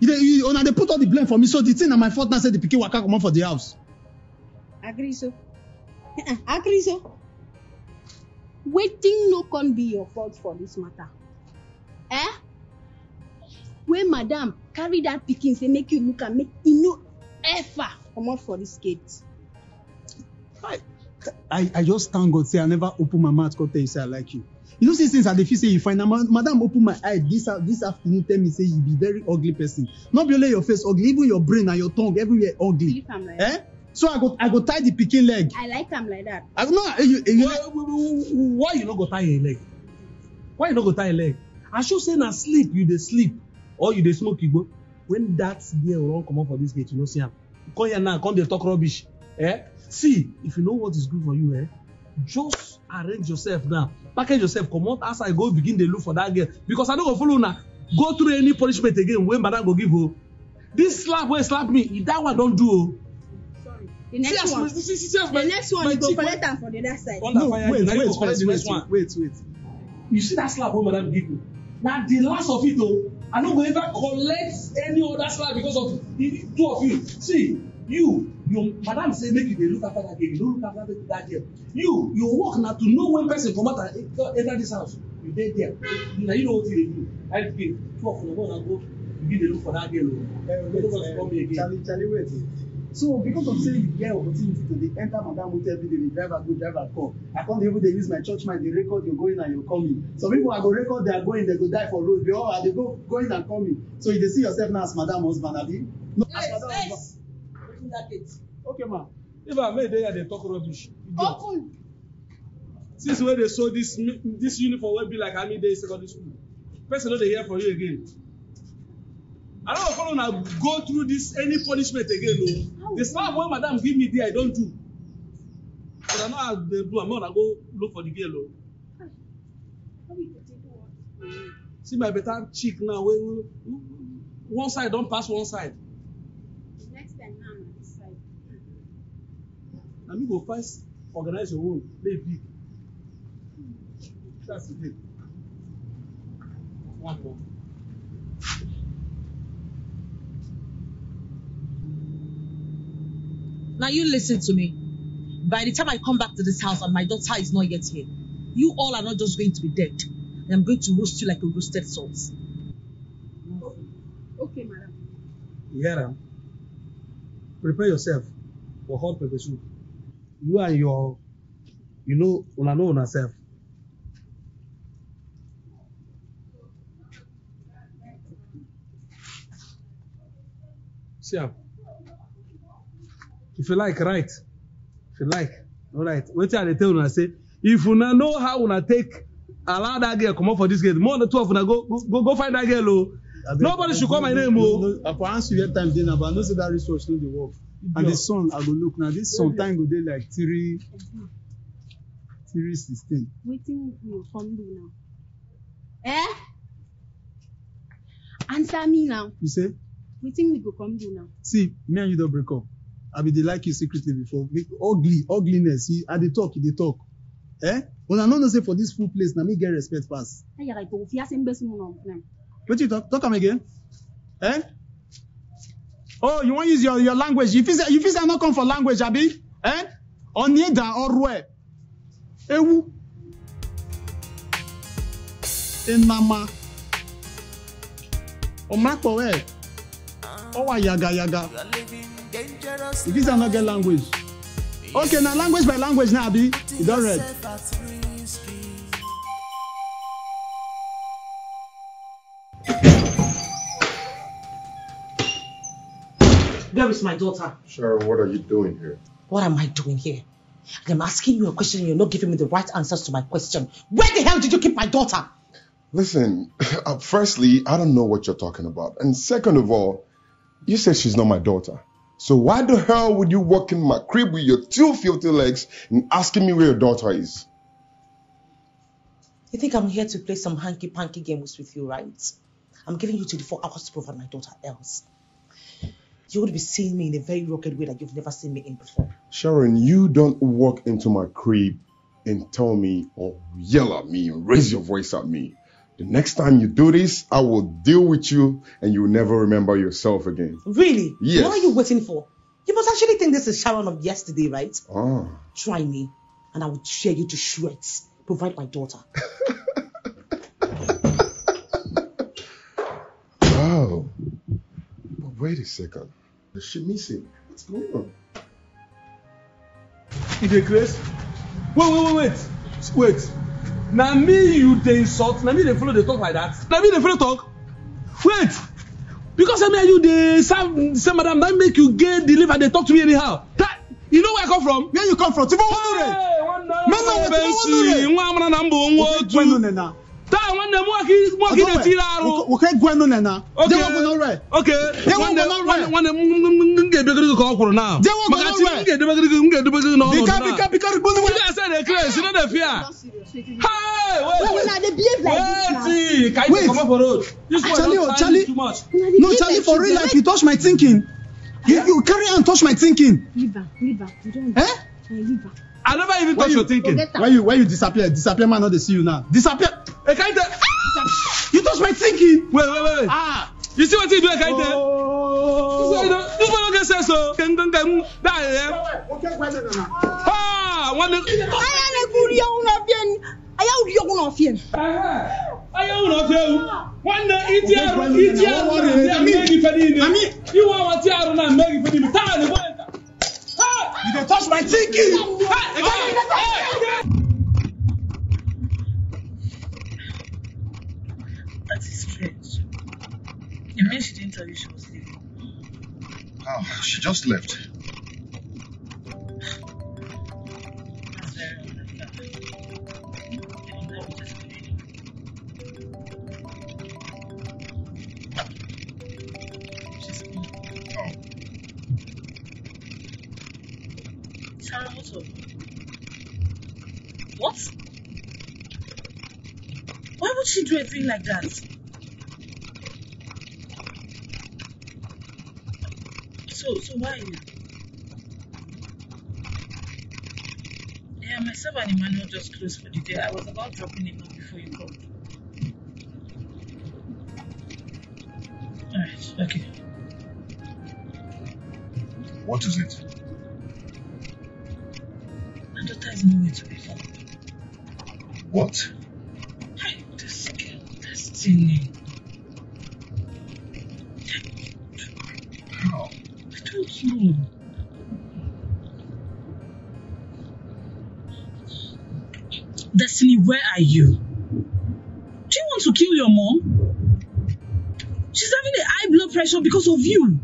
You dey you una dey put all the blame for me, so the thing na my fault now say the pikin waka comot for the house. Agree so. [laughs] Agree so. Wetin no con be your fault for this matter? Eh? wey madam carry dat pikin say make you look am make e no ever comot for dis gate. I, I just thank God say I never open my mouth come tell you say I like you. You know, see since I dey feel say you fine, na ma- madam open my eye this af- this afternoon tell me say you be very ugly person. Not be only your face ugly, even your brain and your tongue everywhere ugly. Like Eh? So I go I go tie the pikin leg. I like am like that. I no you you why you no go tie your leg why you no go tie your leg i sure say na sleep you dey sleep or you dey smoke igbo when that girl run comot for this gate you no see am you come here now come dey talk rubbish eh? See if you know what is good for you eh just arrange yourself now. Package yourself comot outside go begin dey look for that girl. Because i no go follow una. Go through any punishment again wey madam go give o this slap wey slap me e that one don do o. The next See as one, see- see- see as the my- next one you go collect am for the other side. No wait wait wait wait one. wait wait. you see that slap wey madam give you na the last of it o i no go ever collect any other slap because of the two of you. See you your madam say make you dey look after that girl you no look after that girl you your work na to know when person comot and enter this house you dey there na you know wetin you dey do i be two of una go una go begin dey look for that girl o no go come here again. Charlie, Charlie, wait. So because of saying you get opportunity to dey enter madam motor every day, dey drive her go, drive her come. I come dey even dey use my church mind dey record your going and your coming. Some people I go record their going, they go die for road. They all I dey go going and coming. So you dey see yourself now as madam husband, abi? No, as madam husband. That okay ma. If i make dey here dey talk rubbish. open. since wey dey sew this this uniform wey be like army day secondary school person no dey hear for you again. I no go follow una go through this any punishment again o the slap wey madam give me there i don do. But i know how dey do am make una go look for the girl o see my better cheek now wey wey- one side don pass one side na me go first organize your own make e big that's the thing one more. Now you listen to me. By the time I come back to this house and my daughter is not yet here, you all are not just going to be dead. I'm going to roast you like a roasted salt. Okay, madam. You hear? Prepare yourself for hot pepper soup. You and your, you know, una know una sef. See am. If you like, write. If you like, no write. Wetin I dey tell una say, if una know how una take allow that girl comot for this gate, more than two of una go go go find that girl o. Nobody should call my name o. I for answer you time dey now, but I know say that resource no dey work. And the sun, I go look now. This sun time go dey like three, three sixteen. Wetin you come do now? Eh? Answer me now. You say? Wetin we go come do now? see me and you don break up i bin dey like you secretly before ugly ugliness you i dey talk you dey talk eh una no know say for dis full place na me get respect pass Ayara ito, fiase mbesi mo na na. wetin you talk talk am again eh oh you wan use your your language. You fit say you fit say i no come for language abi eh? Onieda orue. Ewu. Enama. Omapowe owa yaga yaga. You fit say i no get language. Okay na language by language now abi. You don read. Where is my daughter? Sharon, what are you doing here? What am I doing here? I'm asking you a question and you're not giving me the right answers to my question. Where the hell did you keep my daughter? Listen, [laughs] uh, firstly, I don't know what you're talking about. And second of all, you said she's not my daughter. So why the hell would you walk in my crib with your two filthy legs and asking me where your daughter is? You think I'm here to play some hanky panky games with you, right? I'm giving you 24 hours to provide my daughter else. You would be seeing me in a very rugged way that you've never seen me in before. Sharon, you don't walk into my crib and tell me or yell at me and raise your voice at me. The next time you do this, I will deal with you and you'll never remember yourself again. Really? Yes. What are you waiting for? You must actually think this is Sharon of yesterday, right? Ah. Try me, and I will tear you to shreds. Provide my daughter. [laughs] Wow. Wait a second. Is she missing? What's going on? You dey craze? Wait, wait, wait, wait. Wait. Na me you dey insult, na me dey follow dey talk like that. Na me dey follow talk. Wait. Because say me and you dey serve say madam na make you get the liver dey talk to me anyhow. That, you know where I come from? Where you come from? Tibo Wanure. Tibo Wanure. nwa amara na mbụ nwa otu. Gwenu nena. Taa nwanne m nwoke nwoke na-etiri arụ. Woke gwenu nena. Okay. Jewo Wanure. Okay. Jewo Nwanne Wanure. nwanne m m- m ga-edebegoro gị ka ọ kwụrụ na. Jewo Maka Wanure. ti m ga-edebegoro gị m ga-edebegoro gị n'ọnọdụ Bika na. bika bika rigbonu You guys say dey craze, you no dey fear. Hey, wait, Wait, una dey behave like this now. Wait, can you Wait. comot for road? This one Charlie, don oh, tire Charlie. you too much. No, Charlie, for real life, you touch my thinking. You, you carry and touch my thinking. Leave am, leave am. You don't. Eh? I leave am. I never even Why touch you, your thinking. Why you, why you disappear? Disappear man, not they see you now. Disappear. Hey, Kaite. You touch my thinking. Wait, wait, wait. wait. Ah. You see what you do, Kaite? Oh. This one don't- this one don't get sense, oh. Gang, gang, gang. Die, eh? Ah, one day- Aya na-ekwuri ya ụlọ bịa ni. Aya uri ya ụlọ fie. Anya ụlọ fie ewu. Nwanne iti arụ iti arụ na ndị a mee gị ife niile. Iwe ọnwa ti arụ na mee gị ife niile. Taa na ịgwa nta. You dey touch my thinking. That is strange. You mean she didn't tell you she was leaving? Oh, she just left. That's very understandable. You know, that was just cleaning. She's gone. Oh. Sarah, what's up? What? Why would she do a thing like that? So, so why are you? Yeah, myself just closed for the day. I was about dropping him off before you called. Alright, okay. What is it? My daughter is nowhere to be found. What? You? Do you want to kill your mom? She's having a high blood pressure because of you.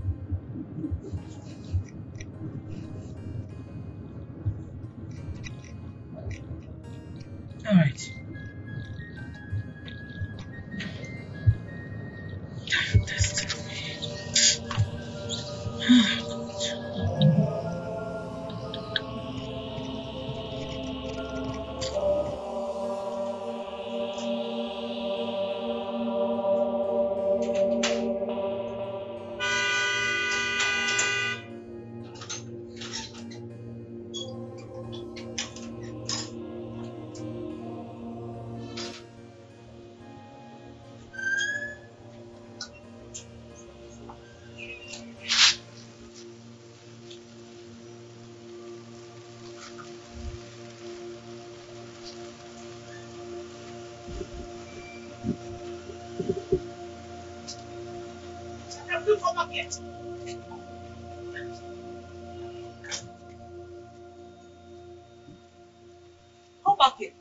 Come back here.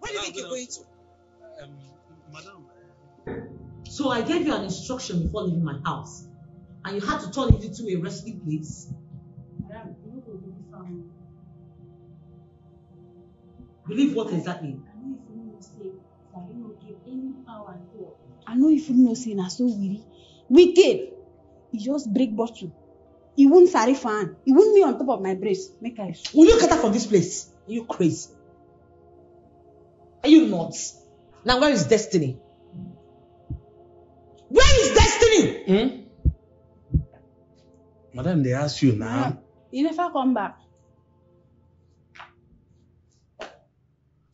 Where do you think you're going to? Um, madam. Eh. So I gave you an instruction before leaving my house, and you had to turn it into a resting place. Believe what exactly? I know if you know say na so weary. Wicked. He just break bottle. He wound Sari fan. He wound me on top of my breast. Make I Will you out from this place? Are you crazy? Are you nuts? Now where is destiny? Where is destiny? Hmm? Madam, they ask you now. He never come back.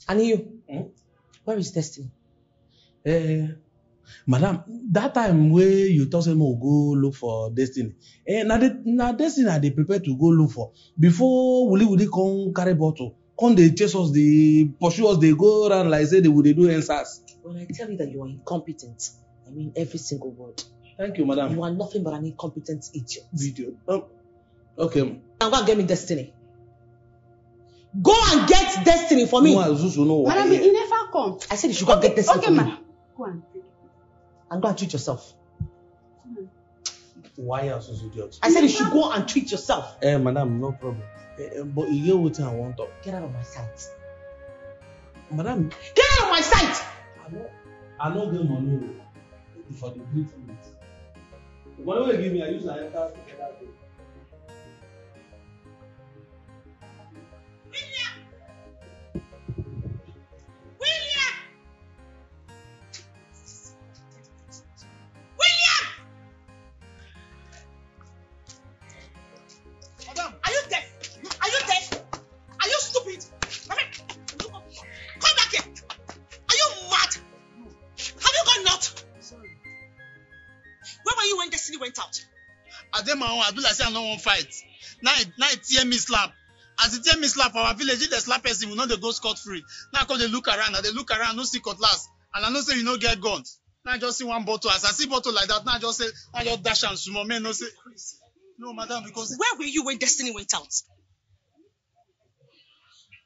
And you? Where is destiny? Eh, madam, that time wey you talk say make we go look for destiny, eh, na the na destiny I dey prepare to go look for before wuli wuli come carry bottle come dey chase us dey pursue us dey go round like say they would dey do ensars. When I tell you that you are incompetent, I mean every single word. Thank you, madam. You are nothing but an incompetent idiot. Video. Um, okay. Now go and get me Destiny. Go and get Destiny for me. No, Zuzu, no. Madam, he never come. I said you should go get Destiny Okay, for me. madam. Go and. And go and treat yourself. Why are you idiot? I said you should go and treat yourself. Eh, madam, no problem. Eh, but you hear what I want to. Get out of my sight. Madam, Get out of my sight! I no get money o for the great meat. The money wey you give me, I use am enter together I dey be like say I no wan fight. Now, e- now e tear me slap. As e tear me slap for our village, if dem slap person, we no dey go scot free. Now I come dey look around, I dey look around, no see cutlass. And I know say you no get guns. Now I just see one bottle. As I see bottle like that, now I just say, now I just dash am small. Man, no say, no, madam, because Where were you when Destiny went out?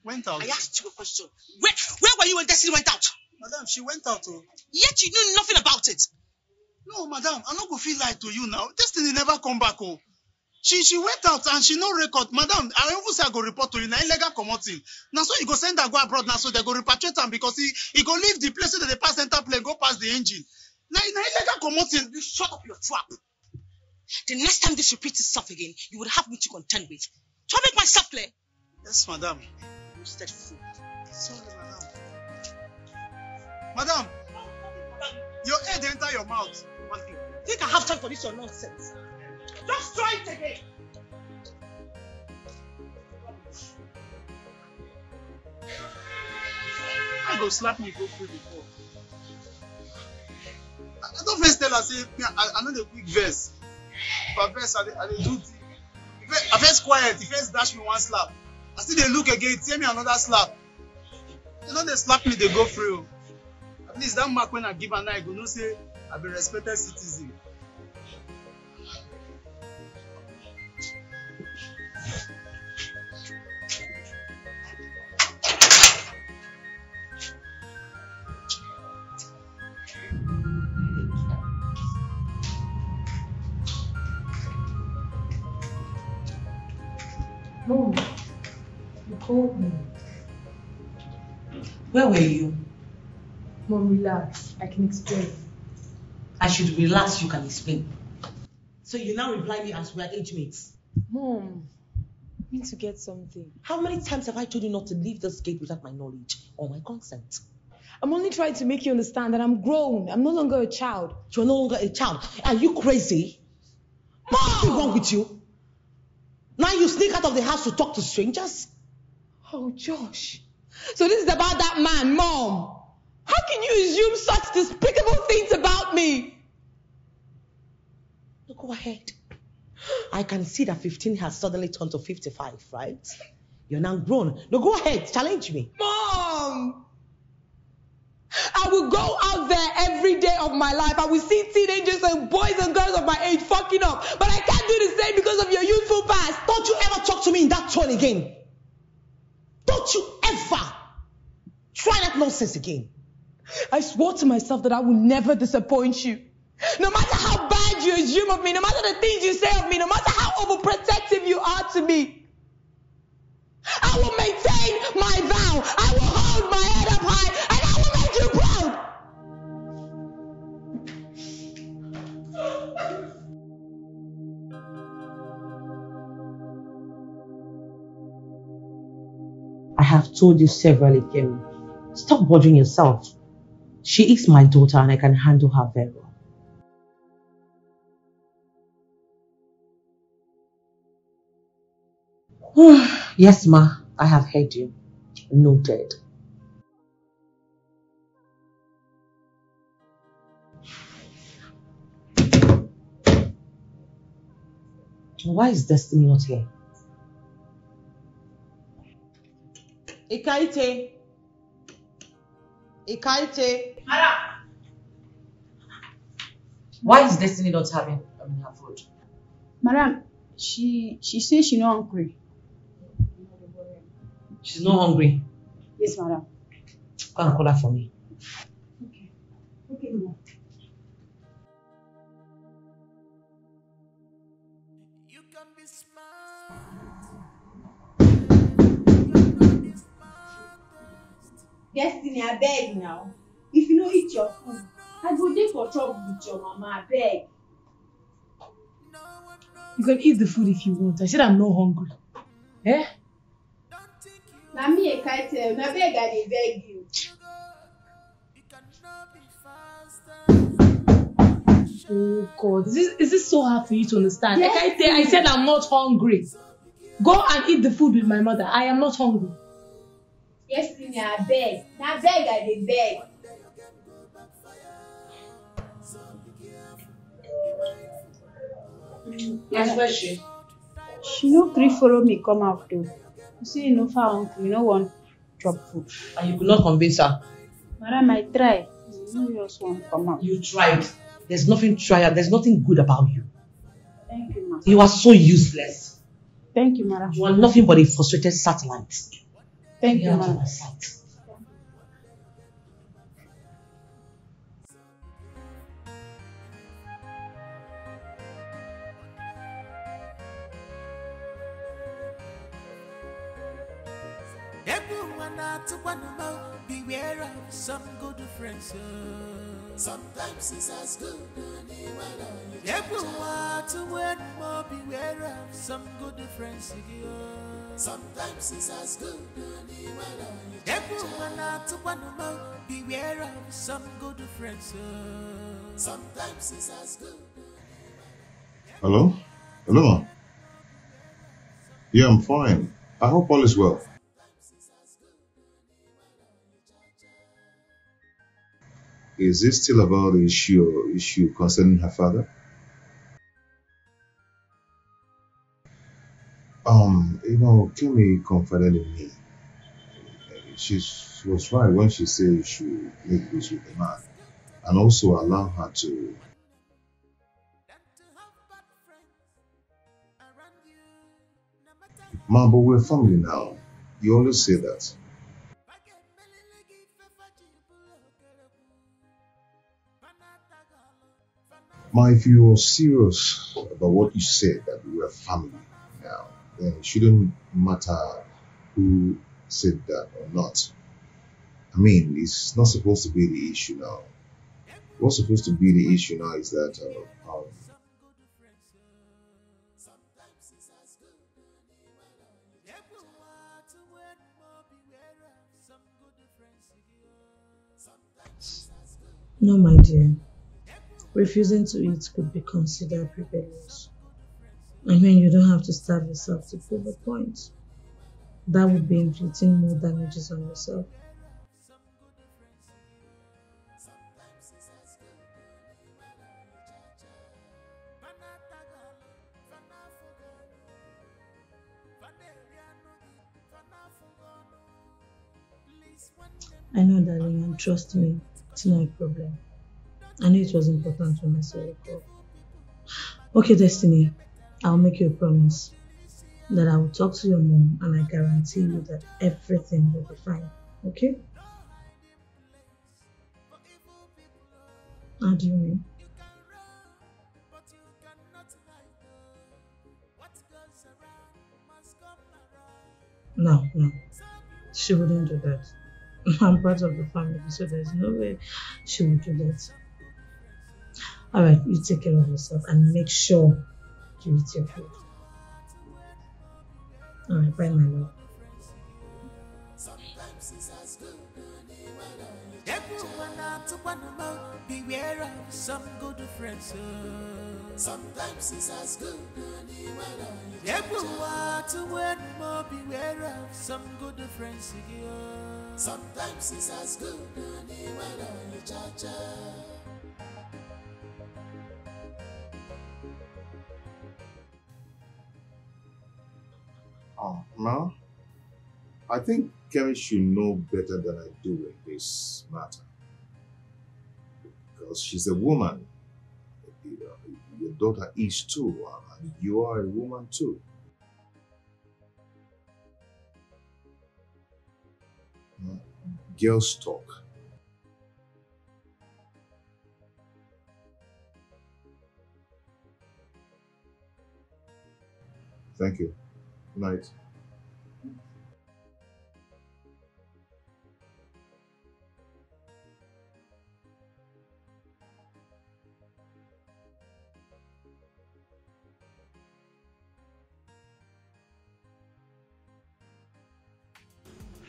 went out. I asked you a question. Where, where were you when Destiny went out? Madam, she went out. Oh. Yet you knew nothing about it. No, madam, I no go feel lie to you now. Destiny never come back. Oh. She she went out and she no record. Madam, I even say I go report to you. Na illegal commoting. Now so you go send her go abroad now so they go repatriate am because he, he go leave the place so that they pass enter plane go pass the engine. Na na illegal commoting. You shut up your trap. The next time this repeats itself again, you would have me to contend with. I make myself clear? Yes, madam. Roasted fool. Sorry, madam. Madam, your head enter your mouth. Think I have time for this your nonsense? Just try it again. I go slap me go free before. I don't first tell her say I, I no dey quick verse. But vex I I do. If I first quiet, he first dash me one slap. I still they look again, tell me another slap. You no dey slap me they go free. Oh. At least that mark when I give an eye, go know say I be respected citizen. Me. Where were you? Mom, relax. I can explain. I should relax, you can explain. So you now reply me as we are age mates. Mom, I need to get something. How many times have I told you not to leave this gate without my knowledge or my consent? I'm only trying to make you understand that I'm grown. I'm no longer a child. You're no longer a child. Are you crazy? Mom! What's wrong with you? Now you sneak out of the house to talk to strangers? Oh, Josh. So this is about that man, Mom. How can you assume such despicable things about me? Look, Go ahead. I can see that 15 has suddenly turned to 55, right? You're now grown. No, go ahead. Challenge me. Mom! I will go out there every day of my life. I will see teenagers and boys and girls of my age fucking up. But I can't do the same because of your youthful past. Don't you ever talk to me in that tone again. Don't you ever try that nonsense again. I swore to myself that I will never disappoint you. No matter how bad you assume of me, no matter the things you say of me, no matter how overprotective you are to me, I will maintain my vow. I will hold my head up high and I will make you proud. Have told you severally, Kim. Stop bothering yourself. She is my daughter and I can handle her very well. [sighs] yes, ma, I have heard you. Noted. Why is Destiny not here? Ekaete. Ekaete. Why is Destiny not having um, her food? Madam, she she says she's not hungry. She's not hungry. Yes, madam. Go and call her for me. Okay, ma'am. Destiny, abeg now. If you no eat your food, I go dey for trouble with your mama, abeg. You can eat the food if you want. I said I'm not hungry. Eh? Na me a kite tell, na beg I dey beg you. Oh God, is this, is this so hard for you to understand? Yes, like I, say, I said I'm not hungry. Go and eat the food with my mother. I am not hungry. Destiny, abeg. Na beg I dey beg. Yes, she? She no gree follow me come out though. You see, you no far hungry, you no wan chop food. And you could not convince her. Madam, I try. You no just wan come out. You tried. There's nothing trial. There's nothing good about you. Thank you, madam. You are so useless. Thank you, madam. You are nothing but a frustrated satellite. Thank you, Get out of madam. my sight. Everyone out to one about beware of some good friends. oh. Sometimes it's as good Everyone to one more beware of some good friends. oh. Sometimes it's as good Everyone out to one about beware of some good friends. oh. Sometimes it's as good. Hello? Hello. Yeah, I'm fine. I hope all is well. Is this still about the issue issue concerning her father? Um, you know, Kemi confided in me. She was right when she said you should make peace with the man and also allow her to Mom, but we're family now. You always say that. Ma, if you're serious about what you said, that we are family then it shouldn't matter who said that or not. I mean, it's not supposed to be the issue now. What's supposed to be the issue now is that uh, um, No, my dear. Refusing to eat could be considered rebellious. I mean, you don't have to starve yourself to prove a point. That would be inflicting more damages on yourself. I know, darling, and trust me, it's not a problem. I know it was important when I saw call. [sighs] Okay, Destiny, I'll make you a promise that I will talk to your mom and I guarantee you that everything will be fine. Okay? How do you mean? No, no. She wouldn't do that. [laughs] I'm part of the family, so there's no way she would do that. Alright, you take care of yourself and make sure you eat your food. Alright, bye, my love. Everyone out to one about beware of some good friends. Sometimes it's as good Everyone to one more beware of some good friends. Sometimes it's as good Oh, I think Kemi should know better than I do in this matter. Because she's a woman, your daughter is too. and You are a woman too. Hmm? Girls talk. Thank you. Night.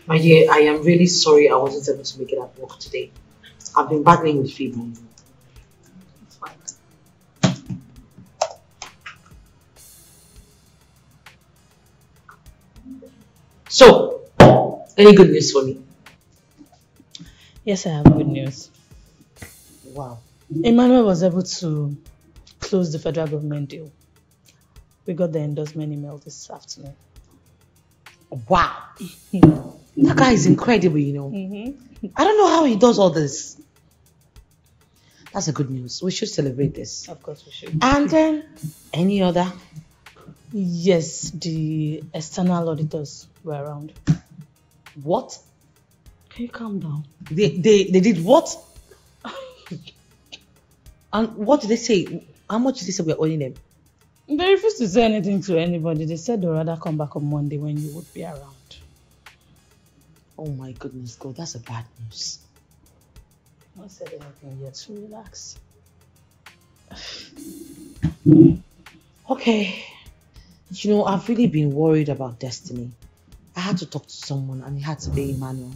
My dear, I am really sorry I wasn't able to make it at work today. I've been battling with fever. So, any good news for me? Yes, I have good news. Wow. Emmanuel was able to close the federal government deal. We got the endorsement email this afternoon. Wow. That guy is incredible, you know. Mm-hmm. I don't know how he does all this. That's a good news. We should celebrate this. Of course we should. And then, any other? Yes, the external auditors were around. What? Can you calm down? They they they did what? [laughs] and what did they say? How much did they say we're owing them? They refused to say anything to anybody. They said they'd rather come back on Monday when you would be around. Oh my goodness, God, that's a bad news. I not said anything yet, so relax. Okay. You know, I've really been worried about Destiny. I had to talk to someone and it had to be Emmanuel.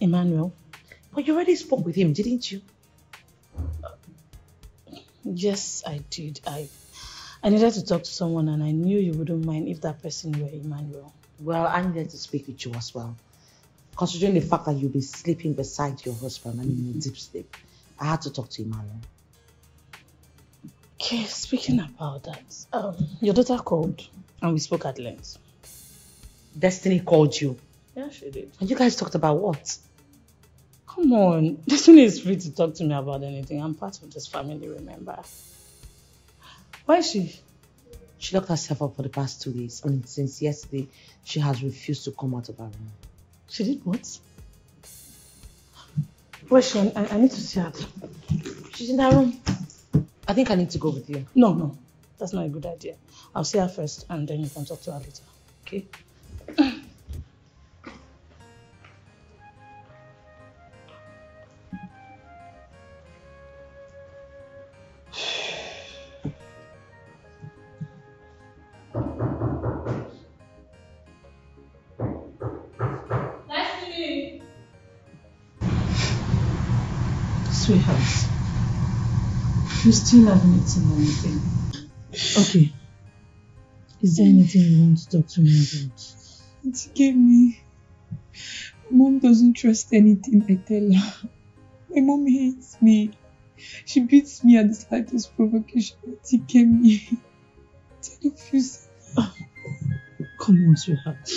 Emmanuel? But you already spoke with him, didn't you? Yes, I did. I I needed to talk to someone and I knew you wouldn't mind if that person were Emmanuel. Well, I needed to speak with you as well. Considering the fact that you'll be sleeping beside your husband, I mean in a deep sleep, I had to talk to Emmanuel. Okay, speaking about that, um, your daughter called and we spoke at length. Destiny called you. Yeah, she did. And you guys talked about what? Come on, [laughs] Destiny is free to talk to me about anything. I'm part of this family, remember? Why is she? She locked herself up for the past two days. Mean, since yesterday, she has refused to come out of her room. She did what? Where's she? I, I need to see her. She's in her room. I think I need to go with you. No, no, that's not a good idea. I'll see her first and then you can talk to her later. Okay? You still haven't eaten anything. Okay. Is there anything you want to talk to me about? It gave me. Mom doesn't trust anything I tell her. My mom hates me. She beats me at the slightest provocation. It gave me. I don't feel safe. Come on, sweetheart.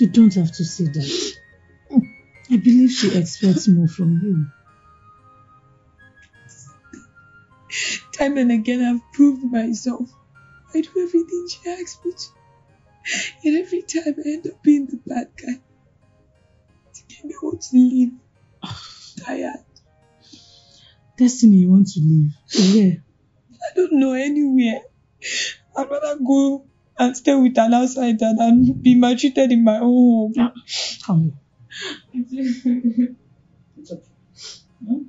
You don't have to say that. I believe she expects more from you. Time and again, I've proved myself. I do everything she asks me to. And every time I end up being the bad guy. It me want to leave. Tired. Destiny, you want to leave? Where? I don't know anywhere. I'd rather go and stay with an outsider than be maltreated in my own home. Come It's okay. Hmm?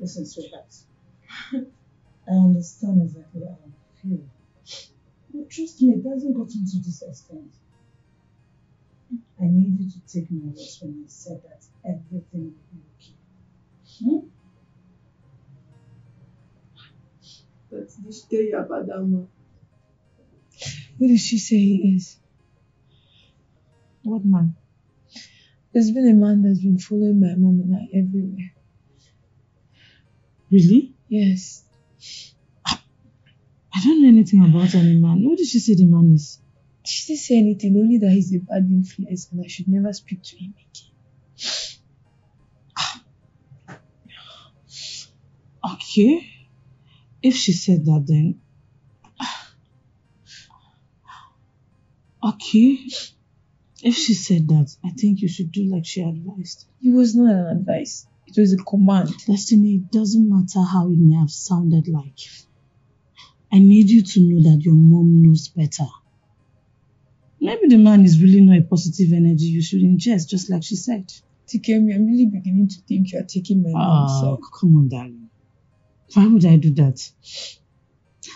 Listen, sweetheart. I understand exactly how you feel. But trust me, it hasn't gotten to this extent. I need you to take my words when I said that everything will be okay. Hmm? But this day Abadama. Who did she say he is? What man? There's been a man that's been following my mom and I everywhere. Really? Yes. I don't know anything about any man. What did she say the man is? She didn't say anything, only that he's a bad influence and I should never speak to him again. [sighs] Okay. If she said that, then. [sighs] Okay. If she said that, I think you should do like she advised. It was not an advice. It was a command. Destiny, it doesn't matter how it may have sounded like. I need you to know that your mom knows better. Maybe the man is really not a positive energy you should ingest, just like she said. Tikemi, I'm really beginning to think you are taking my mom's Oh, side. come on, darling. Why would I do that?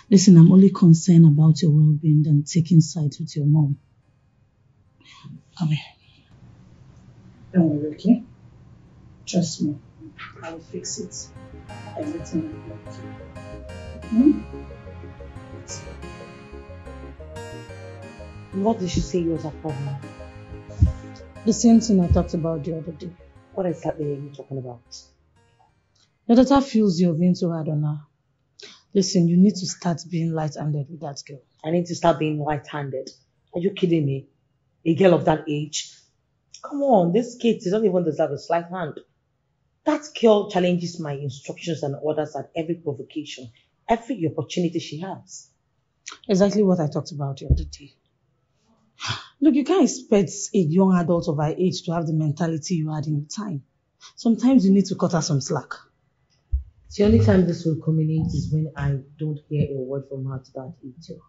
Listen, I'm only concerned about your well-being than taking sides with your mom. Come here. Don't worry, okay? Trust me. I will fix it. Everything will be okay. Hmm? What did she say you was her problem? The same thing I talked about the other day. What exactly are you talking about? Your daughter feels you're being too hard on her. Listen, you need to start being light-handed with that girl. I need to start being light-handed. Are you kidding me? A girl of that age? Come on, this kid doesn't even deserve a slight hand. That girl challenges my instructions and orders at every provocation, every opportunity she has. Exactly what I talked about the other day. Look, you can't expect a young adult of her age to have the mentality you had in your time. Sometimes you need to cut her some slack. The only time this will culminate is when I don't hear a word from her to that idiot.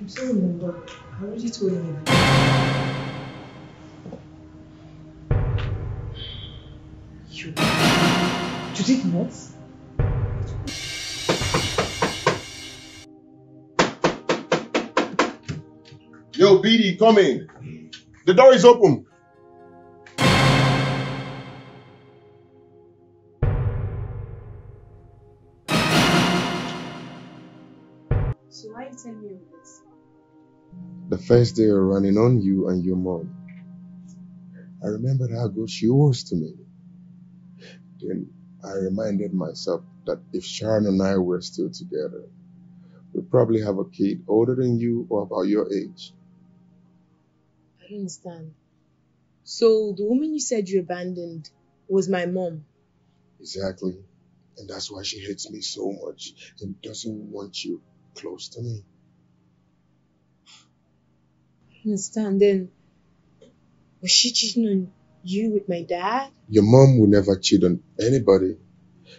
I'm so remember. I already told him. You did not? Yo, BD, come in. The door is open. So why are you telling me all this? The first day of running on you and your mom. I remembered how good she was to me. Then I reminded myself that if Sharon and I were still together, we'd probably have a kid older than you or about your age. I don't understand. So the woman you said you abandoned was my mom. Exactly. And that's why she hates me so much and doesn't want you close to me. I understand. Then was she cheating on you with my dad? Your mom would never cheat on anybody.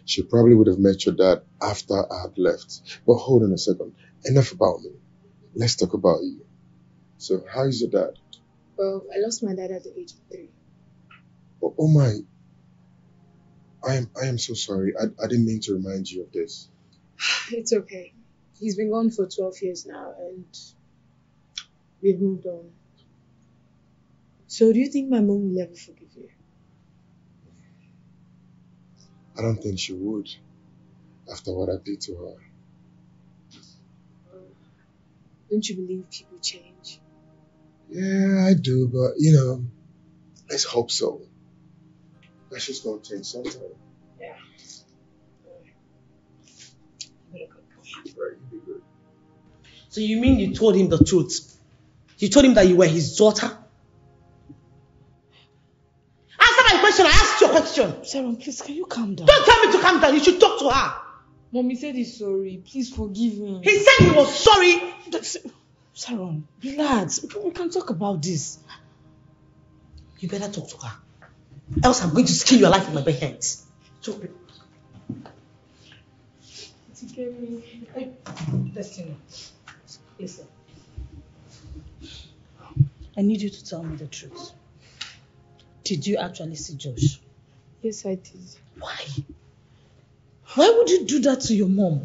She probably would have met your dad after I had left. But hold on a second. Enough about me. Let's talk about you. So, how is your dad? Well, I lost my dad at the age of three. Oh, oh my. I am I am so sorry. I, I didn't mean to remind you of this. [sighs] It's okay. He's been gone for 12 years now and we've moved on. So do you think my mom will ever forgive you? I don't think she would after what I did to her. Don't you believe people change? Yeah, I do, but you know, let's hope so. That's just gonna change sometime. Yeah. Right, you be good. So you mean you told him the truth? You told him that you were his daughter? Question. Sharon, please, can you calm down? Don't tell me to calm down. You should talk to her. Mommy said he's sorry. Please forgive him. He said he was sorry. Sharon, relax. We can, we can talk about this. You better talk to her. Else I'm going to skin your life in my bare hands. Talk Hey, Destiny, listen. I need you to tell me the truth. Did you actually see Josh? Yes, I did. Why? Why would you do that to your mom?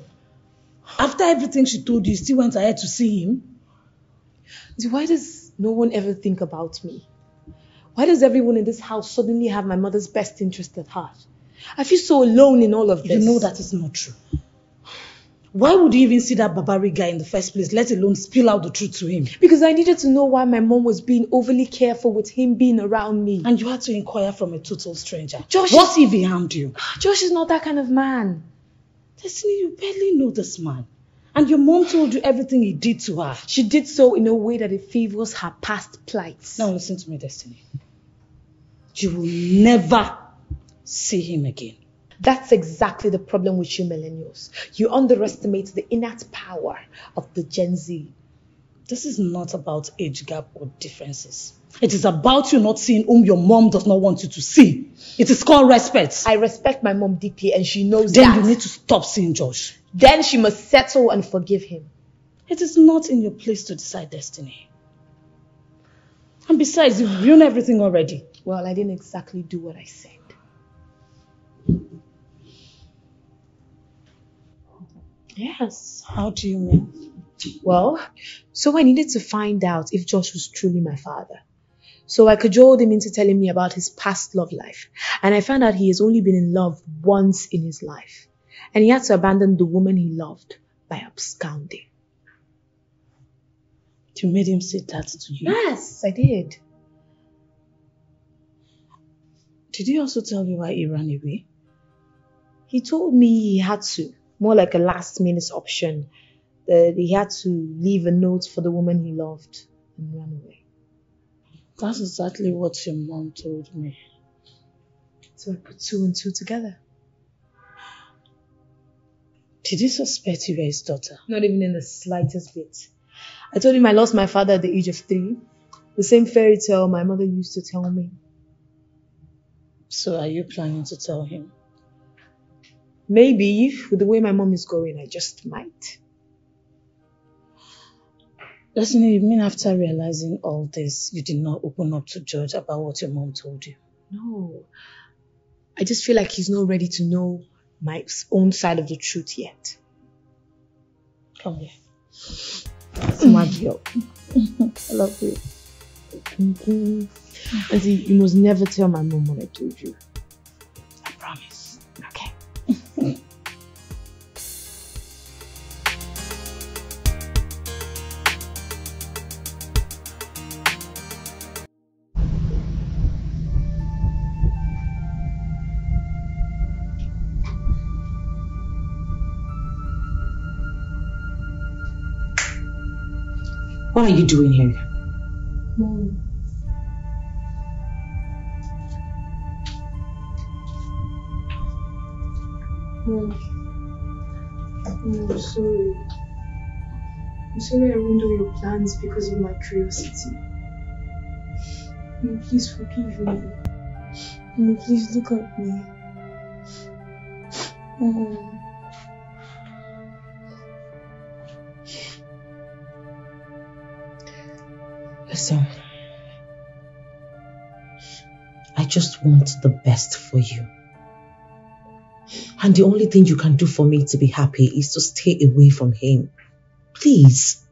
After everything she told you, you still went ahead to see him? Why does no one ever think about me? Why does everyone in this house suddenly have my mother's best interest at heart? I feel so alone in all of this. You know that is not true. Why would you even see that barbaric guy in the first place, let alone spill out the truth to him? Because I needed to know why my mom was being overly careful with him being around me. And you had to inquire from a total stranger. Josh what if he harmed you? [gasps] Josh is not that kind of man. Destiny, you barely know this man. And your mom told you everything he did to her. She did so in a way that it favors her past plights. Now listen to me, Destiny. You will never see him again. That's exactly the problem with you millennials. You underestimate the innate power of the Gen Z. This is not about age gap or differences. It is about you not seeing whom your mom does not want you to see. It is called respect. I respect my mom deeply and she knows Then that. you need to stop seeing Josh. Then she must settle and forgive him. It is not in your place to decide destiny. And besides, you've ruined everything already. Well, I didn't exactly do what I said. Yes. How do you mean? Well, so I needed to find out if Josh was truly my father. So I cajoled him into telling me about his past love life. And I found out he has only been in love once in his life. And he had to abandon the woman he loved by absconding. You made him say that to you? Yes, I did. Did he also tell you why he ran away? He told me he had to, more like a last minute option, that he had to leave a note for the woman he loved and run away. That's exactly what your mom told me. So I put two and two together. Did he suspect you were his daughter? Not even in the slightest bit. I told him I lost my father at the age of three. The same fairy tale my mother used to tell me. So are you planning to tell him? Maybe, with the way my mom is going, I just might. Listen, you mean after realizing all this, you did not open up to George about what your mom told you? No. I just feel like he's not ready to know my own side of the truth yet. Come here. Smart girl. [laughs] I love you. Mm-hmm. Auntie, you must never tell my mom what I told you. What are you doing here? Mom. Mom. I'm sorry. I'm sorry I ruined all your plans because of my curiosity. Mom, please forgive me. Mom, please look at me. Mom. I just want the best for you. And the only thing you can do for me to be happy is to stay away from him. Please.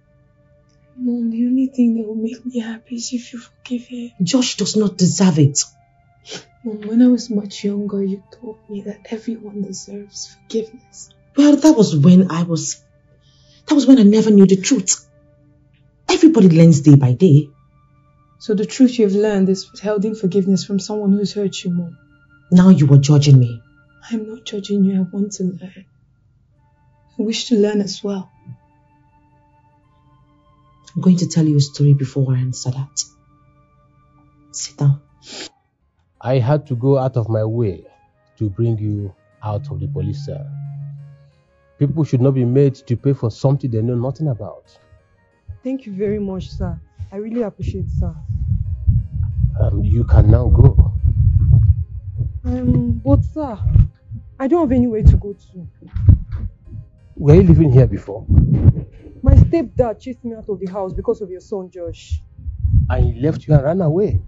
Mom, the only thing that will make me happy is if you forgive him. Josh does not deserve it. Mom, when I was much younger, you told me that everyone deserves forgiveness. Well, that was when I was. That was when I never knew the truth. Everybody learns day by day. So the truth you've learned is withholding forgiveness from someone who's hurt you more. Now you are judging me. I'm not judging you, I want to learn. I wish to learn as well. I'm going to tell you a story before I answer that. Sit down. I had to go out of my way to bring you out of the police cell. People should not be made to pay for something they know nothing about. Thank you very much, sir. I really appreciate it, sir. Um, you can now go. Um, but sir, I don't have anywhere to go to. Were you living here before? My stepdad chased me out of the house because of your son Josh. And he left you and ran away.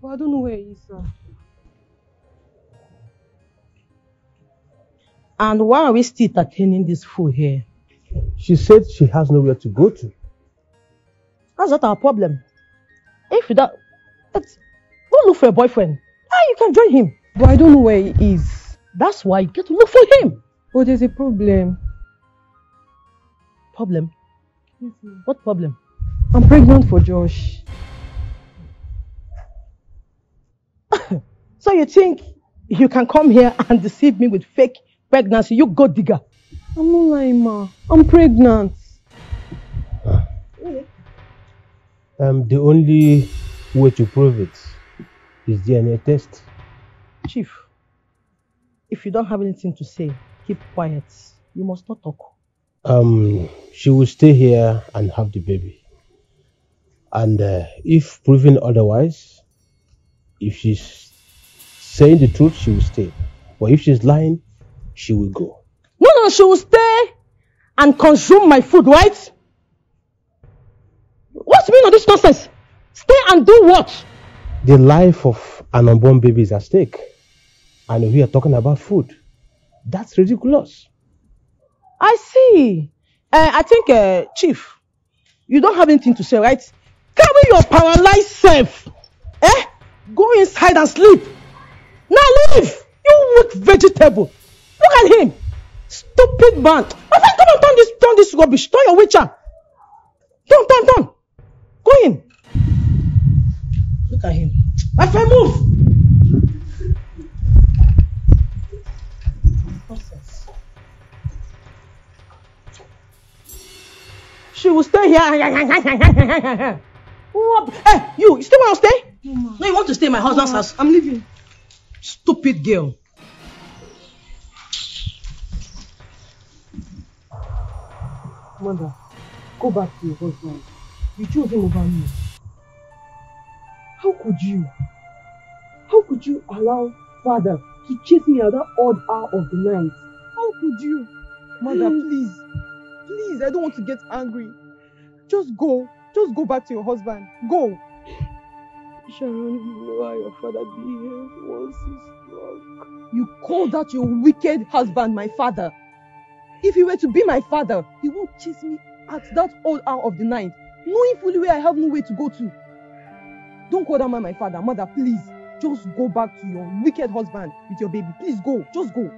But I don't know where he is, sir. And why are we still entertaining this fool here? She said she has nowhere to go to. That's not our problem. If you don't, it's, go look for a boyfriend. Ah, you can join him. But I don't know where he is. That's why you get to look for him. But there's a problem. Problem? Yes, ma'am. What problem? I'm pregnant for Josh. [coughs] So you think you can come here and deceive me with fake pregnancy? You go digger. I'm not lying, ma. I'm pregnant. Um, the only way to prove it is DNA test. Chief, if you don't have anything to say, keep quiet. You must not talk. Um, she will stay here and have the baby. And uh, if proven otherwise, if she's saying the truth, she will stay. But if she's lying, she will go. No, no, she will stay and consume my food, right? What's the meaning of this nonsense? Stay and do what? The life of an unborn baby is at stake. And we are talking about food. That's ridiculous. I see. Uh, I think, uh, Chief, you don't have anything to say, right? Carry your paralyzed self. Eh? Go inside and sleep. Now leave. You weak vegetable. Look at him. Stupid man. My friend, come on, turn this, turn this rubbish. Turn your witcher. Turn, turn, turn. Go in. Look at him. My friend, move. Nonsense. She will stay here. [laughs] Hey, you, you still want to stay? No, you want to stay in my husband's house. I'm leaving. Stupid girl. Mother, go back to your husband. You chose him over me. How could you? How could you allow father to chase me at that odd hour of the night? How could you? Mother, please. Please, I don't want to get angry. Just go. Just go back to your husband. Go. Sharon, you know how your father behaves once he's drunk. You call that your wicked husband my father? If he were to be my father, he won't chase me at that odd hour of the night, knowing fully well I have no way to go to. Don't call that man my father. Mother, please. Just go back to your wicked husband with your baby. Please go. Just go.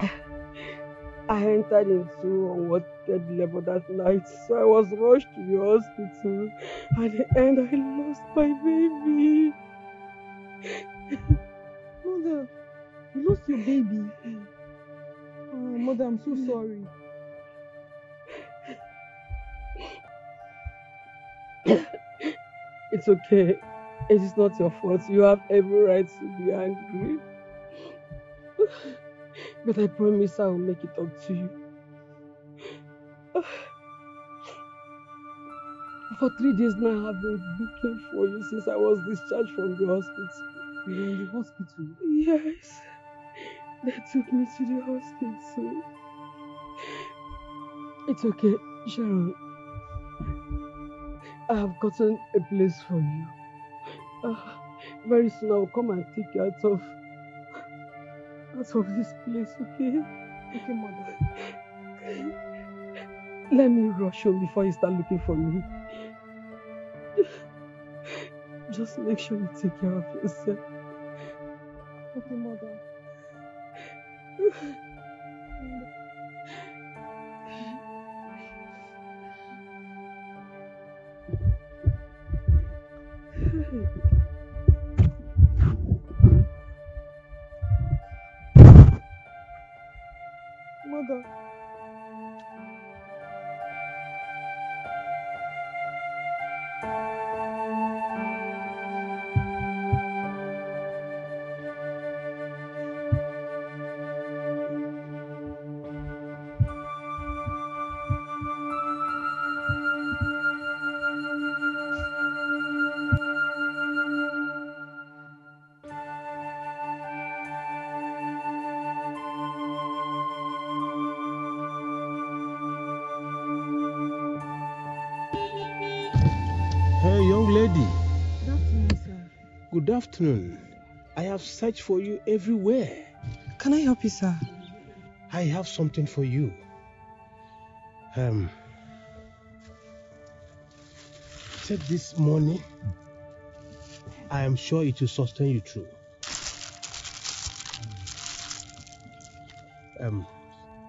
[sighs] I entered into unwanted labor that night, so I was rushed to the hospital. At the end, I lost my baby. Mother, you lost your baby. Oh, mother, I'm so sorry. [laughs] It's okay. It is not your fault. You have every right to be angry. [sighs] But I promise I will make it up to you. [sighs] For three days now, I've been looking for you since I was discharged from the hospital. You were in the hospital? Yes. They took me to the hospital. It's okay, Sharon. I have gotten a place for you. Uh, very soon I'll come and take you out of out of this place, okay? Okay, mother. Let me rush home before you start looking for me. Just make sure you take care of yourself. Okay, mother. Mother. [laughs] Mm-hmm. Afternoon. I have searched for you everywhere. Can I help you, sir? I have something for you. Um, take this money. I am sure it will sustain you through. Um,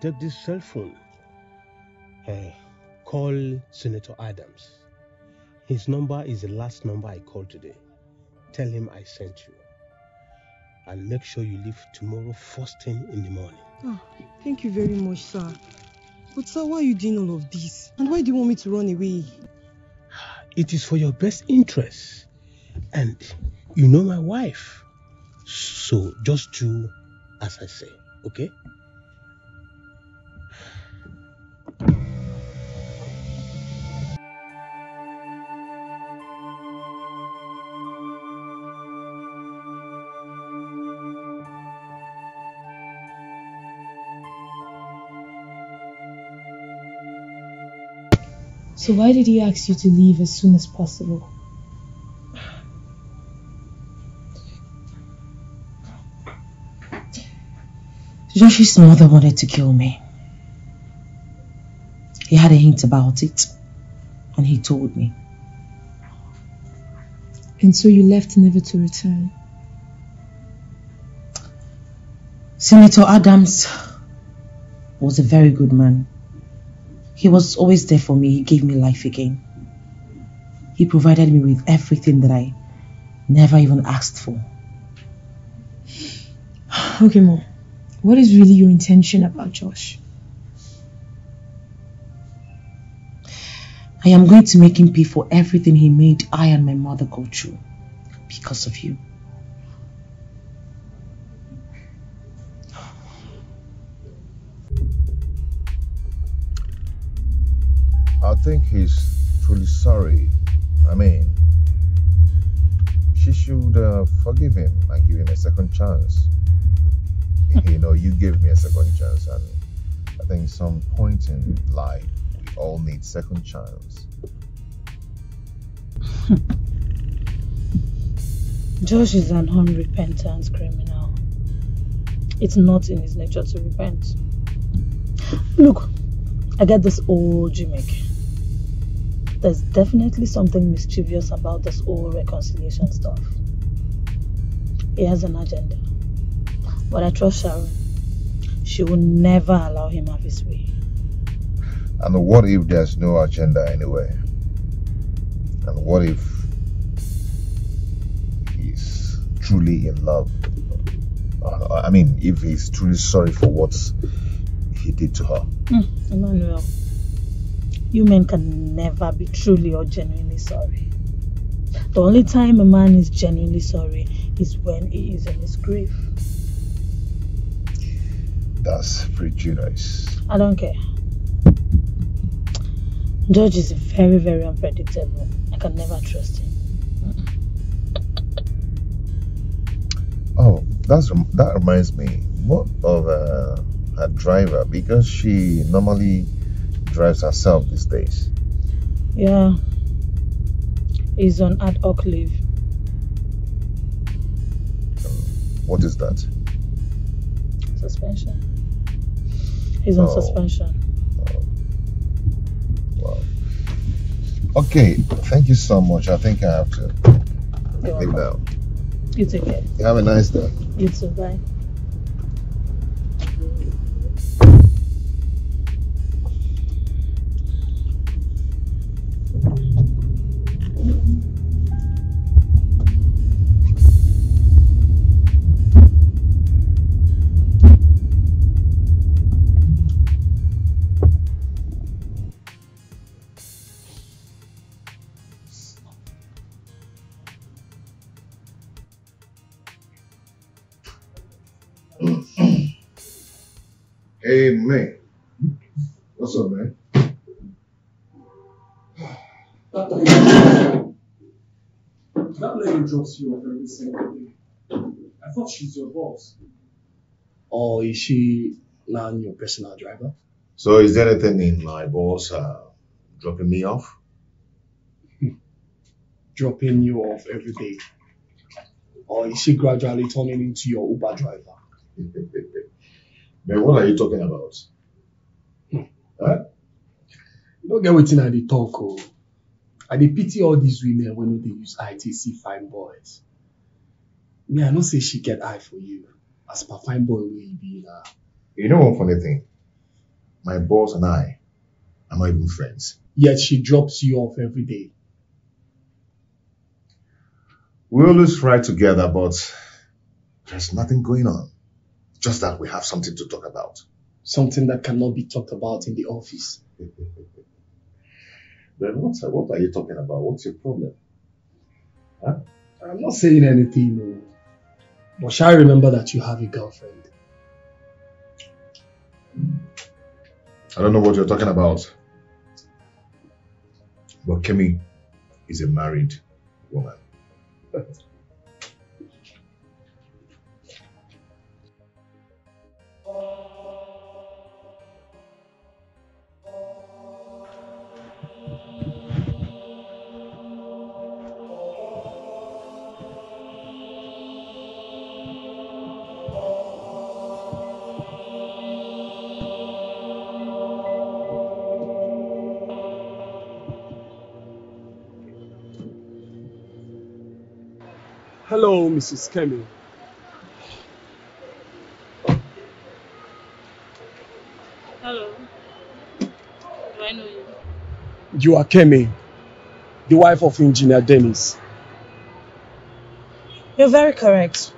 take this cell phone. Uh, call Senator Adams. His number is the last number I called today. Tell him I sent you. and make sure you leave tomorrow first thing in the morning. Ah, thank you very much, sir. But sir, why are you doing all of this? And why do you want me to run away? [sighs] It is for your best interest. And you know my wife. So just do as I say, okay? So why did he ask you to leave as soon as possible? Josh's mother wanted to kill me. He had a hint about it, and he told me. And so you left never to return. Senator Adams was a very good man. He was always there for me. He gave me life again. He provided me with everything that I never even asked for. [sighs] Okay, Mom. What is really your intention about Josh? I am going to make him pay for everything he made I and my mother go through because of you. Chance. [laughs] you know, you gave me a second chance, and I think some point in life we all need second chance. Josh is an unrepentant criminal. It's not in his nature to repent. Look, I get this old gimmick. There's definitely something mischievous about this whole reconciliation stuff. He has an agenda. But I trust Sharon. She will never allow him have his way. And what if there's no agenda anyway? And what if he's truly in love? Uh, I mean, if he's truly sorry for what he did to her. Mm, Emmanuel, you men can never be truly or genuinely sorry. The only time a man is genuinely sorry is when he is in his grief. That's pretty nice. I don't care. George is very, very unpredictable. I can never trust him. Oh, that's that reminds me. What of uh, a driver? Because she normally drives herself these days. Yeah. He's on ad hoc leave. What is that? Suspension. He's on Oh. suspension. Oh. Okay, thank you so much. I think I have to You're leave welcome. now. You take care. Have a nice day. You too. Bye. That lady drops you off every single day. I thought she's your boss. Or is she now your personal driver? So, is there anything in my boss uh, dropping me off? [laughs] Dropping you off every day. Or is she gradually turning into your Uber driver? [laughs] Man, what are you talking about? Huh? You don't get wetin I dey talk oh. I dey pity all these women wey no dey use eye take see fine boys. Me, I know say she get eye for you. As per fine boy wey you be na. You know one funny thing? My boss and I are not even friends. Yet she drops you off every day. We always ride together, but There's nothing going on. Just that we have something to talk about. Something that cannot be talked about in the office. [laughs] Then what, what are you talking about? What's your problem? Huh? I'm not saying anything, no. But shall I remember that you have a girlfriend? I don't know what you're talking about. But Kemi is a married woman. [laughs] Hello, Mrs. Kemi. Hello. Do I know you? You are Kemi, the wife of Engineer Dennis. You're very correct.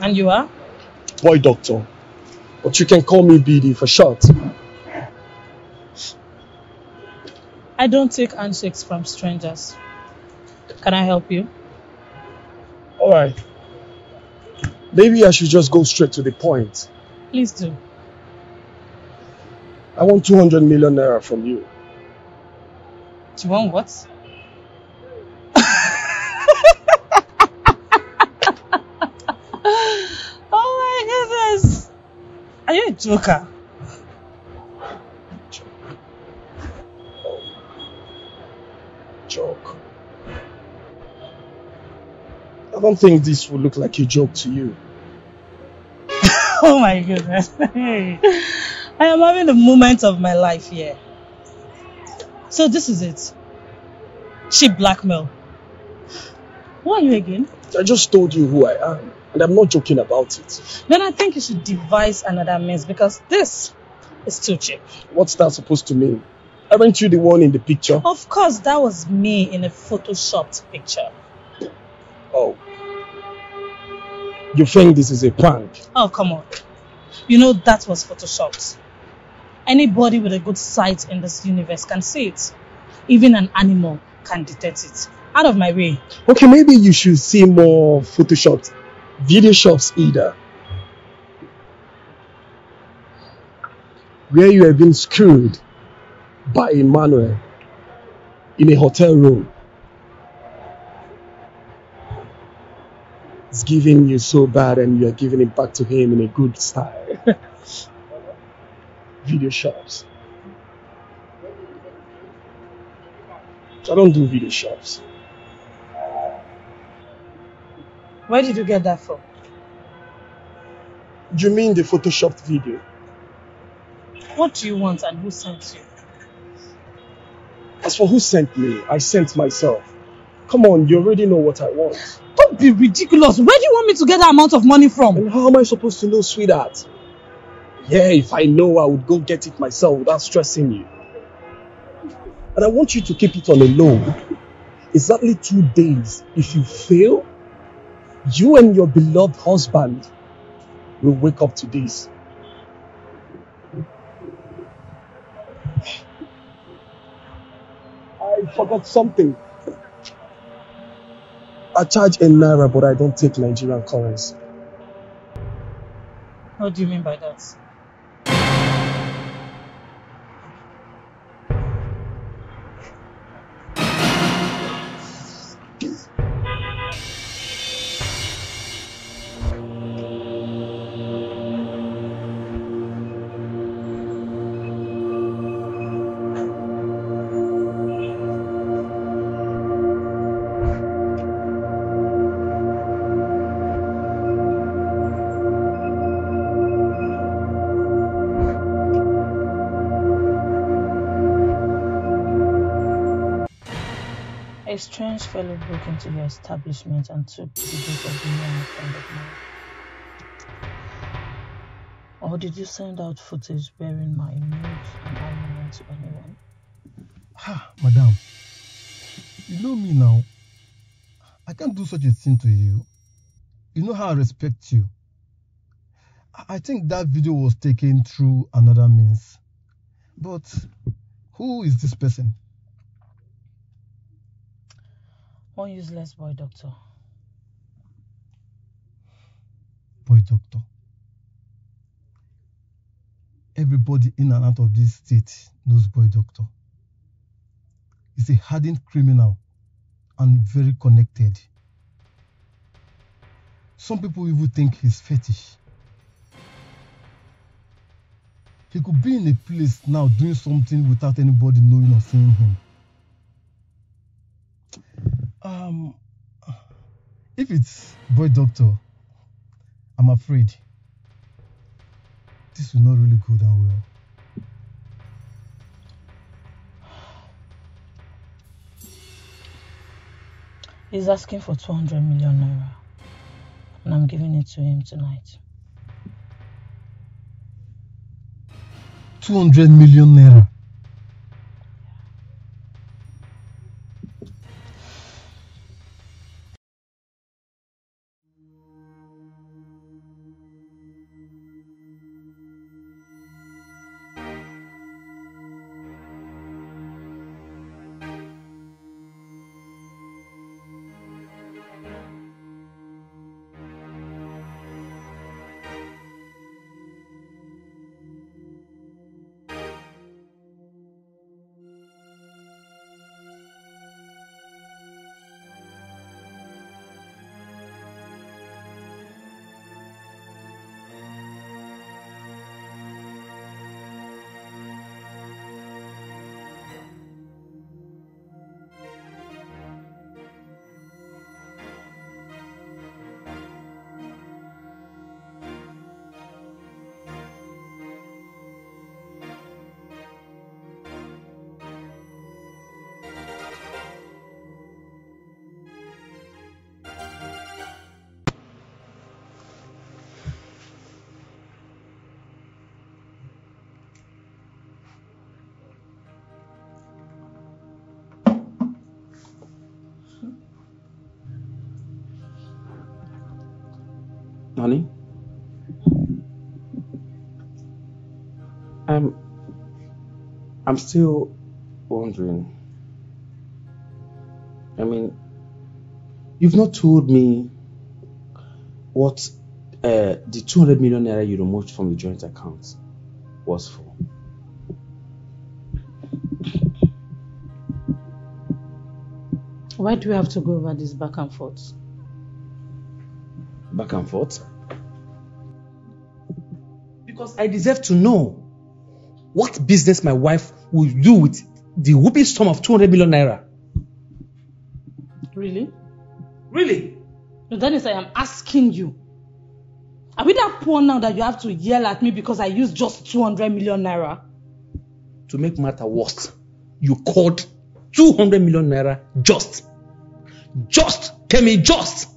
And you are? Boy doctor. But you can call me BD for short. I don't take handshakes from strangers. Can I help you? Alright. Maybe I should just go straight to the point. Please do. I want 200 million naira from you. Do you want what? [laughs] oh my goodness! Are you a joker? Joke. I don't think this will look like a joke to you. [laughs] oh my goodness. I am having the moment of my life here. So this is it. Cheap blackmail. Who are you again? I just told you who I am, and I'm not joking about it. Then I think you should devise another means because this is too cheap. What's that supposed to mean? Aren't you the one in the picture? Of course, that was me in a photoshopped picture. Oh. You think this is a prank? Oh, come on. You know that was photoshopped. Anybody with a good sight in this universe can see it. Even an animal can detect it. Out of my way. Okay, maybe you should see more photoshopped video shops either. Where you have been screwed by Emmanuel in a hotel room. It's giving you so bad and you're giving it back to him in a good style. [laughs] video shops. I don't do video shops. Where did you get that from? Do You mean the photoshopped video? What do you want and who sent you? As for who sent me, I sent myself. Come on, you already know what I want. Don't be ridiculous. Where do you want me to get that amount of money from? And how am I supposed to know, sweetheart? Yeah, if I know, I would go get it myself without stressing you. And I want you to keep it on a low. Exactly two days. If you fail, you and your beloved husband will wake up to this. I forgot something. I charge in Naira, but I don't take Nigerian currency. What do you mean by that? A strange fellow broke into your establishment and took the both of and a friend of mine. Or did you send out footage bearing my image and armament to anyone? Ah, madam, you know me now. I can't do such a thing to you. You know how I respect you I think that video was taken through another means. But who is this person? One useless boy doctor. Boy doctor. Everybody in and out of this state knows boy doctor. He's a hardened criminal and very connected. Some people even think he's fetish. He could be in a place now doing something without anybody knowing or seeing him. Um, if it's boy doctor, I'm afraid this will not really go down well. He's asking for 200 million naira. And I'm giving it to him tonight. 200 million naira. I'm still wondering. I mean, you've not told me what uh, the 200 million naira you removed from the joint account was for. Why do we have to go over this back and forth? Back and forth? Because I deserve to know what business my wife will do with the whooping sum of 200 million naira. Really? Really? No, Dennis, I am asking you. Are we that poor now that you have to yell at me because I used just 200 million naira? To make matter worse, you called 200 million naira just. Just, Kemi, just.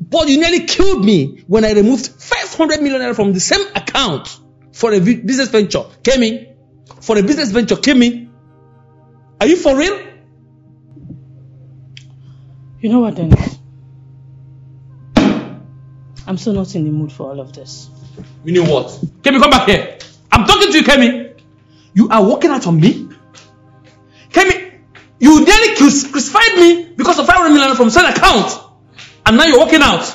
But you nearly killed me when I removed 500 million naira from the same account for a business venture. Kemi, for a business venture, Kemi. Are you for real? You know what, Dennis? I'm still not in the mood for all of this. You know what? Kemi, come back here. I'm talking to you, Kemi. You are walking out on me? Kemi, you nearly crucified me because of 500 million from same account. And now you're walking out.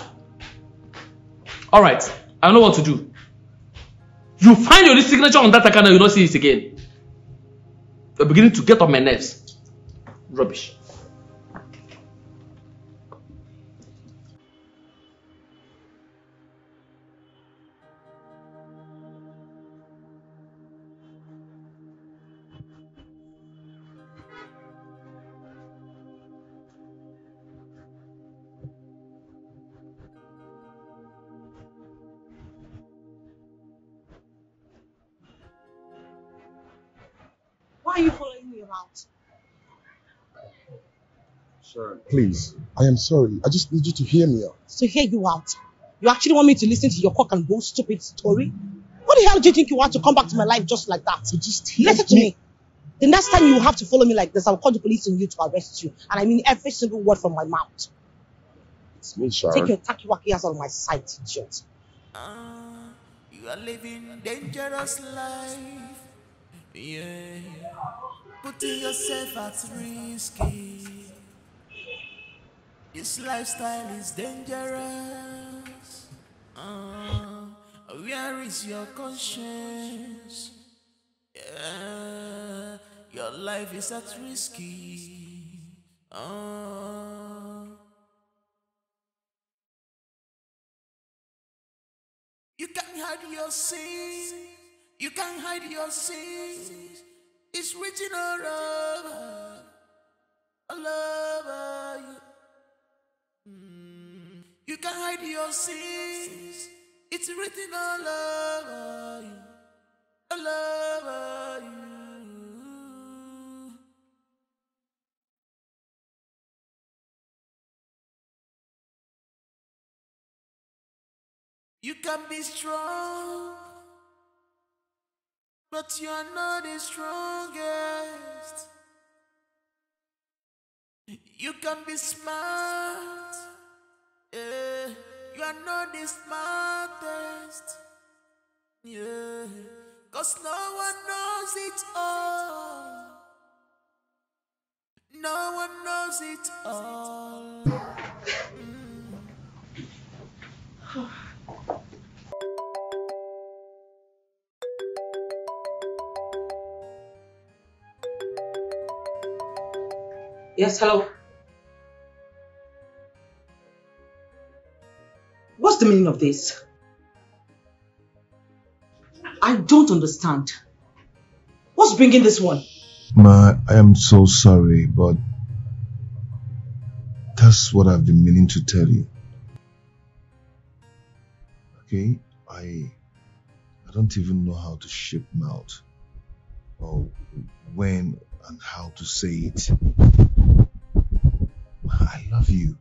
Alright, I know what to do. You find your signature on that account and you don't see it again. You're beginning to get on my nerves. Rubbish. Why are you following me around? Sharon, please. I am sorry. I just need you to hear me out. To hear you out. You actually want me to listen to your cock and bull stupid story? What the hell do you think you want to come back to my life just like that? just listen to me. The next time you have to follow me like this, I'll call the police on you to arrest you. And I mean every single word from my mouth. It's me, Sharon. Take your tacky wacky ass out of my sight, idiot. Ah, you are living dangerous life. Yeah. Putting yourself at risk. This lifestyle is dangerous. Uh, where is your conscience? Yeah, your life is at risk. Uh, you can hide your sin. You can't hide your sins. It's written all over, all over you. Mm, You can't hide your sins. It's written all over you, all over you. You can be strong, but you are not the strongest. You can be smart, yeah. You are not the smartest, yeah. Cause no one knows it all. No one knows it all. Yes, hello. What's the meaning of this? I don't understand. What's bringing this one? Ma, I am so sorry, but that's what I've been meaning to tell you. Okay? I I don't even know how to shape mouth or when and how to say it. I love you.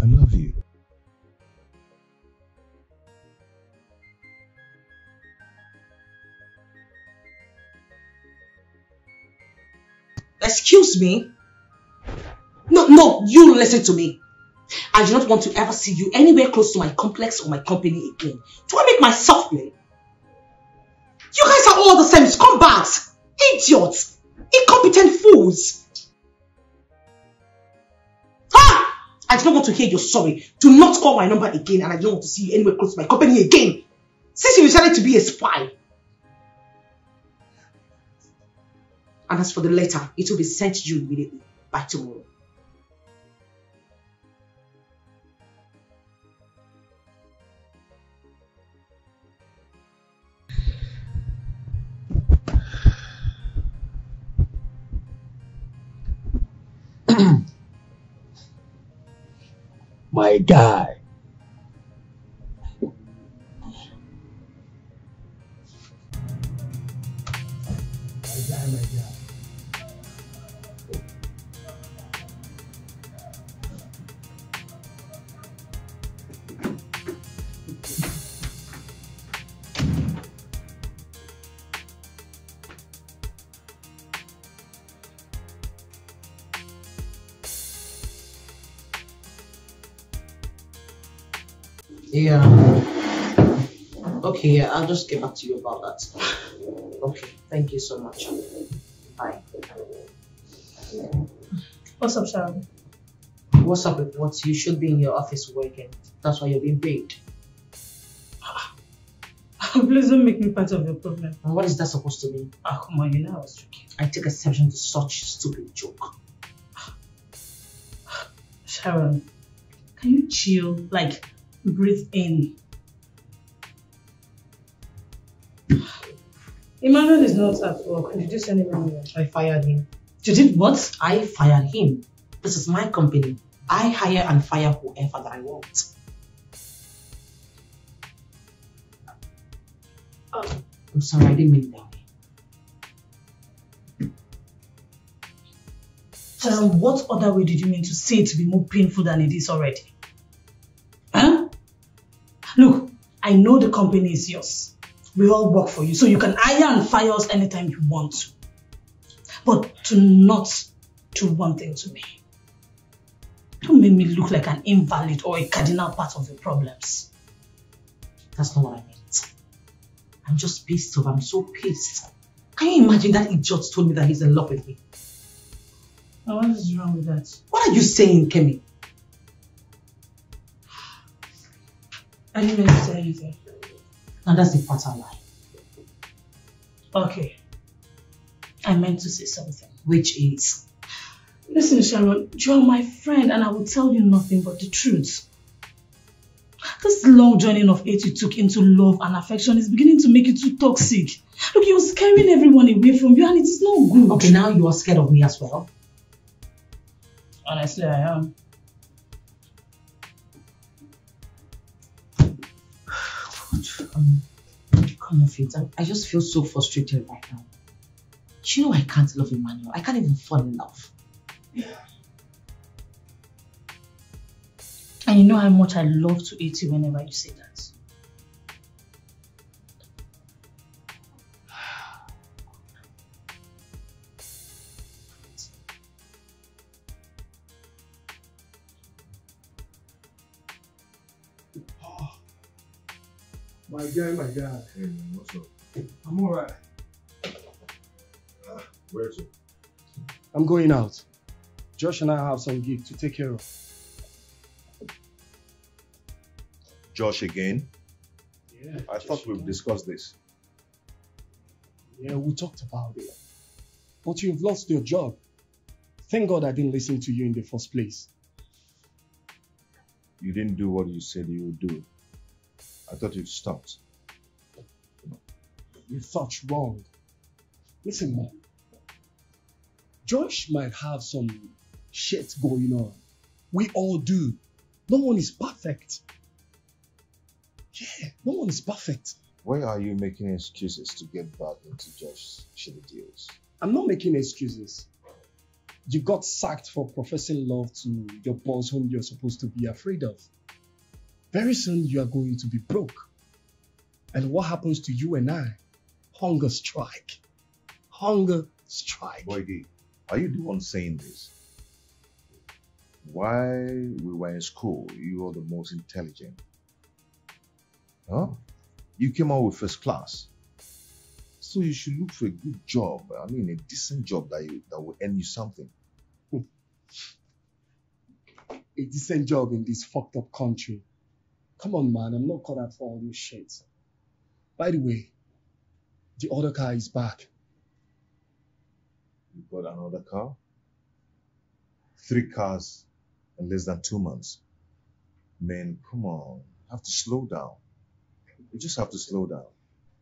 I love you. Excuse me? No, no, you listen to me. I do not want to ever see you anywhere close to my complex or my company again. Do I make myself plain? You guys are all the same scumbags, idiots, incompetent fools. I do not want to hear your sorry. Do not call my number again and I don't want to see you anywhere close to my company again. Since you decided to be a spy. And as for the letter, it will be sent to you immediately by tomorrow. My guy. Yeah. Okay, yeah, I'll just get back to you about that. Okay, thank you so much. Bye. What's up, Sharon? What's up with what? You should be in your office working. That's why you're being paid. [laughs] Please don't make me part of your problem. And what is that supposed to mean? Ah, come on, you know I was joking. I take exception to such stupid joke. Sharon, can you chill? Like, breathe in. Emmanuel is not at work. Did you send him anywhere? I fired him. You did what? I fired him. This is my company. I hire and fire whoever that I want. Oh. I'm sorry, I didn't mean that way. Sharon, what other way did you mean to say it to be more painful than it is already? I know the company is yours. We all work for you, so you can hire and fire us anytime you want to. But do not do one thing to me. Don't make me look like an invalid or a cardinal part of your problems. That's not what I meant. I'm just pissed off. I'm so pissed. Can you imagine that idiot told me that he's in love with me? What is wrong with that? What are you saying, Kemi? I didn't mean to say anything. Now that's the part I lie. Okay. I meant to say something. Which is? Listen, Sharon, you are my friend and I will tell you nothing but the truth. This long journey of hate you took into love and affection is beginning to make you too toxic. Look, you're scaring everyone away from you and it is not good. Okay, now you are scared of me as well. Honestly, I am. Um, come off it. I, I just feel so frustrated right now. You know I can't love Emmanuel. I can't even fall in love. And you know how much I love to eat you whenever you say that. My guy, my mm, guy. Hey man, what's up? I'm alright. Ah, Where to? I'm going out. Josh and I have some gig to take care of. Josh again? Yeah. I thought we've discussed this. Yeah, we talked about it. But you've lost your job. Thank God I didn't listen to you in the first place. You didn't do what you said you would do. I thought you'd stopped. You thought wrong. Listen, man. Josh might have some shit going on. We all do. No one is perfect. Yeah, no one is perfect. Why are you making excuses to get back into Josh's shitty deals? I'm not making excuses. You got sacked for professing love to your boss whom you're supposed to be afraid of. Very soon you are going to be broke. And what happens to you and I? Hunger strike. Hunger strike. Boy D, are you the one saying this? While we were in school, you were the most intelligent. Huh? You came out with first class. So you should look for a good job. I mean, a decent job that you, that will earn you something. Hmm. A decent job in this fucked up country. Come on, man. I'm not caught up for all this shit. By the way, the other car is back. You got another car? Three cars in less than two months. Man, come on. You have to slow down. You just have to slow down.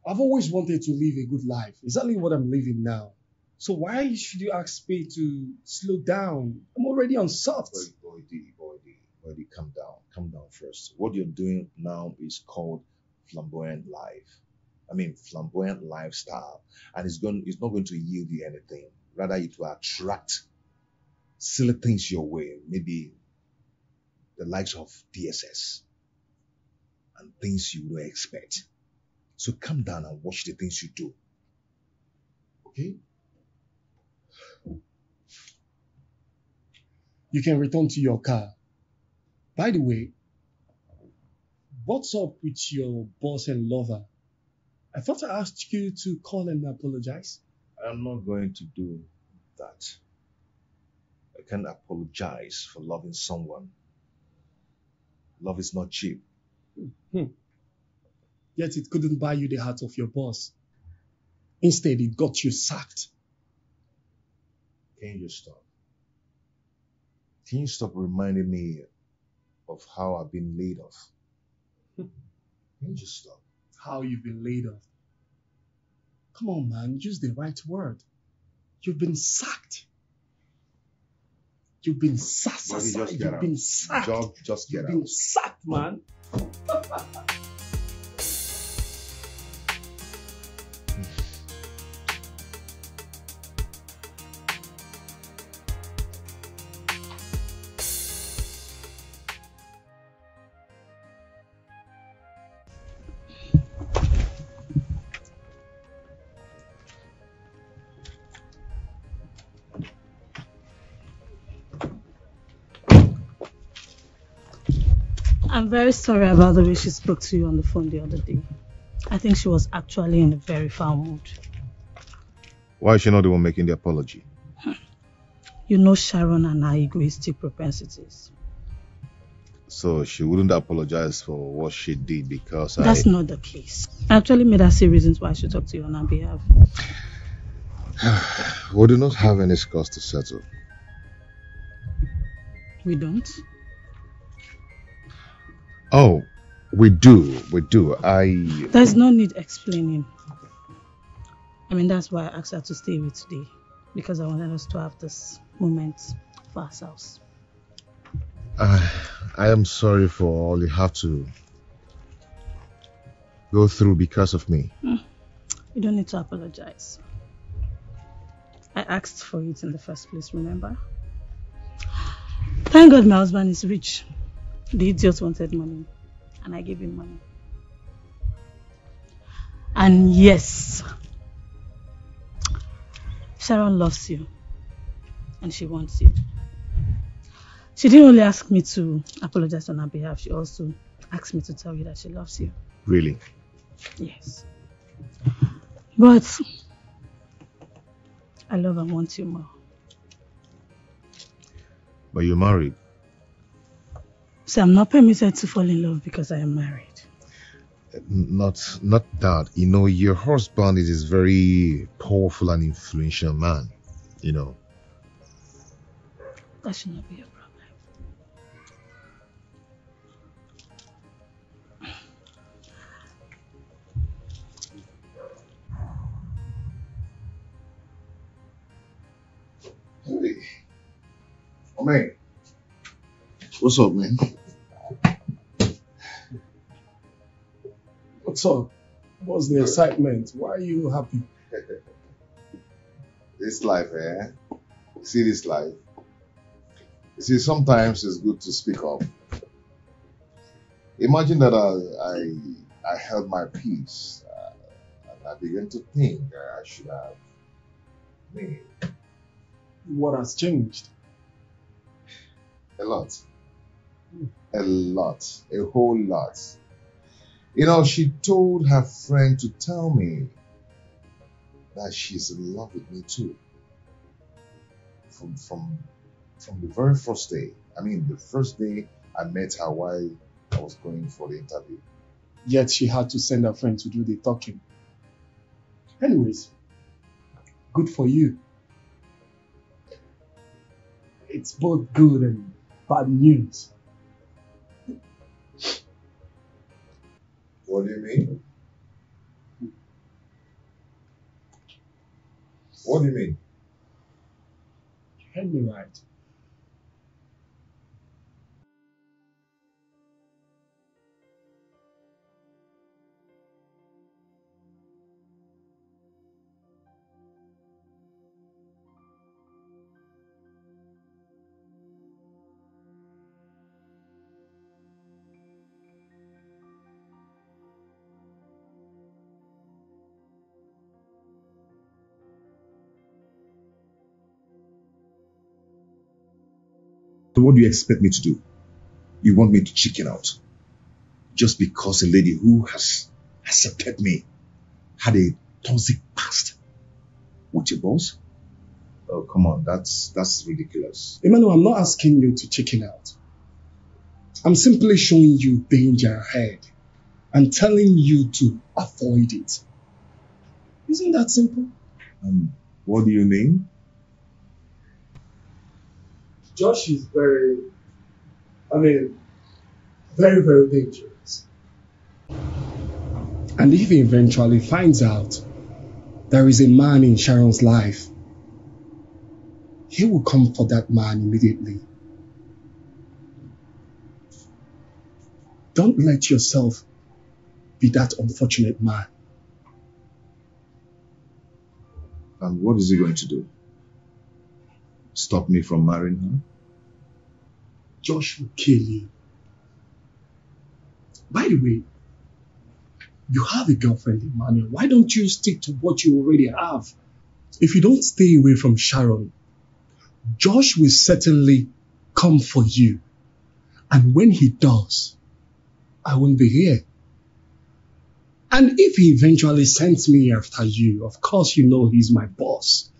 I've always wanted to live a good life. Exactly what I'm living now. So why should you ask me to slow down? I'm already on soft. Boy, boy D, calm down. come down first. What you're doing now is called flamboyant life. I mean flamboyant lifestyle. And it's going it's not going to yield you anything. Rather it will attract silly things your way. Maybe the likes of DSS and things you don't expect. So come down and watch the things you do. Okay? You can return to your car. By the way, what's up with your boss and lover? I thought I asked you to call and apologize. I'm not going to do that. I can't apologize for loving someone. Love is not cheap. Hmm. Yet it couldn't buy you the heart of your boss. Instead, it got you sacked. Can you stop? Can you stop reminding me of how I've been laid off? Hmm. Can you just stop? How you've been laid off. Come on, man, use the right word. You've been sacked. You've been sacked. Buddy, just get You've out. been sacked. Just, just get You've out. been sacked, man. [laughs] very sorry about the way she spoke to you on the phone the other day. I think she was actually in a very foul mood. Why is she not the one making the apology? Hmm. You know Sharon and her egoistic propensities. So she wouldn't apologize for what she did because That's I. not the case. I actually made her say reasons why I should talk to you on her behalf. [sighs] we do not have any scores to settle. We don't. Oh, we do. We do. I. There's no need explaining. I mean, that's why I asked her to stay with today. Because I wanted us to have this moment for ourselves. I, I am sorry for all you have to go through because of me. Hmm. You don't need to apologize. I asked for it in the first place, remember? Thank God my husband is rich. The idiot wanted money, and I gave him money. And yes, Sharon loves you, and she wants you. She didn't only ask me to apologize on her behalf, she also asked me to tell you that she loves you. Really? Yes. But I love and want you more. But you're married. So I'm not permitted to fall in love because I am married. Not not that. You know, your husband is a very powerful and influential man. You know. That should not be a problem. Hey. Oh man. What's up, man? What's up? What's the excitement? Why are you happy? [laughs] This life, eh? See this life. You see, sometimes it's good to speak up. Imagine that I I, I held my peace uh, and I began to think I should have. What has changed? a lot, a lot, a whole lot. You know, she told her friend to tell me that she's in love with me too. From from from the very first day. I mean, the first day I met her while I was going for the interview. Yet she had to send her friend to do the talking. Anyways, good for you. It's both good and bad news. What do you mean? What do you mean? You heard me right. What do you expect me to do? You want me to chicken out? Just because a lady who has accepted me had a toxic past with your boss? Oh, come on, that's that's ridiculous. Emmanuel, I'm not asking you to chicken out. I'm simply showing you danger ahead and telling you to avoid it. Isn't that simple? Um, what do you mean? Josh is very, I mean, very, very dangerous. And if he eventually finds out there is a man in Sharon's life, he will come for that man immediately. Don't let yourself be that unfortunate man. And what is he going to do? Stop me from marrying her? Josh will kill you. By the way, you have a girlfriend, Emmanuel. Why don't you stick to what you already have? If you don't stay away from Sharon, Josh will certainly come for you. And when he does, I won't be here. And if he eventually sends me after you, of course you know he's my boss.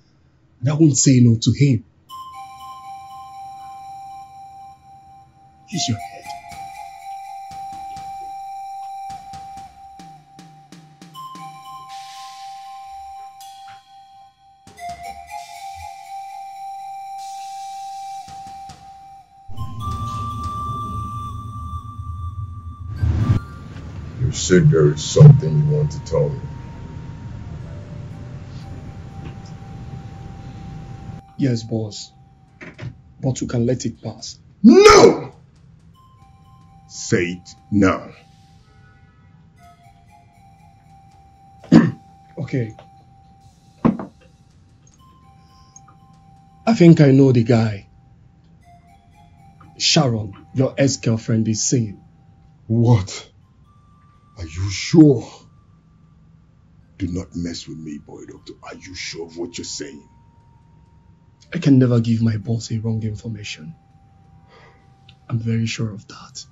And I won't say no to him. Your head. You said there is something you want to tell me. Yes, boss. But you can let it pass. No! Say it now. Okay. I think I know the guy. Sharon, your ex-girlfriend is saying. What? Are you sure? Do not mess with me, boy doctor. Are you sure of what you're saying? I can never give my boss a wrong information. I'm very sure of that.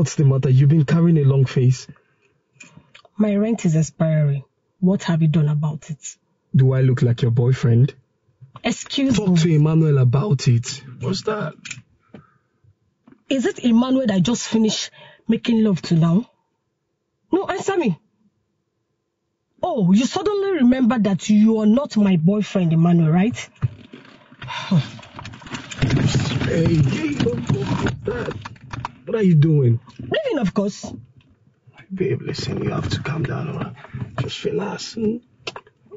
What's the matter? You've been carrying a long face. My rent is expiring. What have you done about it? Do I look like your boyfriend? Excuse Talk me. Talk to Emmanuel about it. What's that? Is it Emmanuel that I just finished making love to now? No, answer me. Oh, you suddenly remember that you are not my boyfriend, Emmanuel, right? [sighs] Hey, hey, don't go that. What are you doing? Living, of course. Babe, listen, you have to calm down. alright? Just relax. I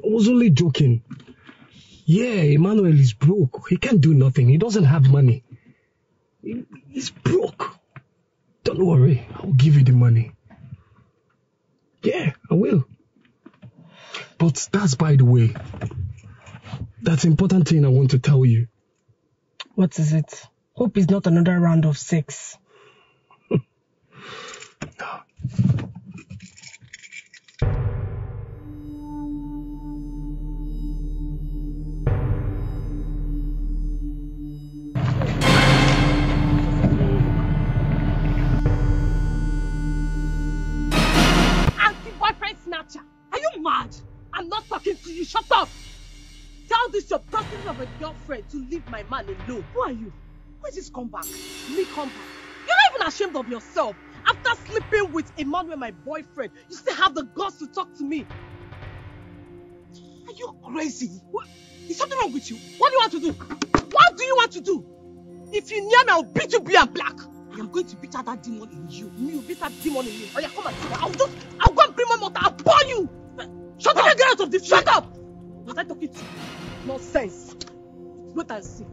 was only joking. Yeah, Emmanuel is broke. He can't do nothing. He doesn't have money. He- he's broke. Don't worry. I'll give you the money. Yeah, I will. But that's by the way. That's important thing I want to tell you. What is it? Hope is not another round of sex. To you. Shut up! Tell this your topic of a girlfriend to leave my man alone. Who are you? Who is this come back? Me come back. You're not even ashamed of yourself. After sleeping with Emmanuel, my boyfriend, you still have the guts to talk to me. Are you crazy? What? Is something wrong with you? What do you want to do? What do you want to do? If you near me, I'll beat you blue and black. I am going to beat out that demon in you. Me will beat that demon in you. Oh yeah, come and. I'll just, I'll go and bring my mother. I'll pour you. Shut up. Get out of this. Shut up. Was I talking to you? Nonsense. Wait and see.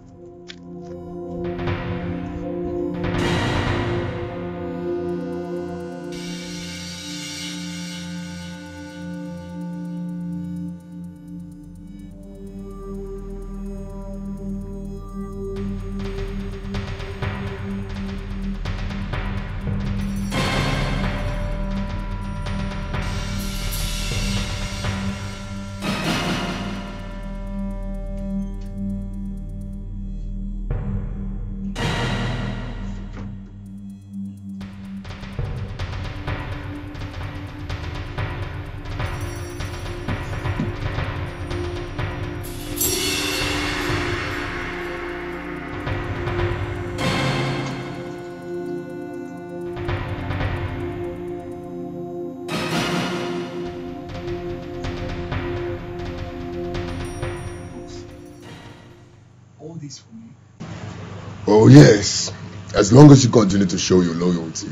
Oh, yes. As long as you continue to show your loyalty,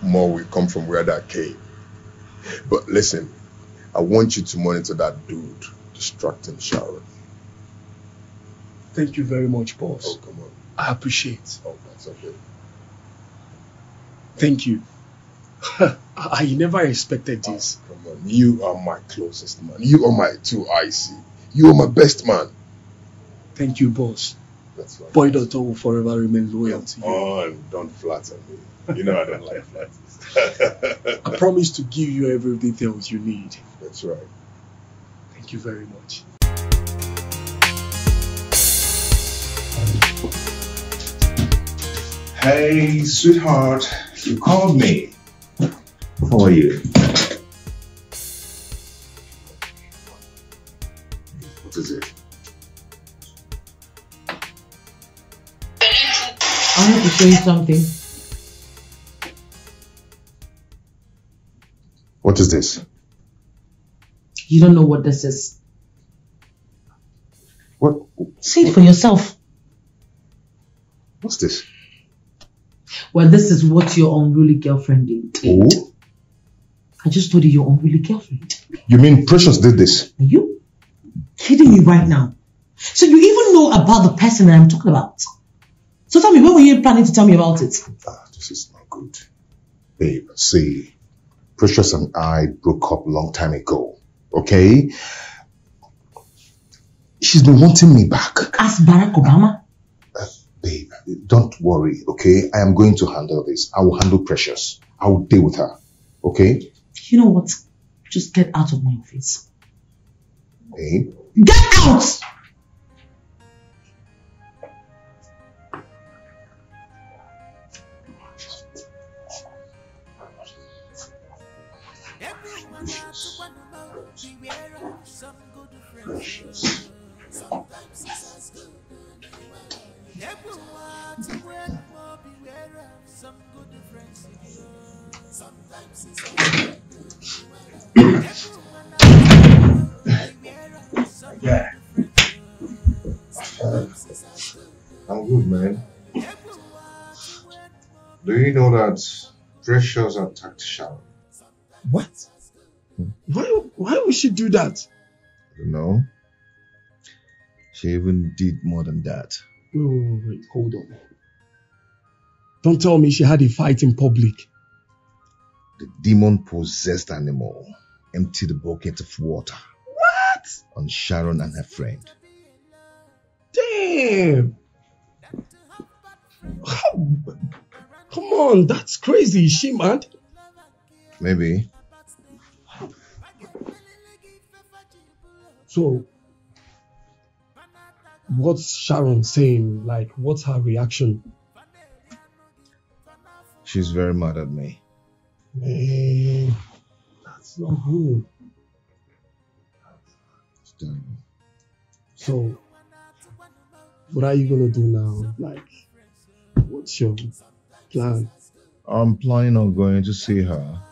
more will come from where that came. But listen, I want you to monitor that dude distracting Sharon. Thank you very much, boss. Oh, come on. I appreciate. It. Oh, that's okay. Thank you. [laughs] I never expected ah, this. Come on, you are my closest man. You are my two IC. You are my best man. Thank you, boss. That's right. Boy Doctor will forever remain loyal to you. Oh, don't flatter me. You know I don't like flatters. [laughs] I promise to give you every details you need. That's right. Thank you very much. Hey, sweetheart, you called me. How are you? What is it? I to show you something. What is this? You don't know what this is. What? See it for yourself. What's this? Well, this is what your unruly girlfriend did. Oh? I just told you your unruly girlfriend. You mean Precious did this? Are you kidding me right now? So you even know about the person that I'm talking about? So tell me, when were you planning to tell me about it? Ah, this is not good. Babe, see, Precious and I broke up a long time ago. Okay? She's been wanting me back. Ask Barack Obama. Babe, don't worry, okay? I am going to handle this. I will handle Precious. I will deal with her. Okay? You know what? Just get out of my office. Babe? Get out! Yeah. I'm good, man. Do you know that Precious attacked Sharon? What? Why, why would she do that? No. She even did more than that. Wait, wait, wait, wait, hold on. Don't tell me she had a fight in public. The demon possessed animal emptied a bucket of water What? on Sharon and her friend. Damn! How? Come on, that's crazy. Is she mad? Maybe. So, what's Sharon saying? Like, what's her reaction? She's very mad at me. Man, that's not good. Terrible. So, what are you gonna do now? Like, what's your plan? I'm planning on going to see her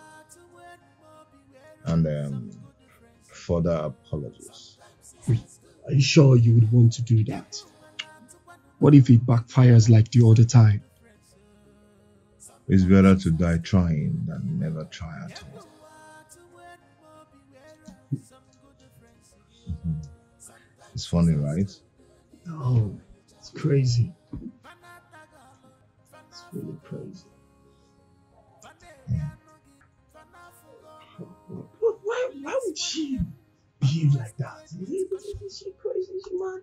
and um, further apologies. Are you sure you would want to do that? What if it backfires like the other time? It's better to die trying than never try at all. It's funny, right? Oh, it's crazy. It's really crazy. But why, why would she behave like that? Is, it, is she crazy? Is she mad?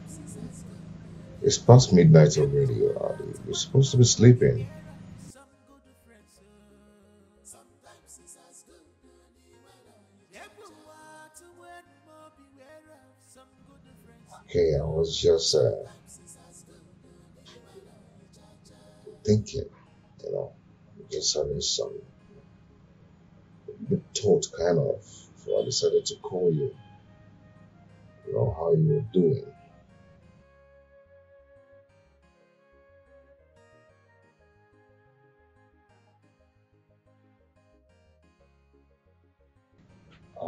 It's past midnight already. uh, You're supposed to be sleeping. Okay, I was just uh, thinking, you know, just having some good thought kind of. So I decided to call you, you. know how you're doing.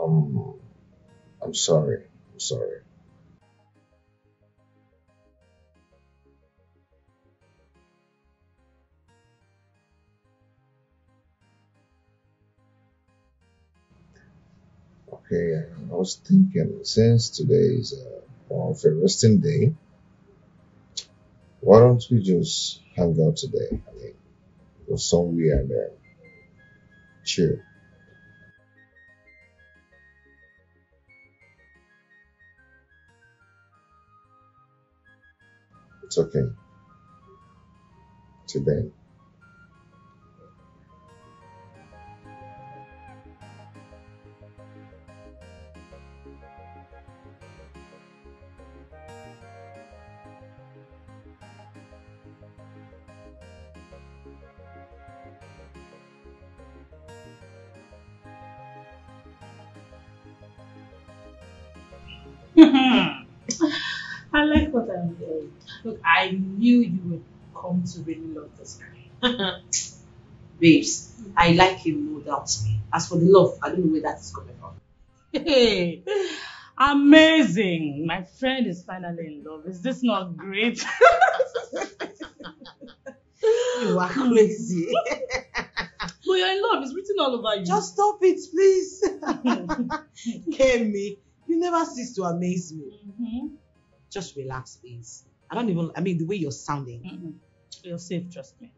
Um, I'm sorry. I'm sorry. Okay, I was thinking since today is a a resting day, why don't we just hang out today? I mean, go somewhere and uh, chill. It's okay. Till Look, I knew you would come to really love this guy. [laughs] Babes, I like him, no doubt. As for the love, I don't know where that is coming from. Hey, [laughs] amazing! My friend is finally in love. Is this not great? [laughs] You are crazy. but you're in love. It's written all over you. Just stop it, please. Kemi, you never cease to amaze me. Mm-hmm. Just relax, please. I don't even, I mean, the way you're sounding. Mm-hmm. You're safe, trust me.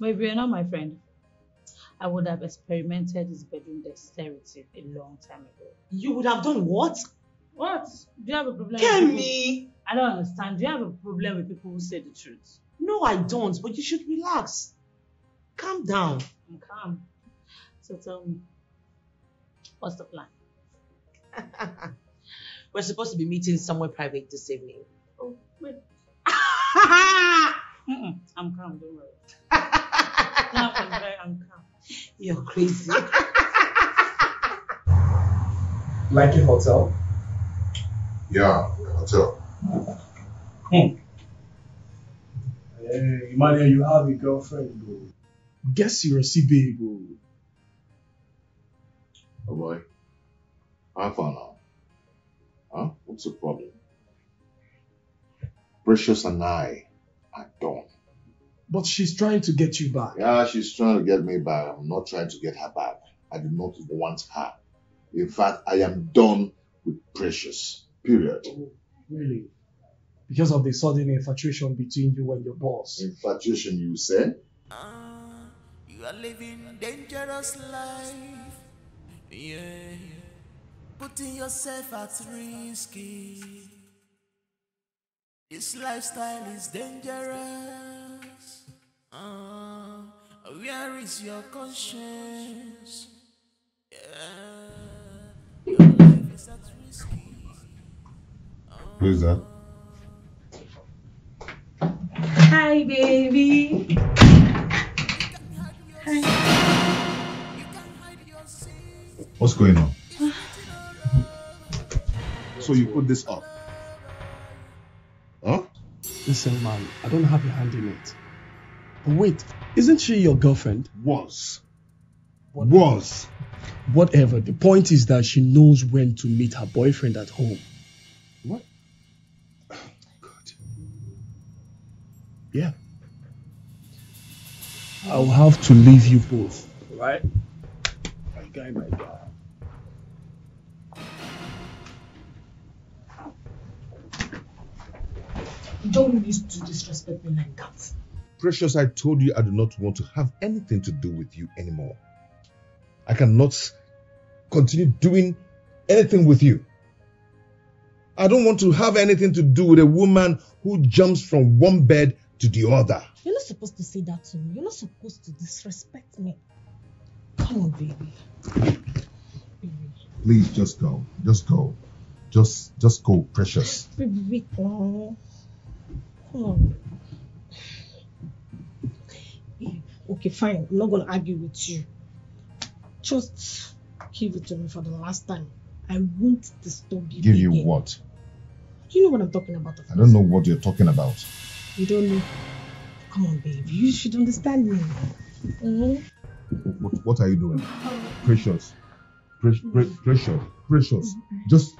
But if you're not my friend, I would have experimented his bedroom dexterity a long time ago. You would have done what? What? Do you have a problem? Kemi! I don't understand. Do you have a problem with people who say the truth? No, I don't, but you should relax. Calm down. I'm calm. So tell me, what's the plan? [laughs] We're supposed to be meeting somewhere private this evening. Wait. Mm-mm, I'm calm, don't worry. Now I'm very I'm calm. You're crazy. [laughs] Like a hotel? Yeah, hotel. Hmm. Hey, Emmanuel, you have a girlfriend, bro. Guess you're a CBA, bro. Oh boy. How far now? Huh? What's the problem? Precious and I are done. But she's trying to get you back. Yeah, she's trying to get me back. I'm not trying to get her back. I do not want her. In fact, I am done with Precious. Period. Oh, really? Because of the sudden infatuation between you and your boss. Infatuation, you say? Ah, you are living dangerous life. Yeah. Putting yourself at risk. This lifestyle is dangerous. Uh, where is your conscience? Yeah. Your life is at risk. Who's that? Hi, baby. Hi. What's going on? So you put this up? Huh? Listen, man, I don't have a hand in it. But wait, isn't she your girlfriend? Was. Was. Whatever. The point is that she knows when to meet her boyfriend at home. What? Oh, Good. Yeah. I'll have to leave you both. Right? My guy, my guy. You don't need to disrespect me like that. Precious, I told you I do not want to have anything to do with you anymore. I cannot continue doing anything with you. I don't want to have anything to do with a woman who jumps from one bed to the other. You're not supposed to say that to me. You're not supposed to disrespect me. Come on, baby. baby. Please just go. Just go. Just just go, Precious. Baby. Come on. Okay, fine. I'm not gonna argue with you. Just give it to me for the last time. I won't disturb you. Give you again. what? You know what I'm talking about. I don't know what you're talking about. You don't know. Come on, babe. You should understand me. Mhm. What, what are you doing? Precious. Pre- pre- precious. Precious. Just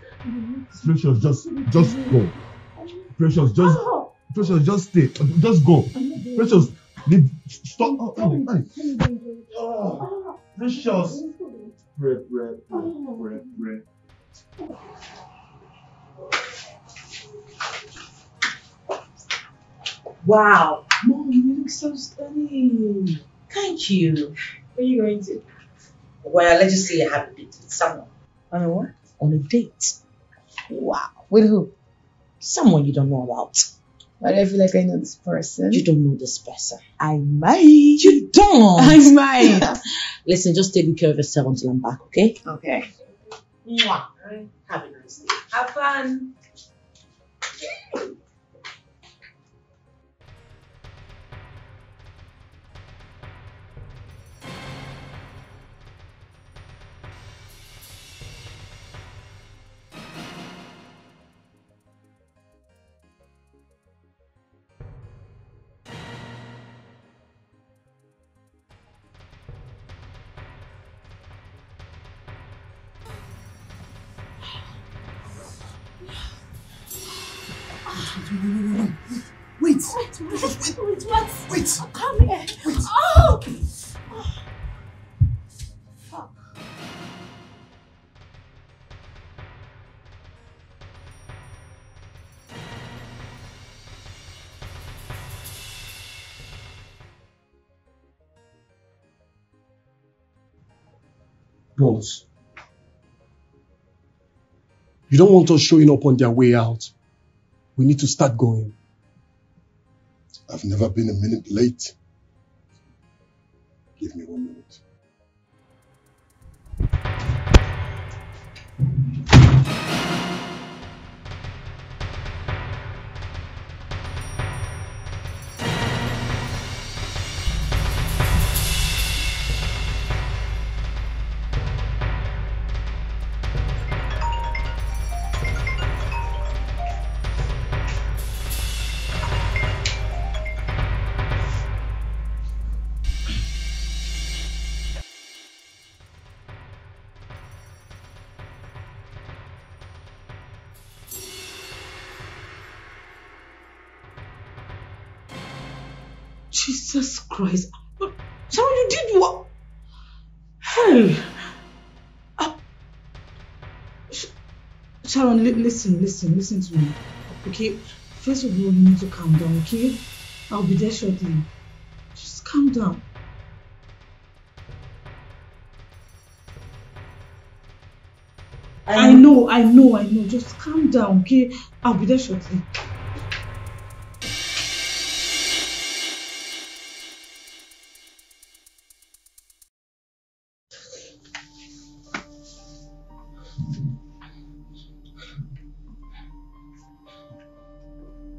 Precious, just just go. Precious, just Precious, just stay. Just go. Precious, leave. Stop. Oh, oh, hey. Oh, Precious. Wow. Mom, you look so stunning. Thank you. Where are you going to? Well, let's just say I have a date with someone. On a what? On a date. Wow. With who? Someone you don't know about. Why do I feel like I know this person? You don't know this person. I might. You don't. I might. [laughs] Listen, just take good care of yourself until I'm back, okay? Okay. Mwah. Have a nice day. Have fun. You don't want us showing up on their way out. We need to start going. I've never been a minute late. Give me one minute. Christ. But Sharon, you did what? Hey. Ah. Sharon, li- listen, listen, listen to me. Okay? First of all, you need to calm down, okay? I'll be there shortly. Just calm down. I know, I know, I know. Just calm down, okay? I'll be there shortly.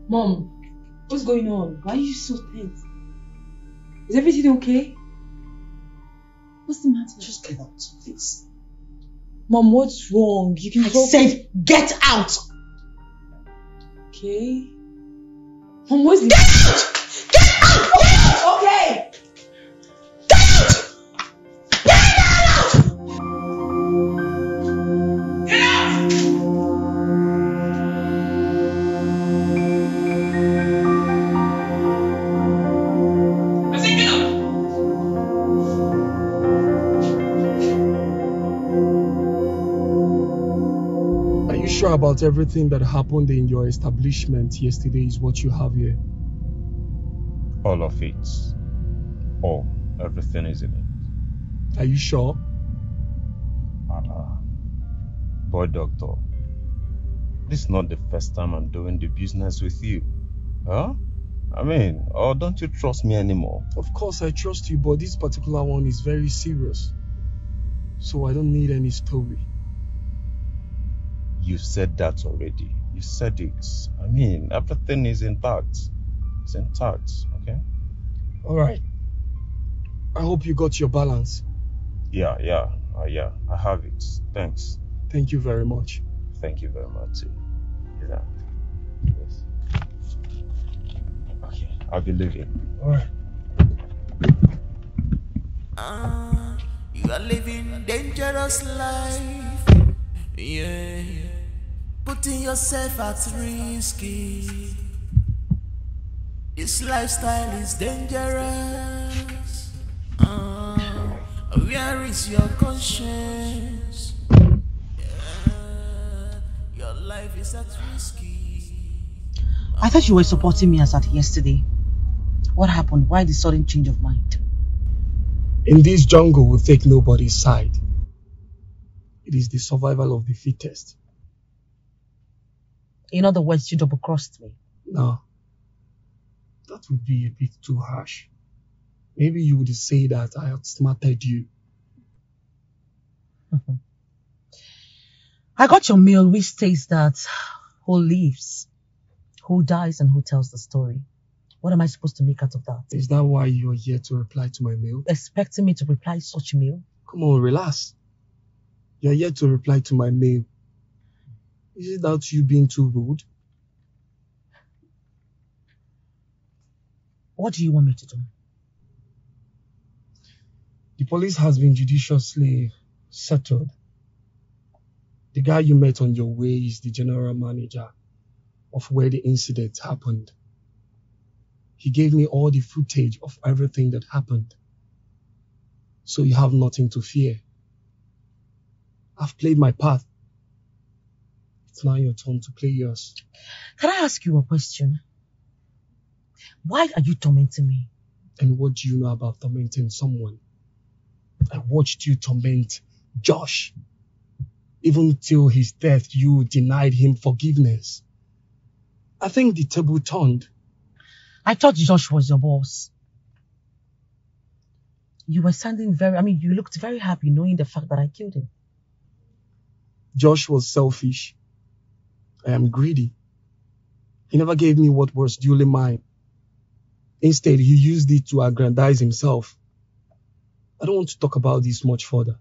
Mom, what's going on? Why are you so tense? Is everything okay? What's the matter? Just get out, please. Mom, what's wrong? You can I said get out! Okay. Mom, what's the Okay! Everything that happened in your establishment yesterday is what you have here? All of it. Oh, everything is in it. Are you sure? Uh, boy, doctor, this is not the first time I'm doing the business with you. Huh? I mean, or don't you trust me anymore? Of course, I trust you, but this particular one is very serious. So I don't need any story. You said that already. You said it. I mean, everything is intact. It's intact, okay? Alright. I hope you got your balance. Yeah, yeah, uh, yeah, I have it. Thanks. Thank you very much. Thank you very much too. Yeah. Yes. Okay, I'll be leaving. Alright. Ah, you are living dangerous life. Yeah. Putting yourself at risk. This lifestyle is dangerous. Ah, where is your conscience? Yeah, your life is at risk. I thought you were supporting me as at yesterday. What happened? Why the sudden change of mind? In this jungle, we take nobody's side. It is the survival of the fittest. In other words, you double crossed me. No. That would be a bit too harsh. Maybe you would say that I outsmarted you. Mm-hmm. I got your mail which states that who lives, who dies, and who tells the story. What am I supposed to make out of that? Is that why you're here to reply to my mail? Expecting me to reply such mail? Come on, relax. You're here to reply to my mail. Is it that you being too rude? What do you want me to do? The police has been judiciously settled. The guy you met on your way is the general manager of where the incident happened. He gave me all the footage of everything that happened. So you have nothing to fear. I've played my part. Now your turn to play yours. Can I ask you a question? Why are you tormenting me? And what do you know about tormenting someone? I watched you torment Josh. Even till his death, you denied him forgiveness. I think the table turned. I thought Josh was your boss. You were sounding very, I mean, you looked very happy knowing the fact that I killed him. Josh was selfish. I am greedy. He never gave me what was duly mine. Instead, he used it to aggrandize himself. I don't want to talk about this much further.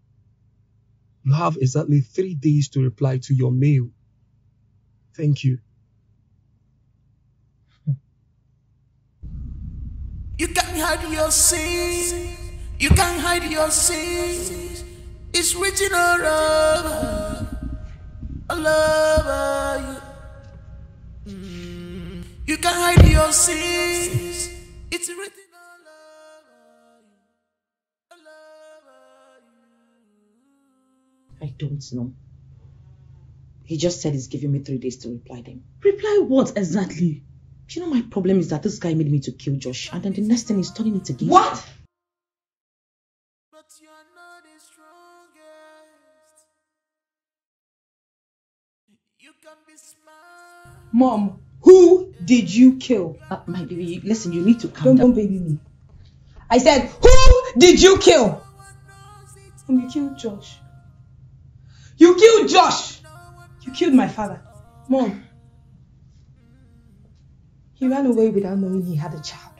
You have exactly three days to reply to your mail. Thank you. You can't hide your sins. You can't hide your sins. It's written all over, over you. Mm. You can't hide your sins. It's written I don't know. He just said he's giving me three days to reply them. Reply what exactly? You know, my problem is that this guy made me to kill Josh, and then the next thing he's turning it against What? Mom, who did you kill? Uh, my baby, listen, you need to calm Don't, down. don't baby me. I said, who did you kill? Mom, you killed Josh. You killed Josh! You killed my father. Mom. He ran away without knowing he had a child.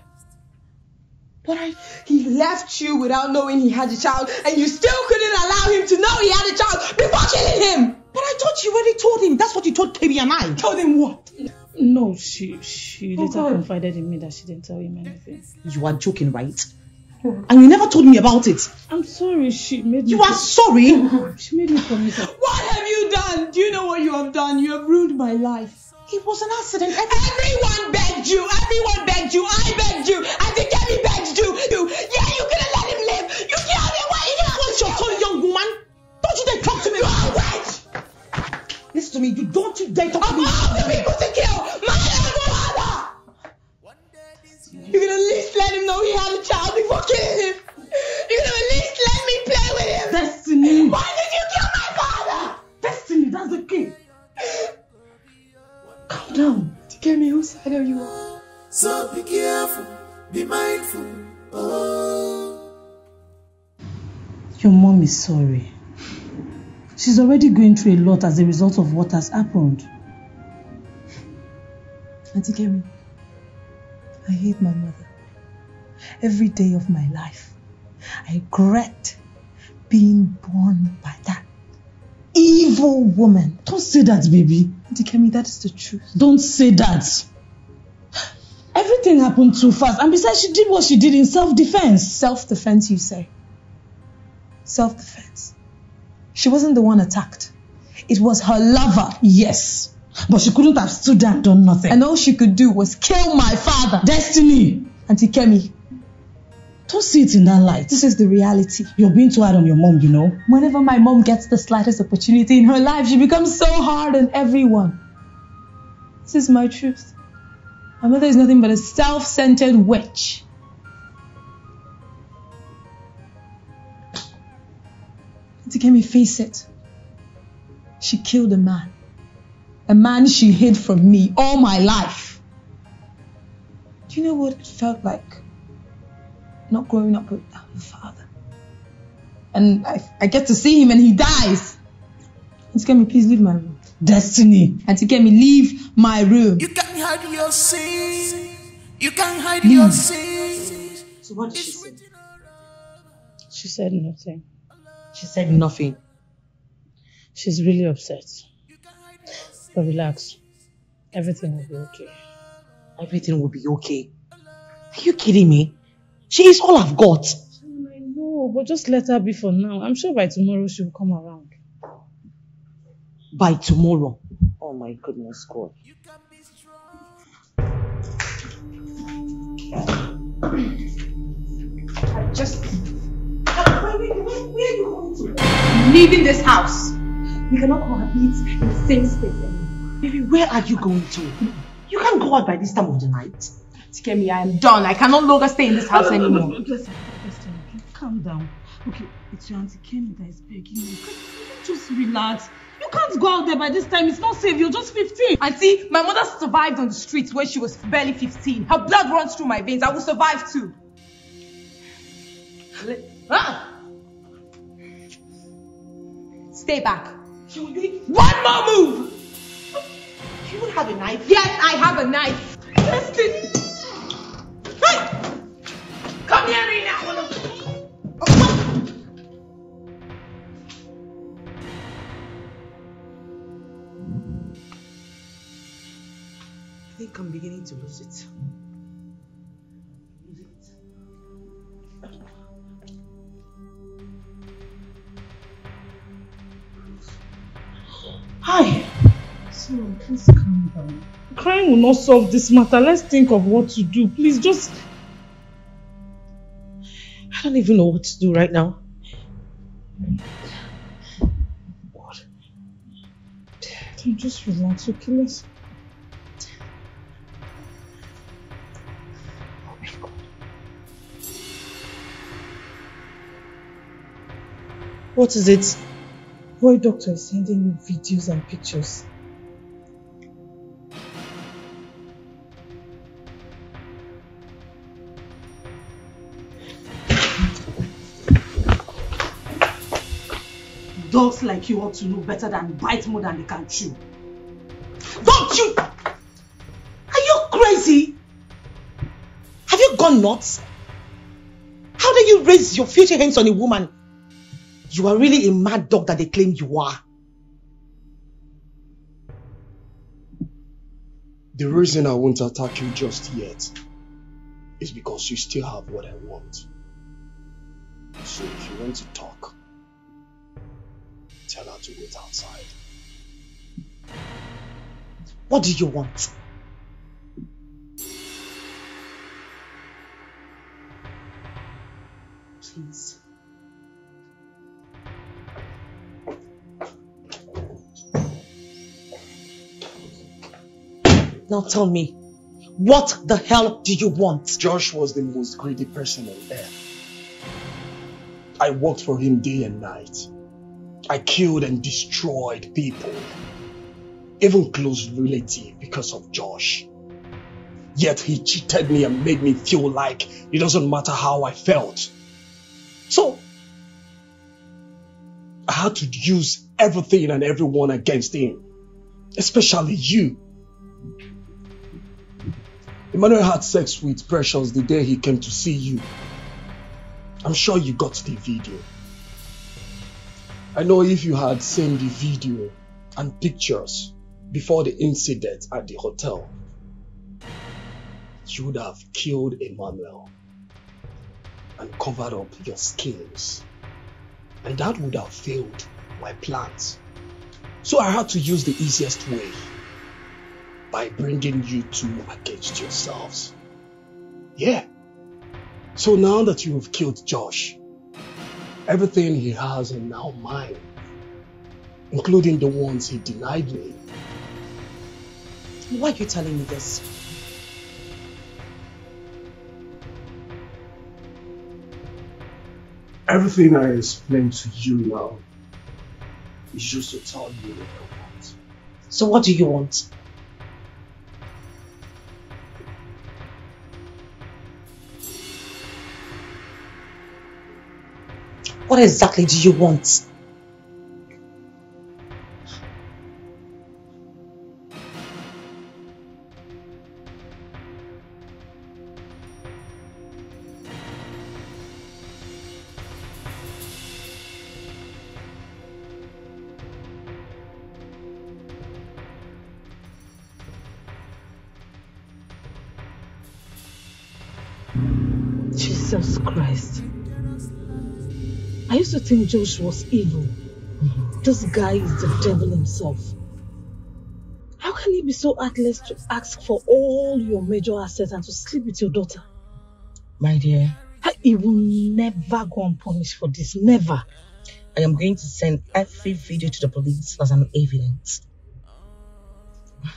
But I, he left you without knowing he had a child, and you still couldn't allow him to know he had a child before killing him. But I thought you already told him. That's what you told KB and I. Told him what? No, she she Oh, later God. confided in me that she didn't tell him anything. You are joking, right? And you never told me about it. I'm sorry, she made me. You are sorry? [laughs] She made me promise. What have you done? Do you know what you have done? You have ruined my life. It was an accident. Everyone begged you. Everyone begged you. I begged you. And the Gabby begged you. you. Listen to me. You don't you dare talk to Of me. all the people to kill, my own father. You could at least let him know he had a child before killing him. You could have at least let me play with him. Destiny. Why did you kill my father? Destiny, that's the key. Calm down. Tell me whose side are you on? So be careful, be mindful. Oh. Your mom is sorry. She's already going through a lot as a result of what has happened. Auntie Kemi, I hate my mother. Every day of my life, I regret being born by that evil woman. Don't say that, baby. Auntie Kemi, that is the truth. Don't say that. Everything happened too fast. And besides, she did what she did in self-defense. Self-defense, you say? Self-defense. She wasn't the one attacked. It was her lover. Yes. But she couldn't have stood there and done nothing. And all she could do was kill my father. Destiny. Auntie Kemi, Don't see it in that light. this is the reality. You're being too hard on your mom, you know. Whenever my mom gets the slightest opportunity in her life, she becomes so hard on everyone. This is my truth. My mother is nothing but a self-centered witch. Auntie Kemi, face it. She killed a man. A man she hid from me all my life. Do you know what it felt like? Not growing up with a father. And I, I get to see him and he dies. Auntie Kemi, please leave my room. Destiny. Auntie Kemi, leave my room. You can't hide your sins. You can't hide your sins. So what did she say? She said nothing. She said nothing. She's really upset. But relax. Everything will be okay. Everything will be okay. Are you kidding me? She is all I've got. I know, but just let her be for now. I'm sure by tomorrow she will come around. By tomorrow. Oh my goodness, God. I just. Where, where, where, where are you going to? Leaving this house. We cannot cohabit in the same space anymore. Baby, where are you going to? You can't go out by this time of the night. Tikemi, I am done. I can no longer stay in this house anymore. Listen, listen, okay, calm down. Okay, it's your auntie Kemi that is begging you. Just relax. You can't go out there by this time. It's not safe. You're just 15. Auntie, my mother survived on the streets when she was barely 15. Her blood runs through my veins. I will survive too. Ah! Stay back. One more move! You don't have a knife? Yes, I have a knife. Test it. Hey! Come here, Rina. I think I'm beginning to lose it. Hi. So, please calm down. Crying will not solve this matter. Let's think of what to do. Please just. I don't even know what to do right now. Then just relax, okay? Let's. Oh, what is it? Boy doctor is sending you videos and pictures. Dogs like you ought to know better than bite more than they can chew. Don't you? Are you crazy? Have you gone nuts? How dare you raise your filthy hands on a woman? You are really a mad dog that they claim you are. The reason I won't attack you just yet is because you still have what I want. So if you want to talk, tell her to wait outside. What do you want? Please. Now tell me, what the hell do you want? Josh was the most greedy person on earth. I worked for him day and night. I killed and destroyed people, even close relatives, because of Josh. Yet he cheated me and made me feel like it doesn't matter how I felt. So, I had to use everything and everyone against him, especially you. Emmanuel had sex with Precious the day he came to see you. I'm sure you got the video. I know if you had seen the video and pictures before the incident at the hotel, you would have killed Emmanuel and covered up your skills. And that would have failed my plans. So I had to use the easiest way by bringing you two against yourselves. Yeah. So now that you have killed Josh, everything he has are now mine, including the ones he denied me. Why are you telling me this? Everything I explained to you now is just to tell you what I want. So what do you want? What exactly do you want? Think Josh was evil. Mm-hmm. This guy is the devil himself. How can he be so heartless to ask for all your major assets and to sleep with your daughter? My dear, He will never go unpunished for this. Never. I am going to send every video to the police as an evidence.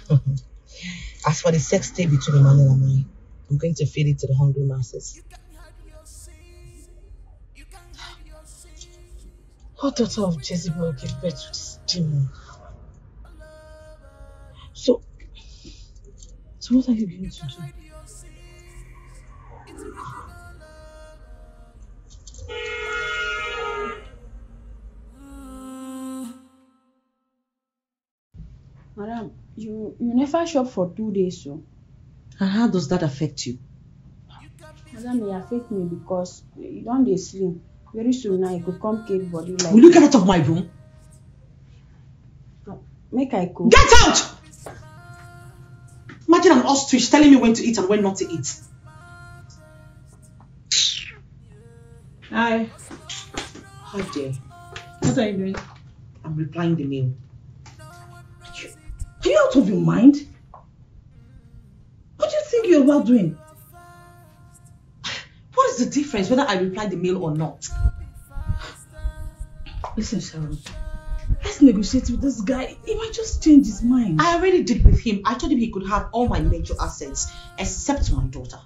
[laughs] as for the sex tape between Emmanuel and I, I'm going to feed it to the hungry masses. What daughter of Jezebel gave birth to this demon? So, so what are you going to do? Madam, you you never shop for two days so. And how does that affect you? Madam, e affect me because you don dey slim. Very soon now you go come cake body like. Will you get out of my room? Make I go. Get out! Imagine an ostrich telling me when to eat and when not to eat. Hi. Hi dear. What are you doing? I'm replying the mail. you're you out of your mind? What do you think you're about doing? The difference whether I reply the mail or not? Listen, Sharon. Let's negotiate with this guy. He might just change his mind. I already did with him. I told him he could have all my major assets except my daughter.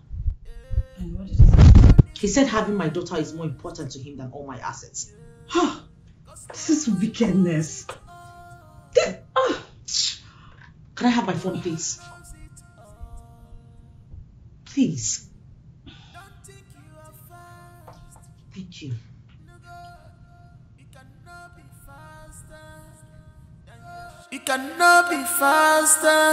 And what did he say? He said having my daughter is more important to him than all my assets. This is wickedness. Ah. Can I have my phone, please? Please. Thank you. You cannot be faster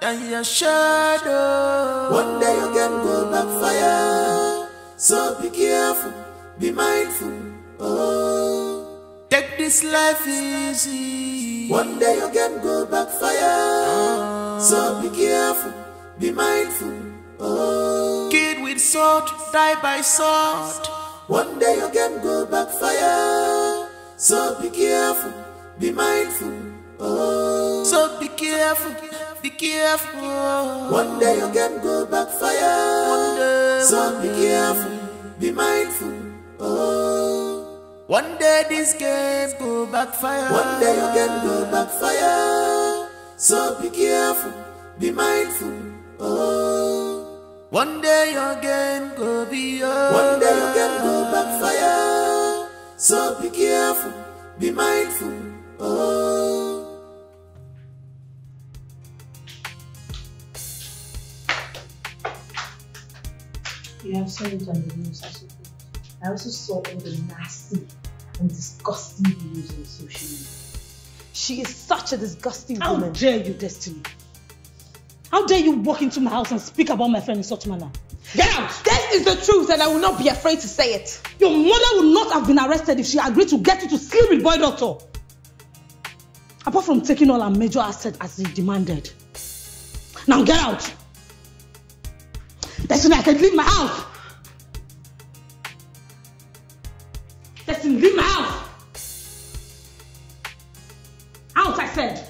than your shadow. One day you can go backfire. So be careful, be mindful. Oh, take this life easy. One day you can go backfire. So be careful, be mindful. Oh, kid with sword, die by sword. One day you can go backfire. So be careful, be mindful. Oh, so be careful, be careful. One day you can go backfire. One day, so be careful, be mindful. Oh, one day this game go backfire. One day you can go backfire. So be careful, be mindful. Oh, one day your game go be over. One day you can go backfire. So be careful, be mindful. Oh. You have said it on the news, I suppose. I also saw all the nasty and disgusting videos on social media. She is such a disgusting How woman. How dare you, Destiny? How dare you walk into my house and speak about my friend in such a manner? Get out! This is the truth, and I will not be afraid to say it. Your mother would not have been arrested if she agreed to get you to sleep with boy doctor. Apart from taking all her major assets as he demanded. Now get out. That's when I can leave my house. That's Listen, leave my house. Out, I said.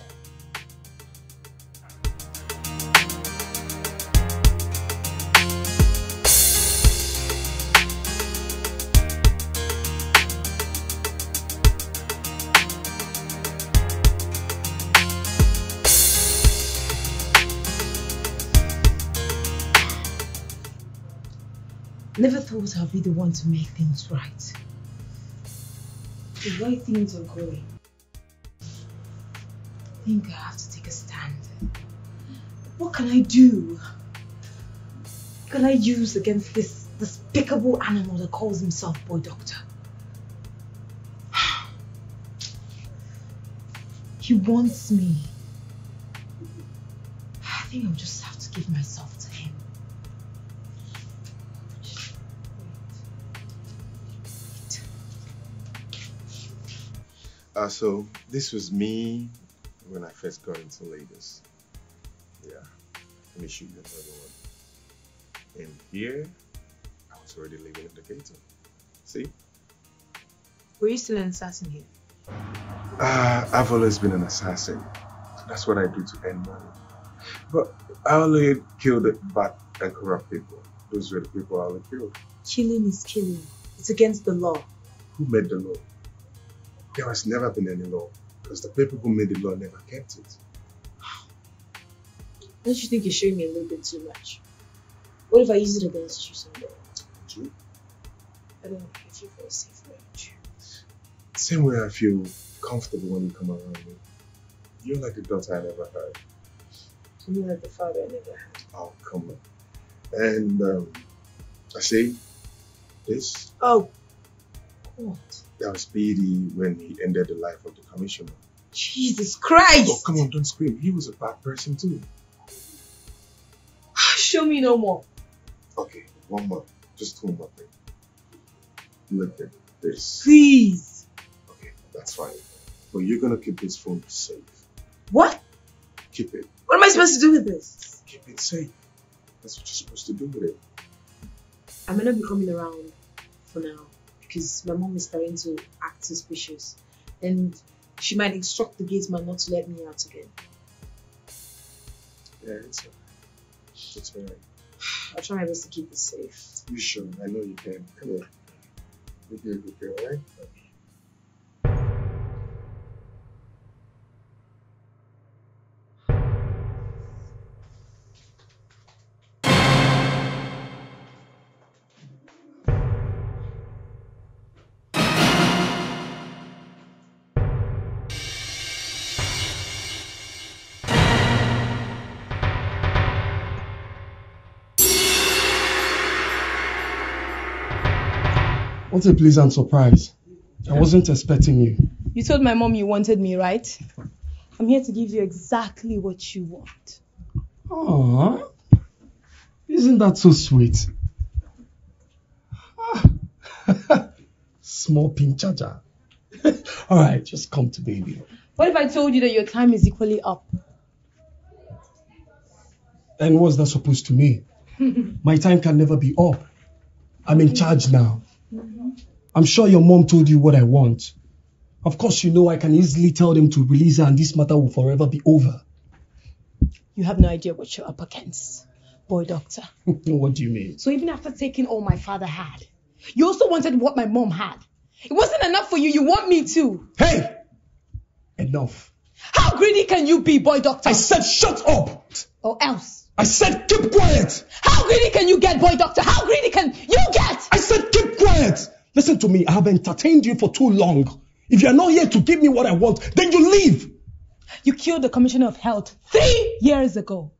Never thought I'd be the one to make things right. The way things are going, I think I have to take a stand. What can I do? What can I use against this despicable animal that calls himself Boy Doctor? [sighs] He wants me. I think I'll just have to give myself Uh, so this was me when I first got into Lagos. Yeah, let me show you another one. And here, I was already living in the ghetto. See? Were you still an assassin here? Uh, I've always been an assassin. That's what I do to earn money. But I only killed the bad and corrupt people. Those were the people I only killed. Killing is killing. It's against the law. Who made the law? There has never been any law because the people who made the law never kept it. Don't you think you're showing me a little bit too much? What if I use it against you someday? True. I don't know if you feel safe you. Same way I feel comfortable when you come around me. You're like the daughter I never had. You're like the father I never had. Oh, come on. And um, I say this. Oh, what? That was Speedy when he ended the life of the commissioner. Jesus Christ! Oh, come on, don't scream. He was a bad person too. Ah, show me no more. Okay, one more. Just one more thing. Look at this. Please. Okay, that's fine. But you're gonna keep this phone safe. What? Keep it. What am I supposed to do with this? Keep it safe. That's what you're supposed to do with it. I'm gonna be coming around for now because my mom is starting to act suspicious and she might instruct the gate man not to let me out again. Yeah, it's alright. It's alright. I'll try my best to keep it safe. You sure? I know you can. Come on. You'll be a good girl, right? What a pleasant surprise. I wasn't expecting you. You told my mom you wanted me, right? I'm here to give you exactly what you want. Aww. Isn't that so sweet? Ah. [laughs] Small pink charger. [laughs] Alright, just come to baby. What if I told you that your time is equally up? And what's that supposed to mean? [laughs] My time can never be up. I'm in charge now. I'm sure your mom told you what I want. Of course, you know I can easily tell them to release her and this matter will forever be over. You have no idea what you're up against, boy doctor. [laughs] what do you mean? So even after taking all my father had, you also wanted what my mom had. It wasn't enough for you, you want me too. Hey! Enough. How greedy can you be, boy doctor? I said shut up! Or else. I said keep quiet! How greedy can you get, boy doctor? How greedy can you get? I said keep quiet! Listen to me, I have entertained you for too long. If you are not here to give me what I want, then you leave! You killed the commissioner of health three years ago.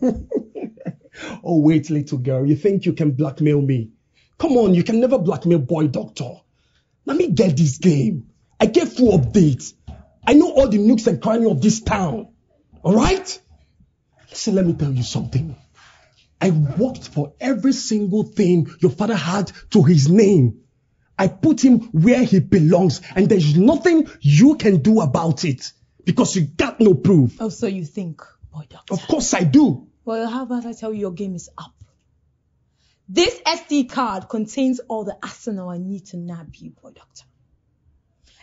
[laughs] Oh, wait, little girl, you think you can blackmail me? Come on, you can never blackmail boy doctor. Let me get this game. I get full updates. I know all the nooks and crannies of this town. Alright? Listen, let me tell you something. I worked for every single thing your father had to his name. I put him where he belongs, and there's nothing you can do about it because you got no proof. Oh, so you think, boy doctor? Of course I do. Well, how about I tell you your game is up? This SD card contains all the arsenal I need to nab you, boy doctor.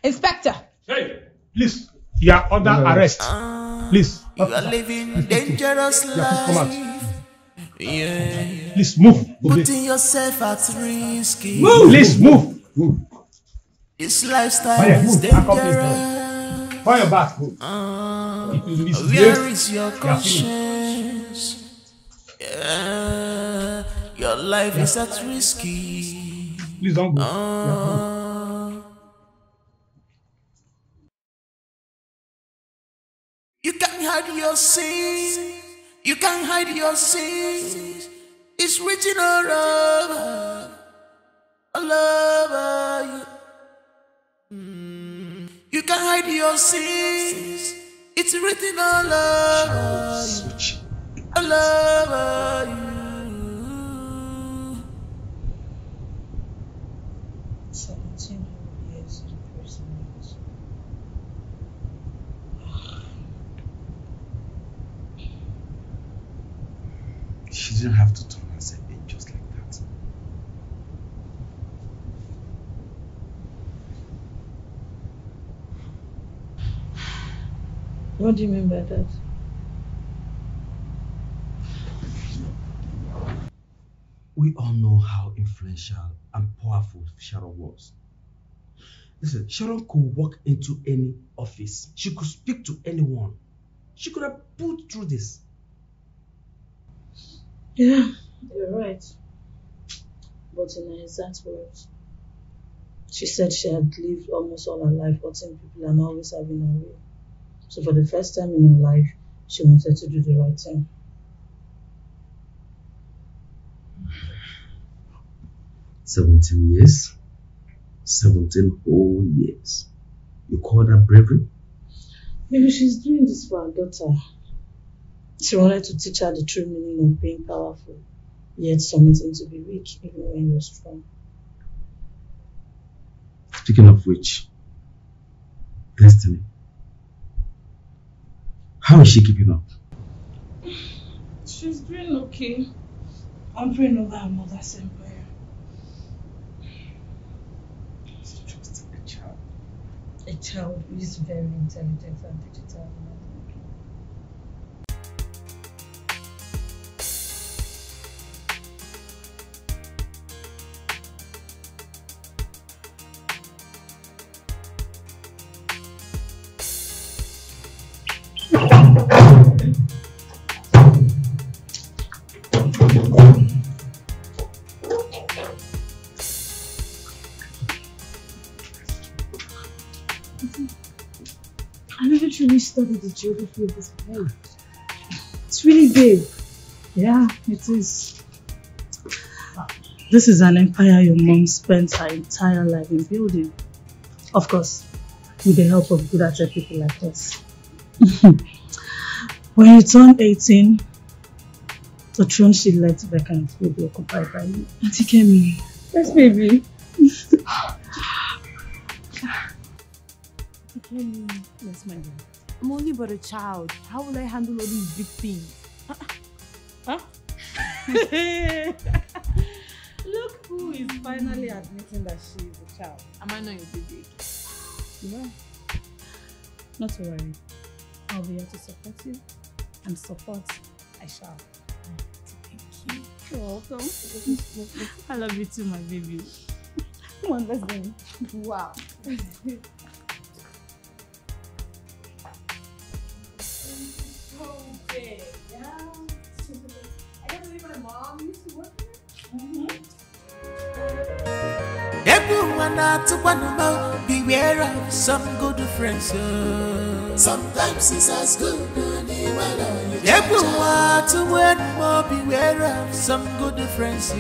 Inspector! Hey, please, you are under No. arrest. Please, You are living dangerous Yeah, come out. life. Yeah. please move. Putting yourself at risk. Move. Please move. This lifestyle Fire, is move. Back up this dangerous. Fire back. Uh, If you misbehave, where is your you are finished. conscience? Yeah, your life is at risky. Please don't go. Uh, you can't hide your sins. You can't hide your sins. It's written all over, all over you. Mm, You can't hide your sins. It's written all over you, all over you. Seventeen years imprisonment. She didn't have to turn herself in just like that. What do you mean by that? We all know how influential and powerful Sharon was. Listen, Sharon could walk into any office. She could speak to anyone. She could have pulled through this. Yeah, you're right. But in her exact words, she said she had lived almost all her life hurting people and always having her way. So for the first time in her life, she wanted to do the right thing. Seventeen years. Seventeen whole years. You call that bravery? Maybe she's doing this for her daughter. She wanted to teach her the true meaning of being powerful, yet submitting to be weak even when you're strong. Speaking of which, Destiny. How is she keeping up? She's doing okay. I'm praying over her mother's empire. A child who is very intelligent and digital. Studied the geography of this place. It's really big. Yeah, it is. This is an empire your mom spent her entire life in building. Of course, with the help of good hearted people like us. [laughs] when you turn 18, the throne she left vacant will be occupied by you. Auntie Kemi. Yes, baby. Kemi, Yes, my dear. I'm only but a child. How will I handle all these big things? Huh? [laughs] Look who is finally admitting that she is a child. Am I not your baby? No. Not to worry. I'll be here to support you. And support I shall. Thank you. You're welcome. [laughs] I love you too, my baby. Come on, let's go. Wow. [laughs] Everyone out to one about beware of some good friends. oh. Sometimes it's as good as Everyone to one more beware of some good friends.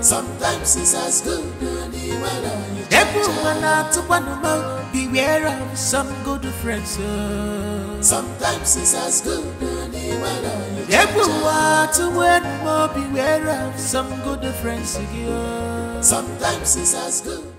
Sometimes it's as good as Everyone out to one about beware of some good friends. oh. Sometimes it's as good as Everyone to one more beware of some good friends give. Sometimes it's as good